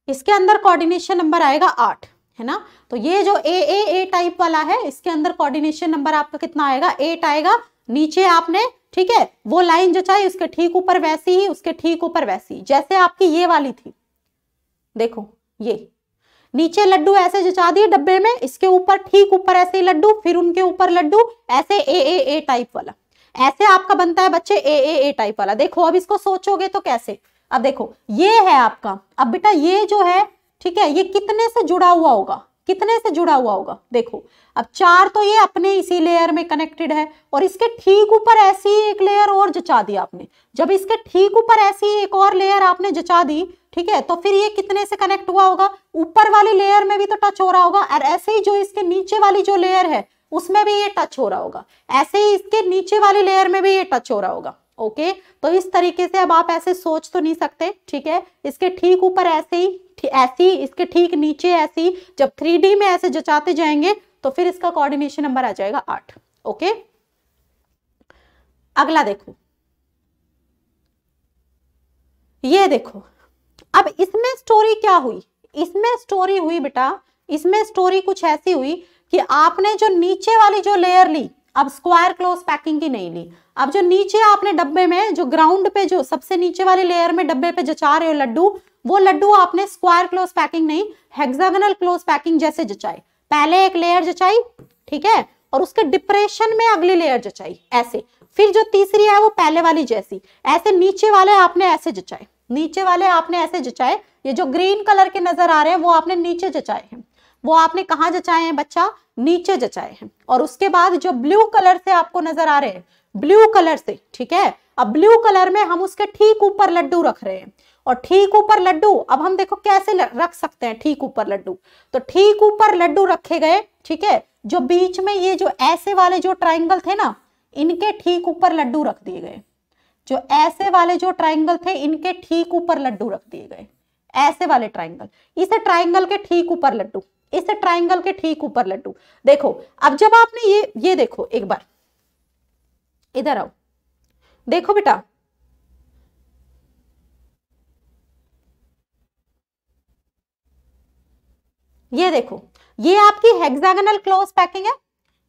इसके अंदर कोऑर्डिनेशन नंबर आएगा आठ, है ना? तो ये जो ए ए ए टाइप वाला है, इसके अंदर कोऑर्डिनेशन नंबर आपका कितना आएगा? एट आएगा। नीचे आपने, ठीक है, वो लाइन जो चाहिए, उसके ठीक ऊपर वैसी ही, उसके ठीक ऊपर वैसी जैसे आपकी ये वाली थी। देखो, ये नीचे लड्डू ऐसे जचा दिए डब्बे में, इसके ऊपर ठीक ऊपर ऐसे लड्डू, फिर उनके ऊपर लड्डू, ऐसे ए ए ए टाइप वाला। ऐसे आपका बनता है बच्चे ए ए ए टाइप वाला। देखो, अब इसको सोचोगे तो कैसे? अब देखो, ये है आपका। अब बेटा, ये जो है, ठीक है, ये कितने से जुड़ा हुआ होगा? कितने से जुड़ा हुआ होगा? देखो अब चार तो ये अपने इसी लेयर में कनेक्टेड है और इसके ठीक ऊपर ऐसी एक लेयर और जचा दी आपने। जब इसके ठीक ऊपर ऐसी एक और लेयर आपने जचा दी, ठीक है तो फिर ये कितने से कनेक्ट हुआ होगा? ऊपर वाली लेयर में भी तो टच हो रहा होगा और ऐसे ही जो इसके नीचे वाली जो लेयर है, उसमें भी ये टच हो रहा होगा। ऐसे ही इसके नीचे वाली लेयर में भी ये टच हो रहा होगा। ओके? तो इस तरीके से अब आप ऐसे सोच तो नहीं सकते, ठीक है? इसके ठीक ऊपर ऐसे ही, ऐसी, इसके ठीक नीचे ऐसी, जब थ्री में ऐसे जचाते जाएँगे तो फिर इसका कोऑर्डिनेशन नंबर आ जाएगा आठ ओके अगला देखो। ये देखो, अब इसमें स्टोरी क्या हुई? इसमें स्टोरी हुई बेटा, इसमें स्टोरी कुछ ऐसी हुई कि आपने जो नीचे वाली जो लेयर ली, अब स्क्वायर क्लोज पैकिंग की नहीं ली। अब जो नीचे आपने डब्बे में, जो ग्राउंड पे जो सबसे नीचे वाली लेयर में डब्बे पे जचा रहे हो लड्डू, वो लड्डू आपने स्क्वायर क्लोज पैकिंग नहीं हेक्सागोनल क्लोज पैकिंग जैसे जचाए। पहले एक लेयर जचाई, ठीक है? और उसके डिप्रेशन में अगली लेयर जचाई, ऐसे। फिर जो तीसरी है वो पहले वाली जैसी। ऐसे नीचे वाले आपने ऐसे जचाए। नीचे वाले आपने ऐसे जचाए। ये जो ग्रीन कलर के नज़र आ रहे हैं, वो आपने नीचे जचाए हैं। वो आपने कहा जचाए हैं बच्चा? नीचे जचाए हैं। और उसके बाद जो ब्लू कलर से आपको नज़र आ रहे हैं ब्लू कलर से, ठीक है? अब ब्लू कलर में हम उसके ठीक ऊपर लड्डू रख रहे हैं। और ठीक ऊपर लड्डू, अब हम देखो कैसे रख सकते हैं ठीक ऊपर लड्डू। तो ठीक ऊपर लड्डू रखे गए, ठीक है? जो बीच में ये जो ऐसे वाले जो ट्राइंगल थे ना, इनके ठीक ऊपर लड्डू रख दिए गए। जो ऐसे वाले जो ट्राइंगल थे, इनके ठीक ऊपर लड्डू रख दिए गए। ऐसे वाले ट्राइंगल इस ट्राइंगल के ठीक ऊपर लड्डू, इस ट्राइंगल के ठीक ऊपर लड्डू। देखो, अब जब आपने ये ये देखो, एक बार। इधर आओ। देखो बेटा ये देखो, ये आपकी हेक्सागोनल क्लोज पैकिंग है,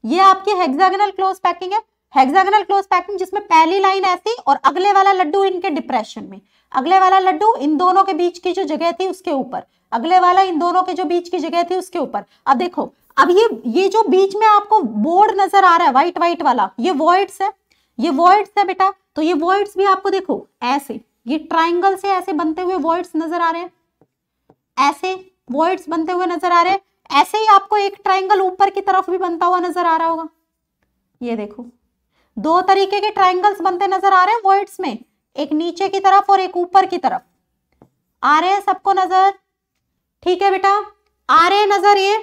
ये आपकी हेक्सागोनल क्लोज पैकिंग है हेक्सागोनल क्लोज पैकिंग जिसमें पहली लाइन ऐसी और अगले वाला लड्डू इनके डिप्रेशन में। अगले वाला लड्डू इन दोनों के बीच की जो जगह थी उसके ऊपर। अगले वाला इन दोनों के जो बीच की जगह थी उसके ऊपर। अब देखो, अब ये ये जो बीच में आपको बोर्ड नज़र आ रहा है व्हाइट व्हाइट वाला, ये वॉइड्स है, ये वॉइड्स है बेटा तो ये वॉइड्स भी आपको देखो, ऐसे, ये ट्राइंगल से ऐसे बनते हुए वॉइड्स नज़र आ रहे हैं, ऐसे वॉइड्स बनते हुए नज़र आ रहे हैं। ऐसे ही आपको एक ट्राइंगल ऊपर की तरफ़ भी बनता हुआ नज़र आ रहा होगा। ये देखो। दो तरीके के ट्राइंगल्स बनते नज़र आ रहे हैं वॉइड्स में। एक नीचे की तरफ़ और एक ऊपर की तरफ़। आ रहे हैं सबको नज़र। ठीक है बेटा? आ रहे हैं नज़र ये।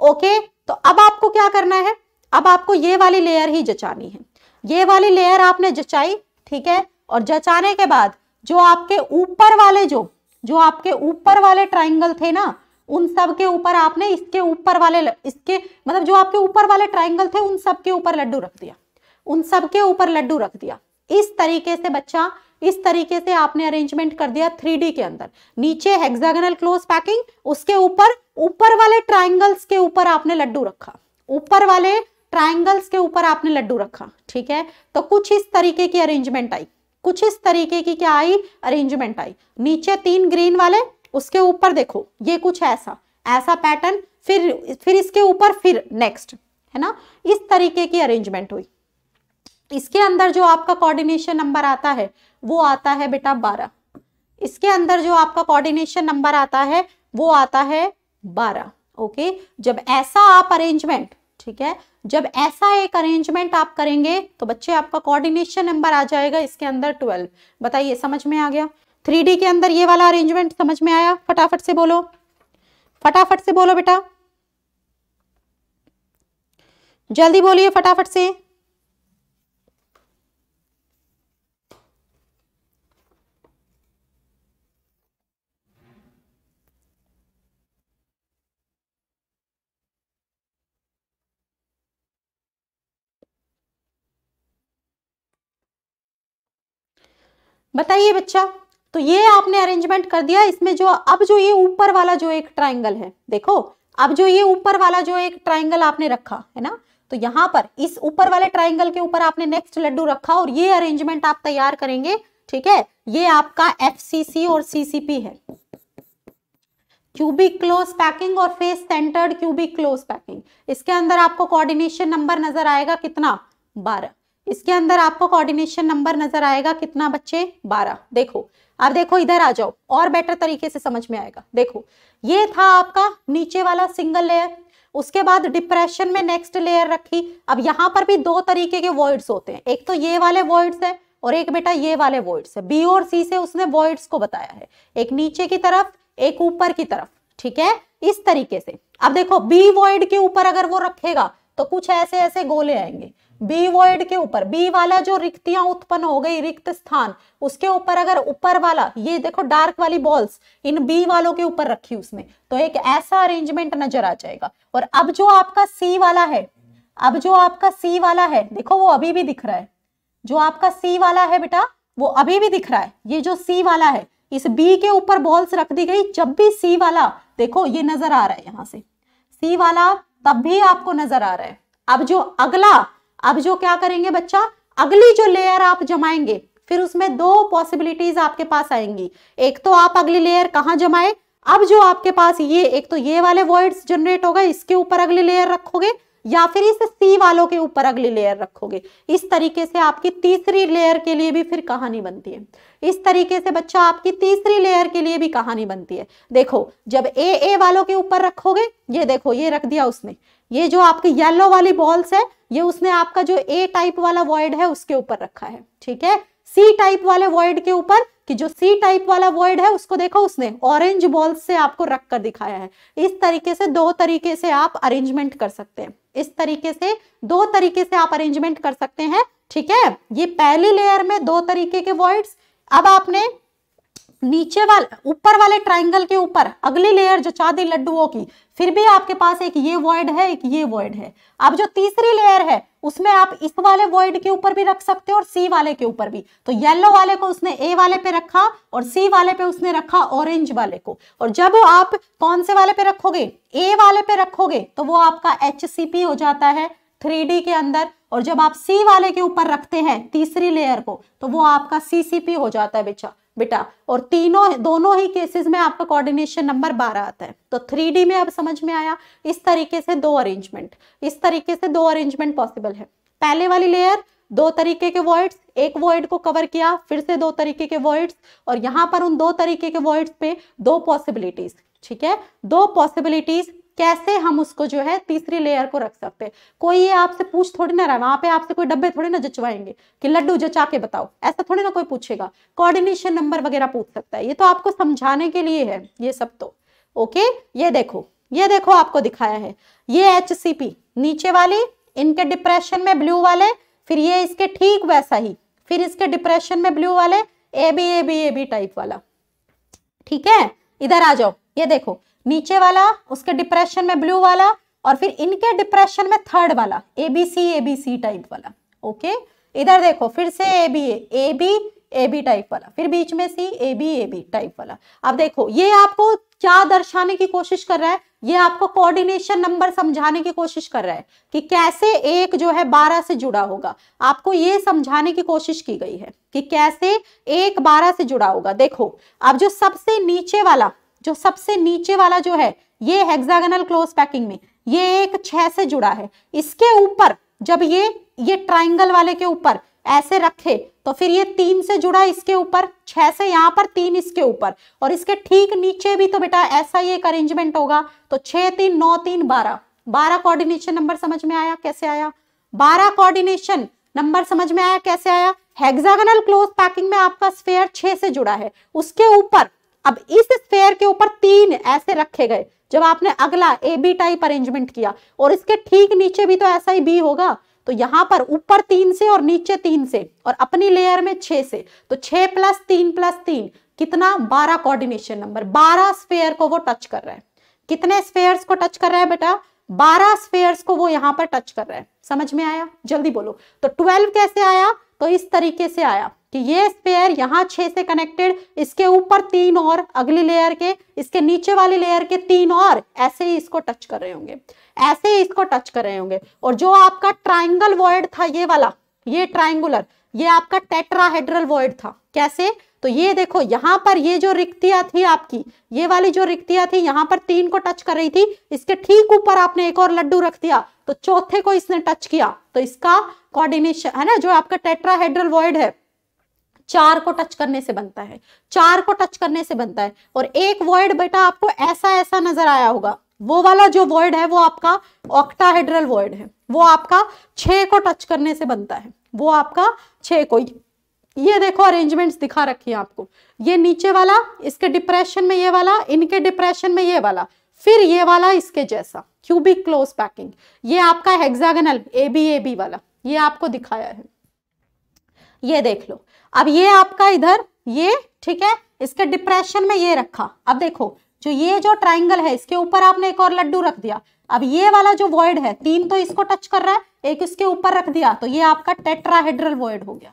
ओके? तो अब आपको क्या करना है? अब आपको ये वाली लेयर ही जचानी है। ये वाली लेयर आपने जचाई, ठीक है? और जचाने के बाद जो आपके ऊपर वाले जो जो आपके ऊपर वाले ट्राइंगल थे ना उन सब के ऊपर आपने इसके ऊपर वाले इसके मतलब जो आपके ऊपर वाले ट्राइंगल थे, उन सब के ऊपर लड्डू रख दिया। उन सब के ऊपर लड्डू रख दिया। इस तरीके से बच्चा, इस तरीके से आपने अरेंजमेंट कर दिया थ्री के अंदर। नीचे हेक्सागोनल क्लोज पैकिंग उसके ऊपर ऊपर वाले ट्राइंगल्स के ऊपर आपने लड्डू रखा। ऊपर वाले ट्राइंगल्स के ऊपर आपने लड्डू रखा, ठीक है? तो कुछ इस तरीके की अरेंजमेंट आई। कुछ इस तरीके की क्या आई? अरेंजमेंट आई। नीचे तीन ग्रीन वाले उसके ऊपर देखो, ये कुछ ऐसा ऐसा पैटर्न फिर फिर इसके ऊपर, फिर नेक्स्ट है ना? इस तरीके की अरेंजमेंट हुई। इसके अंदर जो आपका कोऑर्डिनेशन नंबर आता है, वो आता है बेटा बारह। इसके अंदर जो आपका कोऑर्डिनेशन नंबर आता है, वो आता है बारह ओके जब ऐसा आप अरेंजमेंट ठीक है? जब ऐसा एक अरेंजमेंट आप करेंगे तो बच्चे, आपका कोऑर्डिनेशन नंबर आ जाएगा इसके अंदर ट्वेल्व बताइए, समझ में आ गया? थ्री के अंदर ये वाला अरेंजमेंट समझ में आया? फटाफट से बोलो। फटाफट से बोलो बेटा। जल्दी बोलिए फटाफट से। बताइए बच्चा। तो ये आपने अरेंजमेंट कर दिया, इसमें जो, अब जो ये ऊपर वाला जो एक ट्राइंगल है, देखो, अब जो ये ऊपर वाला जो एक ट्राइंगल आपने रखा, है ना? तो यहाँ पर, इस ऊपर वाले ट्राइंगल के ऊपर आपने नेक्स्ट लड्डू रखा और ये अरेंजमेंट आप तैयार करेंगे, ठीक है? ये आपका एफ़ और सीसीपी है। क्यूबिक क्लोज पैकिंग और face centred cubic close packing इसके अंदर आपको कोऑर्डिनेशन नंबर नज़र आएगा कितना? बारह। इसके अंदर आपको कोऑर्डिनेशन नंबर नज़र आएगा कितना बच्चे? बारह। देखो अब देखो, इधर आ जाओ, और बेटर तरीके से समझ में आएगा। देखो, ये था आपका नीचे वाला सिंगल लेयर उसके बाद डिप्रेशन में नेक्स्ट लेयर रखी। अब यहाँ पर भी दो तरीके के वर्ड्स होते हैं। एक तो ये वाले वर्ड्स है, और एक बेटा ये वाले वर्ड्स है। बी और सी से उसने वर्ड्स को बताया है। एक नीचे की तरफ़, एक ऊपर की तरफ़, ठीक है? इस तरीके से। अब देखो बी वर्ड के ऊपर अगर वो रखेगा तो कुछ ऐसे ऐसे गोले आएँगे। बी वॉइड के ऊपर, बी वाला जो रिक्तियाँ उत्पन्न हो गई, रिक्त स्थान, उसके ऊपर अगर ऊपर वाला, ये देखो डार्क वाली बॉल्स, इन बी वालों के ऊपर रखी उसने तो एक ऐसा अरेंजमेंट नज़र आ जाएगा। और अब जो आपका सी वाला है, अब जो आपका सी वाला है, देखो वो अभी भी दिख रहा है। जो आपका सी वाला है बेटा, वो अभी भी दिख रहा है। ये जो सी वाला है, इस बी के ऊपर बॉल्स रख दी गई, जब भी सी वाला, देखो ये नज़र आ रहा है यहाँ से। सी वाला तब भी आपको नज़र आ रहा है। अब जो अगला अब जो क्या करेंगे बच्चा? अगली जो लेयर आप जमाएँगे, फिर उसमें दो पॉसिबिलिटीज आपके पास आएँगी। एक तो आप अगली लेयर कहाँ जमाए? अब जो आपके पास ये, एक तो ये वाले वर्ड्स जनरेट हो गए, इसके ऊपर अगली लेयर रखोगे, या फिर इस सी वालों के ऊपर अगली लेयर रखोगे। इस तरीके से आपकी तीसरी लेयर के लिए भी फिर कहानी बनती है। इस तरीके से बच्चा आपकी तीसरी लेयर के लिए भी कहानी बनती है। देखो, जब ए ए वालों के ऊपर रखोगे, ये देखो, ये रख दिया उसने। ये जो आपकी येलो वाली बॉल्स है ये उसने आपका जो ए टाइप वाला वॉइड है उसके ऊपर रखा है, ठीक है? सी टाइप वाले वॉइड के ऊपर कि जो सी टाइप वाला वॉइड है उसको देखो, उसने ऑरेंज बॉल्स से आपको रख कर दिखाया है। इस तरीके से, दो तरीके से आप अरेंजमेंट कर सकते हैं। इस तरीके से, दो तरीके से आप अरेंजमेंट कर सकते हैं, ठीक है? ये पहली लेयर में दो तरीके के वॉइड्स अब आपने नीचे वाले, ऊपर वाले ट्राइंगल के ऊपर, अगली लेयर जो चादी लड्डुओं की, फिर भी आपके पास एक ये वॉइड है, एक ये वॉइड है। अब जो तीसरी लेयर है, उसमें आप इस वाले वॉइड के ऊपर भी रख सकते हो और सी वाले के ऊपर भी। तो येलो वाले को उसने ए वाले पे रखा और सी वाले पे उसने रखा ऑरेंज वाले को। और जब आप कौन से वाले पे रखोगे ए वाले पे रखोगे तो वो आपका एचसीपी हो जाता है थ्री के अंदर। और जब आप सी वाले के ऊपर रखते हैं तीसरी लेयर को तो वो आपका सीसीपी हो जाता है बेचा। बेटा, और तीनों दोनों ही केसेस में आपका कोऑर्डिनेशन नंबर बारह आता है। तो थ्री में अब समझ में आया, इस तरीके से दो अरेंजमेंट इस तरीके से दो अरेंजमेंट पॉसिबल है। पहले वाली लेयर दो तरीके के वॉइड्स एक वॉइड को कवर किया, फिर से दो तरीके के वॉइड्स और यहाँ पर उन दो तरीके के वॉइड्स पे दो पॉसिबिलिटीज ठीक है? दो पॉसिबिलिटीज कैसे हम उसको जो है तीसरी लेयर को रख सकते हैं? कोई ये आपसे पूछ थोड़ी ना रहा वहाँ पे आपसे कोई डब्बे थोड़ी ना जचवाएँगे कि लड्डू जचा के बताओ, ऐसा थोड़ी ना कोई पूछेगा। कोऑर्डिनेशन नंबर वगैरह पूछ सकता है, ये तो आपको समझाने के लिए है, ये सब तो। ओके ये देखो ये देखो आपको दिखाया है। ये एचसीपी नीचे वाली, इनके डिप्रेशन में ब्लू वाले, फिर ये इसके ठीक वैसा ही, फिर इसके डिप्रेशन में ब्लू वाले A B A B A B type वाला। ठीक है? इधर आ जाओ, ये देखो नीचे वाला, उसके डिप्रेशन में ब्लू वाला और फिर इनके डिप्रेशन में थर्ड वाला A B C A B C type वाला ओके इधर देखो, फिर से A B A B A B type वाला, फिर बीच में C A B A B type वाला। अब देखो, ये आपको क्या दर्शाने की कोशिश कर रहा है? ये आपको कोऑर्डिनेशन नंबर समझाने की कोशिश कर रहा है कि कैसे एक जो है बारह से जुड़ा होगा। आपको ये समझाने की कोशिश की गई है कि कैसे एक बारह से जुड़ा होगा। देखो, अब जो सबसे नीचे वाला जो सबसे नीचे वाला जो है, ये हेक्सागोनल क्लोज पैकिंग में, ये एक छह से जुड़ा है। इसके ऊपर, जब ये ये ट्राइंगल वाले के ऊपर ऐसे रखे तो फिर ये तीन से जुड़ा इसके ऊपर, छह से यहाँ पर तीन इसके ऊपर, और इसके ठीक नीचे भी तो बेटा ऐसा ही एक अरेंजमेंट होगा। तो छह, तीन, नौ, तीन, बारह। बारह कोऑर्डिनेशन नंबर समझ में आया? कैसे आया? बारह कोऑर्डिनेशन नंबर समझ में आया? कैसे आया? हेक्सागोनल क्लोज पैकिंग में आपका स्फेयर छह से जुड़ा है। उसके ऊपर अब इस स्फेयर के ऊपर तीन ऐसे रखे गए, जब आपने अगला ए बी टाइप अरेंजमेंट किया, और इसके ठीक नीचे भी तो ऐसा ही बी होगा तो यहाँ पर ऊपर तीन से और नीचे तीन से, और अपनी लेयर में छह से तो छह प्लस तीन प्लस तीन, कितना? बारह कोऑर्डिनेशन नंबर बारह स्फेयर को वो टच कर रहा है। कितने स्फेयर्स को टच कर रहा है बेटा? बारह स्फेयर्स को वो यहाँ पर टच कर रहा है। समझ में आया? जल्दी बोलो। तो ट्वेल्व कैसे आया? तो इस तरीके से आया। कि ये स्पेयर यहाँ छह से कनेक्टेड इसके ऊपर तीन और, अगली लेयर के, इसके नीचे वाली लेयर के तीन और, ऐसे ही इसको टच कर रहे होंगे। ऐसे ही इसको टच कर रहे होंगे। और जो आपका ट्राइंगल वॉइड था, ये वाला, ये ट्राइंगुलर ये आपका टेट्राहेड्रल वॉइड था। कैसे? तो ये देखो, यहाँ पर ये जो रिक्तियाँ थी आपकी, ये वाली जो रिक्तियाँ थी, यहाँ पर तीन को टच कर रही थी, इसके ठीक ऊपर आपने एक और लड्डू रख दिया तो चौथे को इसने टच किया। तो इसका कोऑर्डिनेशन है ना, जो आपका टेट्राहेड्रल वॉइड है चार को टच करने से बनता है, चार को टच करने से बनता है और एक वॉइड बेटा आपको ऐसा ऐसा नज़र आया होगा। वो वाला जो वॉइड है, वो आपका ऑक्टाहेड्रल वॉइड है। वो आपका छह को टच करने से बनता है। वो आपका छह को। ये देखो अरेंजमेंट्स दिखा रखी है आपको। ये नीचे वाला, इसके डिप्रेशन में ये वाला, इनके डिप्रेशन में ये वाला, फिर ये वाला इसके जैसा। क्यूबिक क्लोज पैकिंग ये आपका hexagonal A B A B वाला। ये आपको दिखाया है। ये देख लो। अब ये आपका इधर, ये, ठीक है, इसके डिप्रेशन में ये रखा। अब देखो, जो ये जो ट्राइंगल है, इसके ऊपर आपने एक और लड्डू रख दिया। अब ये वाला जो वॉइड है, तीन तो इसको टच कर रहा है, एक इसके ऊपर रख दिया तो ये आपका टेट्राहेड्रल वॉइड हो गया।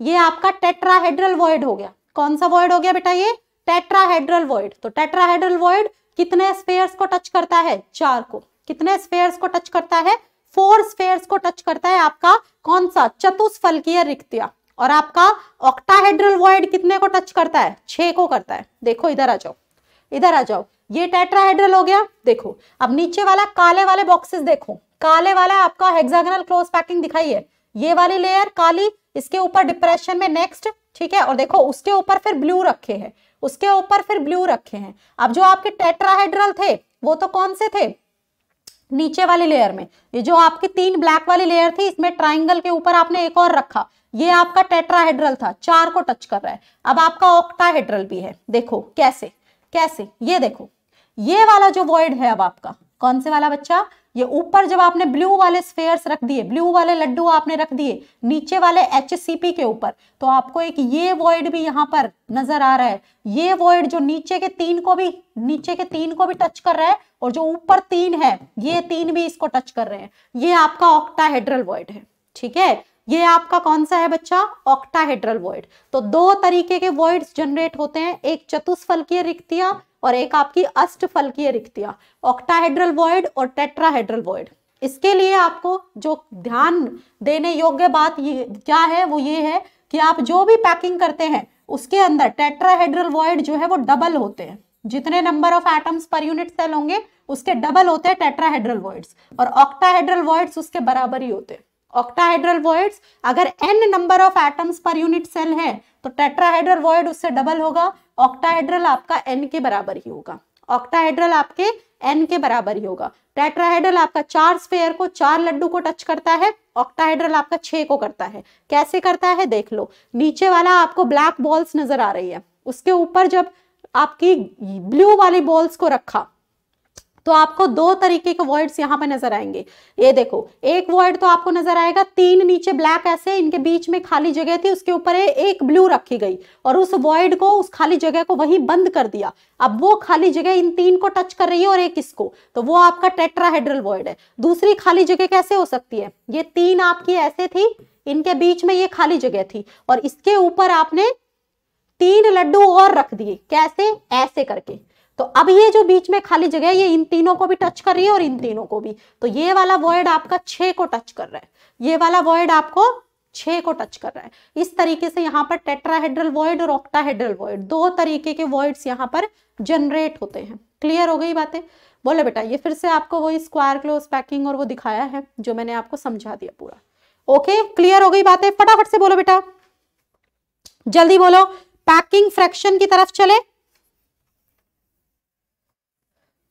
ये आपका टेट्राहेड्रल वॉइड हो गया। कौन सा वॉइड हो गया बेटा ये? टेट्राहेड्रल वॉइड तो टेट्राहेड्रल वॉइड कितने स्पेयर्स को टच करता है? चार को। कितने स्पेयर्स को टच करता है? फोर स्पेयर्स को टच करता है आपका, कौन सा? चतुष्फलकीय रिक्तिया। और आपका ऑक्टाहेड्रल वॉइड कितने को टच करता है? छह को करता है। देखो, इधर आ जाओ। इधर आ जाओ। ये टेट्राहेड्रल हो गया। देखो, अब नीचे वाला काले वाले बॉक्सेस देखो। काले वाला आपका हेक्सागोनल क्लोज पैकिंग दिखाई है। ये वाली लेयर काली, इसके ऊपर डिप्रेशन में नेक्स्ट ठीक है? और देखो, उसके ऊपर फिर ब्लू रखे हैं। उसके ऊपर फिर ब्लू रखे हैं। अब जो आपके टेट्राहेड्रल थे, वो तो कौन से थे? नीचे वाली लेयर में। ये जो आपकी तीन ब्लैक वाली लेयर थी, इसमें ट्राइंगल के ऊपर आपने एक और रखा। ये आपका टेट्राहेड्रल था, चार को टच कर रहा है। अब आपका ऑक्टाहेड्रल भी है। देखो, कैसे? कैसे? ये देखो। ये वाला जो वॉइड है अब आपका, कौन से वाला बच्चा? ये ऊपर जब आपने ब्लू वाले स्फेयर्स रख दिए ब्लू वाले लड्डू आपने रख दिए, नीचे वाले एचसीपी के ऊपर तो आपको एक ये वॉइड भी यहाँ पर नज़र आ रहा है। ये वॉइड जो नीचे के तीन को भी, नीचे के तीन को भी टच कर रहा है और जो ऊपर तीन है, ये तीन भी इसको टच कर रहे हैं। ये आपका ऑक्टाहेड्रल वॉइड है, ठीक है? ये आपका कौन सा है बच्चा? ऑक्टाहेड्रल वॉइड तो दो तरीके के वॉइड्स जनरेट होते हैं। एक चतुष्फलकीय रिक्तियाँ और एक आपकी अष्टफलकीय रिक्तियाँ। ऑक्टाहेड्रल वॉइड और टेट्राहेड्रल वॉइड इसके लिए आपको जो ध्यान देने योग्य बात ये क्या है, वो ये है कि आप जो भी पैकिंग करते हैं, उसके अंदर टेट्राहेड्रल वॉइड जो है, वो डबल होते हैं। जितने number of atoms per unit cell होंगे, उसके डबल होते हैं टेट्राहेड्रल वॉइड्स और ऑक्टाहेड्रल वॉइड्स उसके बराबर ही होते हैं। ऑक्टाहेड्रल वॉइड्स अगर N number of atoms per unit cell है तो टेट्राहेड्रल वॉइड उससे डबल होगा ऑक्टाहेड्रल आपका एन के बराबर ही होगा। ऑक्टाहेड्रल आपके एन के बराबर ही होगा। टेट्राहेड्रल आपका चार स्पेयर को चार लड्डू को टच करता है ऑक्टाहाइड्रल आपका छह को करता है। कैसे करता है, देख लो। नीचे वाला आपको ब्लैक बॉल्स नज़र आ रही है। उसके ऊपर जब आपकी ब्लू वाली बॉल्स को रखा तो आपको दो तरीके के वर्ड्स यहाँ पे नज़र आएँगे। ये देखो, एक वर्ड तो आपको नज़र आएगा, तीन नीचे ब्लैक ऐसे, इनके बीच में खाली जगह थी, उसके ऊपर एक ब्लू रखी गई, और उस वर्ड को, उस खाली जगह को वहीं बंद कर दिया। अब वो खाली जगह इन तीन को टच कर रही है और एक इसको तो वो आपका टेट्राहेड्रल वर्ड है। दूसरी खाली जगह कैसे हो सकती है? ये तीन आपकी ऐसे थी, इनके बीच में ये खाली जगह थी, और इसके ऊपर आपने तीन लड्डू और रख दिए, कैसे? ऐसे करके। तो अब ये जो बीच में खाली जगह है, ये इन तीनों को भी टच कर रही है और इन तीनों को भी। तो ये वाला वर्ड आपका छह को टच कर रहा है। ये वाला वॉइड आपको छह को टच कर रहा है। इस तरीके से यहाँ पर टेट्राहेड्रल वॉइड और ऑक्टाहेड्रल वॉइड दो तरीके के वॉइड्स यहाँ पर जनरेट होते हैं। क्लियर हो गई बातें? बोले बेटा, ये फिर से आपको वही स्क्वायर क्लोज पैकिंग और वो दिखाया है, जो मैंने आपको समझा दिया पूरा। ओके क्लियर हो गई बातें? फटाफट से बोलो बेटा। जल्दी बोलो। पैकिंग फ्रैक्शन की तरफ़ चले।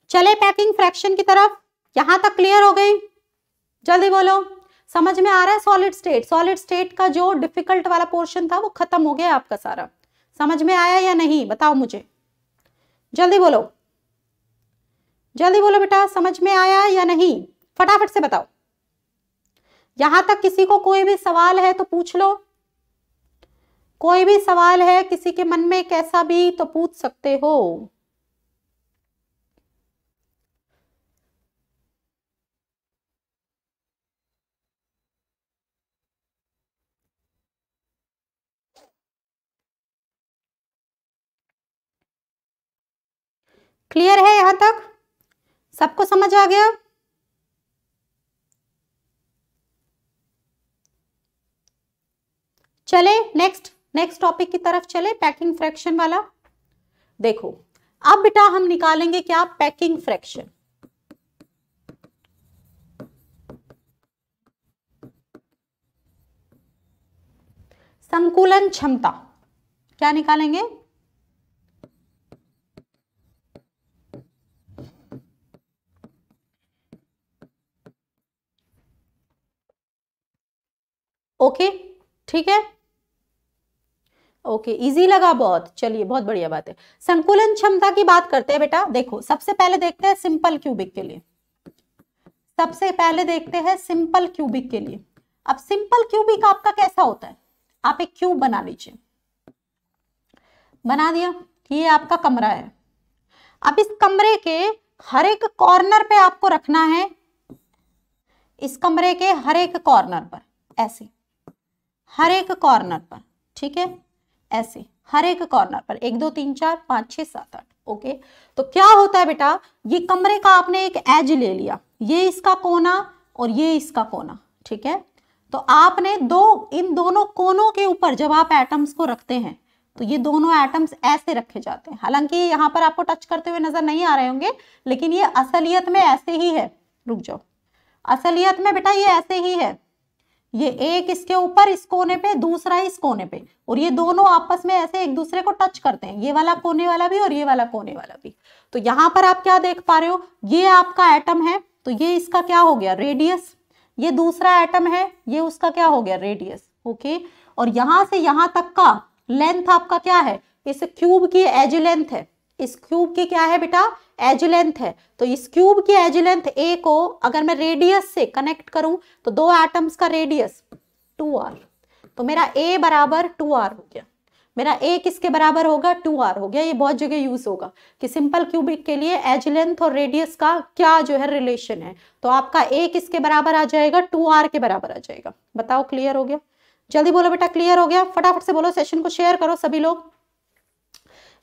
चले पैकिंग फ्रैक्शन की तरफ़। यहाँ तक क्लियर हो गई। जल्दी बोलो। समझ में आ रहा है सॉलिड स्टेट सॉलिड स्टेट का जो डिफ़िकल्ट वाला पोर्शन था, वो खत्म हो गया आपका सारा। समझ में आया या नहीं, बताओ मुझे। जल्दी बोलो। जल्दी बोलो बेटा, समझ में आया या नहीं? फटाफट से बताओ। यहाँ तक किसी को कोई भी सवाल है तो पूछ लो। कोई भी सवाल है किसी के मन में कैसा भी तो पूछ सकते हो। क्लियर है यहाँ तक? सबको समझ आ गया? चले नेक्स्ट नेक्स्ट टॉपिक की तरफ़ चले पैकिंग फ्रैक्शन वाला। देखो, अब बेटा हम निकालेंगे क्या? पैकिंग फ्रैक्शन संकुलन क्षमता। क्या निकालेंगे? ओके, ठीक है? ओके इजी लगा बहुत। चलिए, बहुत बढ़िया बात है। संकुलन क्षमता की बात करते हैं बेटा। देखो, सबसे पहले देखते हैं सिंपल क्यूबिक के लिए। सबसे पहले देखते हैं सिंपल क्यूबिक के लिए। अब सिंपल क्यूबिक आपका कैसा होता है? आप एक क्यूब बना लीजिए। बना दिया? ये आपका कमरा है। अब इस कमरे के हर एक कॉर्नर पे आपको रखना है। इस कमरे के हर एक कॉर्नर पर, ऐसे। हर एक कॉर्नर पर, ठीक है? ऐसे, हर एक कॉर्नर पर, एक, दो, तीन, चार, पाँच, छह, सात, आठ, ओके? तो क्या होता है बेटा? ये कमरे का आपने एक एज ले लिया। ये इसका कोना और ये इसका कोना, ठीक है? तो आपने दो, इन दोनों कोनों के ऊपर जब आप एटम्स को रखते हैं तो ये दोनों एटम्स ऐसे रखे जाते हैं। हालाँकि यहाँ पर आपको टच करते हुए नज़र नहीं आ रहे होंगे, लेकिन ये असलियत में ऐसे ही है। रुक जाओ। असलियत में बेटा ये ऐसे ही है। ये एक इसके ऊपर, इस कोने पे, दूसरा इस कोने पे। और ये दोनों आपस में ऐसे एक दूसरे को टच करते हैं। ये वाला कोने वाला भी और ये वाला कोने वाला भी। तो यहाँ पर आप क्या देख पा रहे हो? ये आपका एटम है। तो ये इसका क्या हो गया? रेडियस ये दूसरा एटम है। ये उसका क्या हो गया? रेडियस ओके और यहाँ से यहाँ तक का लेंथ आपका क्या है? इस क्यूब की एज लेंथ है। इस क्यूब की क्या है बेटा? एज लेंथ है तो इस क्यूब की एज लेंथ ए को अगर मैं रेडियस से कनेक्ट करूँ तो दो एटम्स का रेडियस टू आर तो मेरा ए बराबर टू आर हो गया। मेरा ए किसके बराबर होगा? टू आर हो गया। ये बहुत जगह यूज़ होगा कि सिंपल क्यूबिक के लिए एज लेंथ और रेडियस का क्या जो है रिलेशन है। तो आपका ए किसके बराबर आ जाएगा? टू आर के बराबर आ जाएगा। बताओ क्लियर हो गया? जल्दी बोलो बेटा क्लियर हो गया? फटाफट से बोलो सेशन को शेयर करो सभी लोग।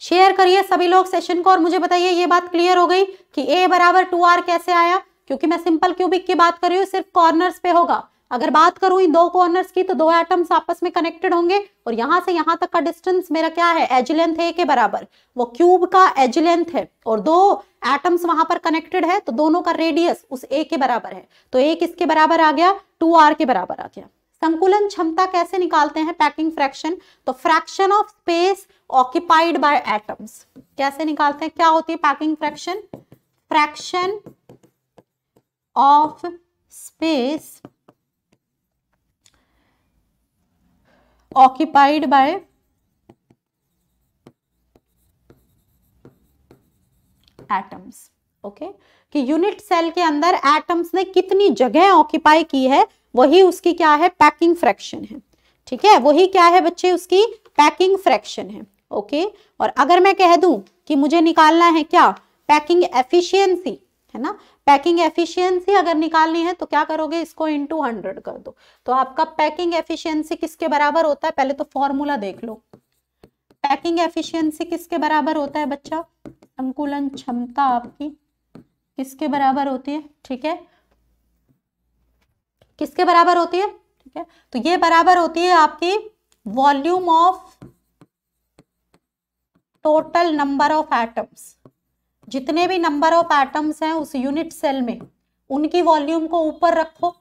शेयर करिए सभी लोग सेशन को और मुझे बताइए, ये बात क्लियर हो गई कि ए बराबर टू आर कैसे आया? क्योंकि मैं सिंपल क्यूबिक की बात कर रही हूँ, सिर्फ़ कॉर्नर्स पे होगा। अगर बात करूँ इन दो कॉर्नर्स की तो दो एटम्स आपस में कनेक्टेड होंगे और यहाँ से यहाँ तक का डिस्टेंस मेरा क्या है? एज लेंथ ए के बराबर। वो क्यूब का एज लेंथ है और दो एटम्स वहाँ पर कनेक्टेड है तो दोनों का रेडियस उस ए के बराबर है। तो ए किसके बराबर आ गया? टू आर के बराबर आ गया। संकुलन क्षमता कैसे निकालते हैं? पैकिंग फ्रैक्शन तो fraction of space occupied by atoms कैसे निकालते हैं? क्या होती है packing fraction fraction of space occupied by atoms okay कि यूनिट सेल के अंदर एटम्स ने कितनी जगह ऑक्यूपाई की है, वही उसकी क्या है? पैकिंग फ्रैक्शन है। ठीक है? वही क्या है बच्चे? उसकी पैकिंग फ्रैक्शन है। ओके और अगर मैं कह दूँ कि मुझे निकालना है क्या? पैकिंग एफिशिएंसी है ना? पैकिंग एफिशिएंसी अगर निकालनी है तो क्या करोगे? इसको इंटू हंड्रेड कर दो। तो आपका पैकिंग एफिशिएंसी किसके बराबर होता है? पहले तो फॉर्मूला देख लो। पैकिंग एफिशिएंसी किसके बराबर होता है बच्चा? संकुलन क्षमता आपकी किसके बराबर होती है? ठीक है? किसके बराबर होती है? ठीक है? तो ये बराबर होती है आपकी volume of total number of atoms जितने भी नंबर ऑफ़ एटम्स हैं उस यूनिट सेल में, उनकी वॉल्यूम को ऊपर रखो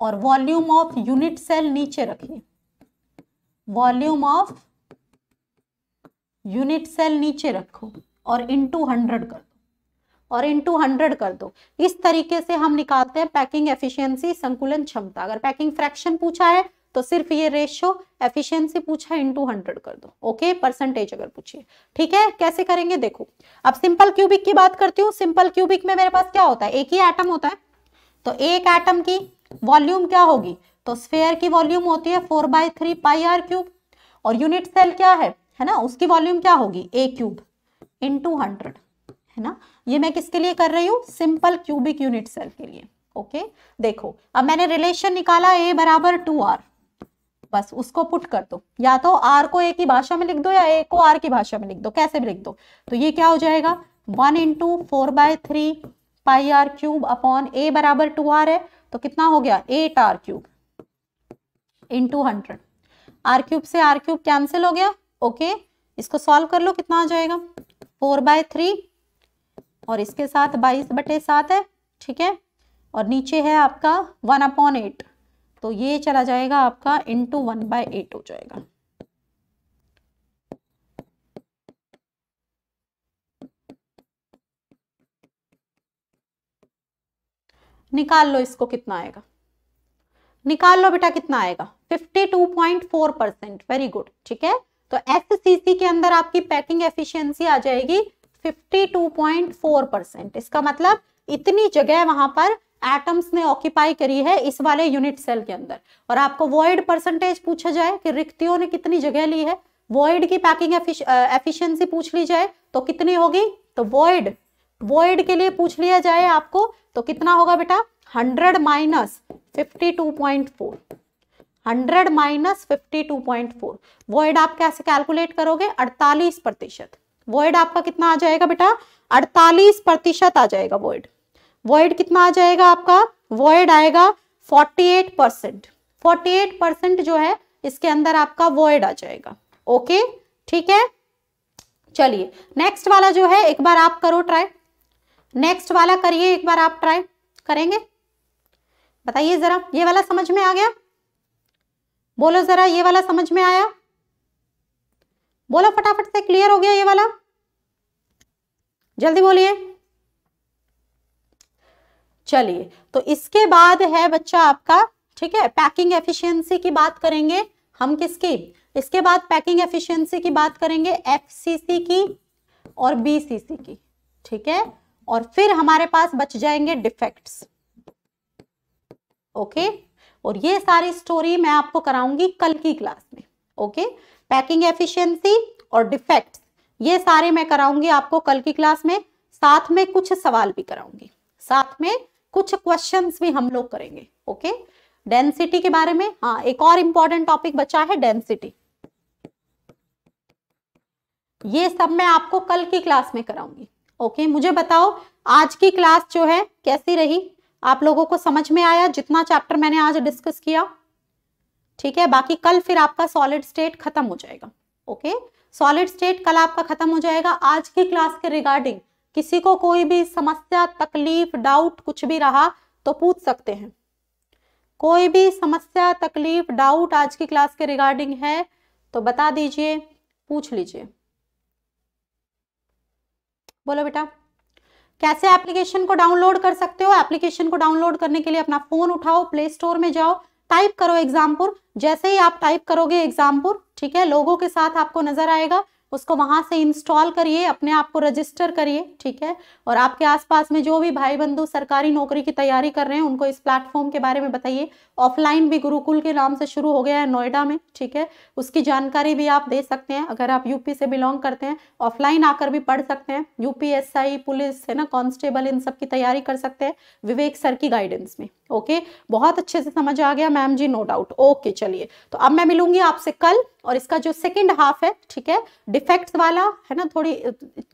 और वॉल्यूम ऑफ़ यूनिट सेल नीचे रखिए। वॉल्यूम ऑफ़ यूनिट सेल नीचे रखो और इनटू हंड्रेड कर दो। और इनटू हंड्रेड कर दो। इस तरीके से हम निकालते हैं पैकिंग एफिशिएंसी संकुलन क्षमता। अगर पैकिंग फ्रैक्शन पूछा है तो सिर्फ़ ये रेशियो एफिशिएंसी पूछा इंटू हंड्रेड कर दो। ओके परसेंटेज अगर पूछिए। ठीक है? कैसे करेंगे? देखो। अब सिंपल क्यूबिक की बात करती हूँ। सिंपल क्यूबिक में मेरे पास क्या होता है? एक ही एटम होता है। तो एक एटम की वॉल्यूम क्या होगी? तो स्फेयर की वॉल्यूम होती है four by three pi r cube और यूनिट सेल क्या है? है ना? उसकी वॉल्यूम क्या होगी? ए क्यूब इंटू हंड्रेड है ना? ये मैं किसके लिए कर रही हूँ? सिंपल क्यूबिक यूनिट सेल के लिए। ओके देखो। अब मैंने रिलेशन निकाला ए बराबर टू आर बस उसको पुट कर दो। या तो आर को ए की भाषा में लिख दो या ए को आर की भाषा में लिख दो। कैसे भी लिख दो। तो ये क्या हो जाएगा? One into four by three pi r cube upon A बराबर टू आर है। तो कितना हो गया? Eight r cube into hundred. R cube से आर क्यूब कैंसिल हो गया। ओके, इसको सॉल्व कर लो, कितना आ जाएगा? फोर बाय थ्री और इसके साथ बाईस बटे सात है। ठीक है? और नीचे है आपका वन अपॉन एट। तो ये चला जाएगा आपका इंटू वन बाय एट हो जाएगा। निकाल लो इसको कितना आएगा। निकाल लो बेटा कितना आएगा? 52.4 परसेंट वेरी गुड ठीक है? तो एस के अंदर आपकी पैकिंग एफिशिएंसी आ जाएगी 52.4 परसेंट इसका मतलब इतनी जगह वहाँ पर एटम्स ने ऑक्यूपाई करी है इस वाले यूनिट सेल के अंदर। और आपको वॉइड परसेंटेज पूछा जाए कि रिक्तियों ने कितनी जगह ली है? वॉइड की पैकिंग एफिशिएंसी पूछ ली जाए तो कितनी होगी? तो वॉइड वॉइड के लिए पूछ लिया जाए आपको तो कितना होगा बेटा? 100 minus fifty two point void आप कैसे कैलकुलेट करोगे? 48 प्रतिशत। वॉइड आपका कितना आ जाएगा बेटा? 48 प्रतिशत आ जाएगा वॉइड वॉइड कितना आ जाएगा आपका? वॉइड आएगा 48 परसेंट फोर्टी परसेंट जो है, इसके अंदर आपका वॉइड आ जाएगा। ओके ठीक है? चलिए नेक्स्ट वाला जो है, एक बार आप करो ट्राई नेक्स्ट वाला करिए, एक बार आप ट्राई करेंगे? बताइए जरा, ये वाला समझ में आ गया? बोलो जरा, ये वाला समझ में आया? बोलो फटाफट से क्लियर हो गया ये वाला? जल्दी बोलिए। चलिए तो इसके बाद है बच्चा आपका, ठीक है पैकिंग एफिशिएंसी की बात करेंगे हम किसकी? इसके बाद पैकिंग एफिशिएंसी की बात करेंगे एफसीसी की और बीसीसी की, ठीक है? और फिर हमारे पास बच जाएँगे डिफेक्ट्स ओके और ये सारी स्टोरी मैं आपको कराऊँगी कल की क्लास में ओके पैकिंग एफिशिएंसी और डिफेक्ट्स ये सारे मैं कराऊँगी आपको कल की क्लास में, साथ में कुछ सवाल भी कराऊँगी, साथ में कुछ क्वेश्चंस भी हम लोग करेंगे ओके डेंसिटी के बारे में हाँ एक और इंपॉर्टेंट टॉपिक बचा है डेंसिटी ये सब मैं आपको कल की क्लास में कराऊँगी ओके मुझे बताओ, आज की क्लास जो है, कैसी रही? आप लोगों को समझ में आया जितना चैप्टर मैंने आज डिस्कस किया? ठीक है, बाकी कल फिर आपका सॉलिड स्टेट खत्म हो जाएगा ओके सॉलिड स्टेट कल आपका खत्म हो जाएगा आज की क्लास के रिगार्डिंग किसी को कोई भी समस्या, तकलीफ़ डाउट कुछ भी रहा तो पूछ सकते हैं। कोई भी समस्या, तकलीफ़ डाउट आज की क्लास के रिगार्डिंग है तो बता दीजिए, पूछ लीजिए। बोलो बेटा, कैसे एप्लीकेशन को डाउनलोड कर सकते हो? एप्लीकेशन को डाउनलोड करने के लिए अपना फ़ोन उठाओ प्ले स्टोर में जाओ टाइप करो एग्जामपुर जैसे ही आप टाइप करोगे एग्जामपुर ठीक है, लोगों के साथ आपको नज़र आएगा उसको वहाँ से इंस्टॉल करिए, अपने आप को रजिस्टर करिए, ठीक है? और आपके आसपास में जो भी भाई बंधु सरकारी नौकरी की तैयारी कर रहे हैं, उनको इस प्लेटफॉर्म के बारे में बताइए। ऑफलाइन भी गुरुकुल के नाम से शुरू हो गया है नोएडा में, ठीक है? उसकी जानकारी भी आप दे सकते हैं, अगर आप यूपी से बिलोंग करते हैं। ऑफलाइन आकर भी पढ़ सकते हैं। यूपीएसआई पुलिस, है ना? कांस्टेबल इन सब की तैयारी कर सकते हैं। विवेक सर की गाइडेंस में ओके बहुत अच्छे से समझ आ गया ma'am ji no doubt okay चलिए। तो अब मैं मिलूँगी आपसे कल, और इसका जो सेकेंड हाफ़ है, ठीक है? डिफेक्ट्स वाला, है ना, थोड़ी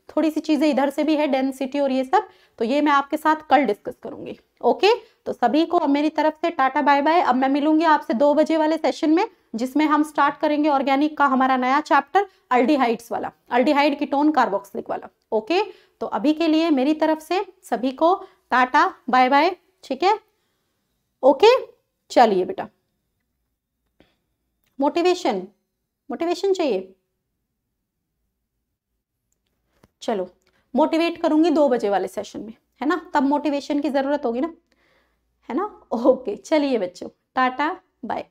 थोड़ी सी चीज़ें इधर से भी है डेंसिटी और ये सब तो ये मैं आपके साथ कल डिस्कस करूँगी ओके तो सभी को अब मेरी तरफ़ से टाटा बाय बाय अब मैं मिलूँगी आपसे दो बजे वाले सेशन में, जिसमें हम स्टार्ट करेंगे ऑर्गेनिक का हमारा नया चैप्टर अल्डिहाइड्स वाला अल्डिहाइड कीटोन कार्बोक्सिलिक वाला ओके तो अभी के लिए मेरी तरफ़ से सभी को टाटा बाय बाय ठीक है? ओके चलिए बेटा। मोटिवेशन मोटिवेशन चाहिए? चलो मोटिवेट करूँगी दो बजे वाले सेशन में, है ना? तब मोटिवेशन की ज़रूरत होगी ना? है ना? ओके चलिए बच्चों, टाटा बाय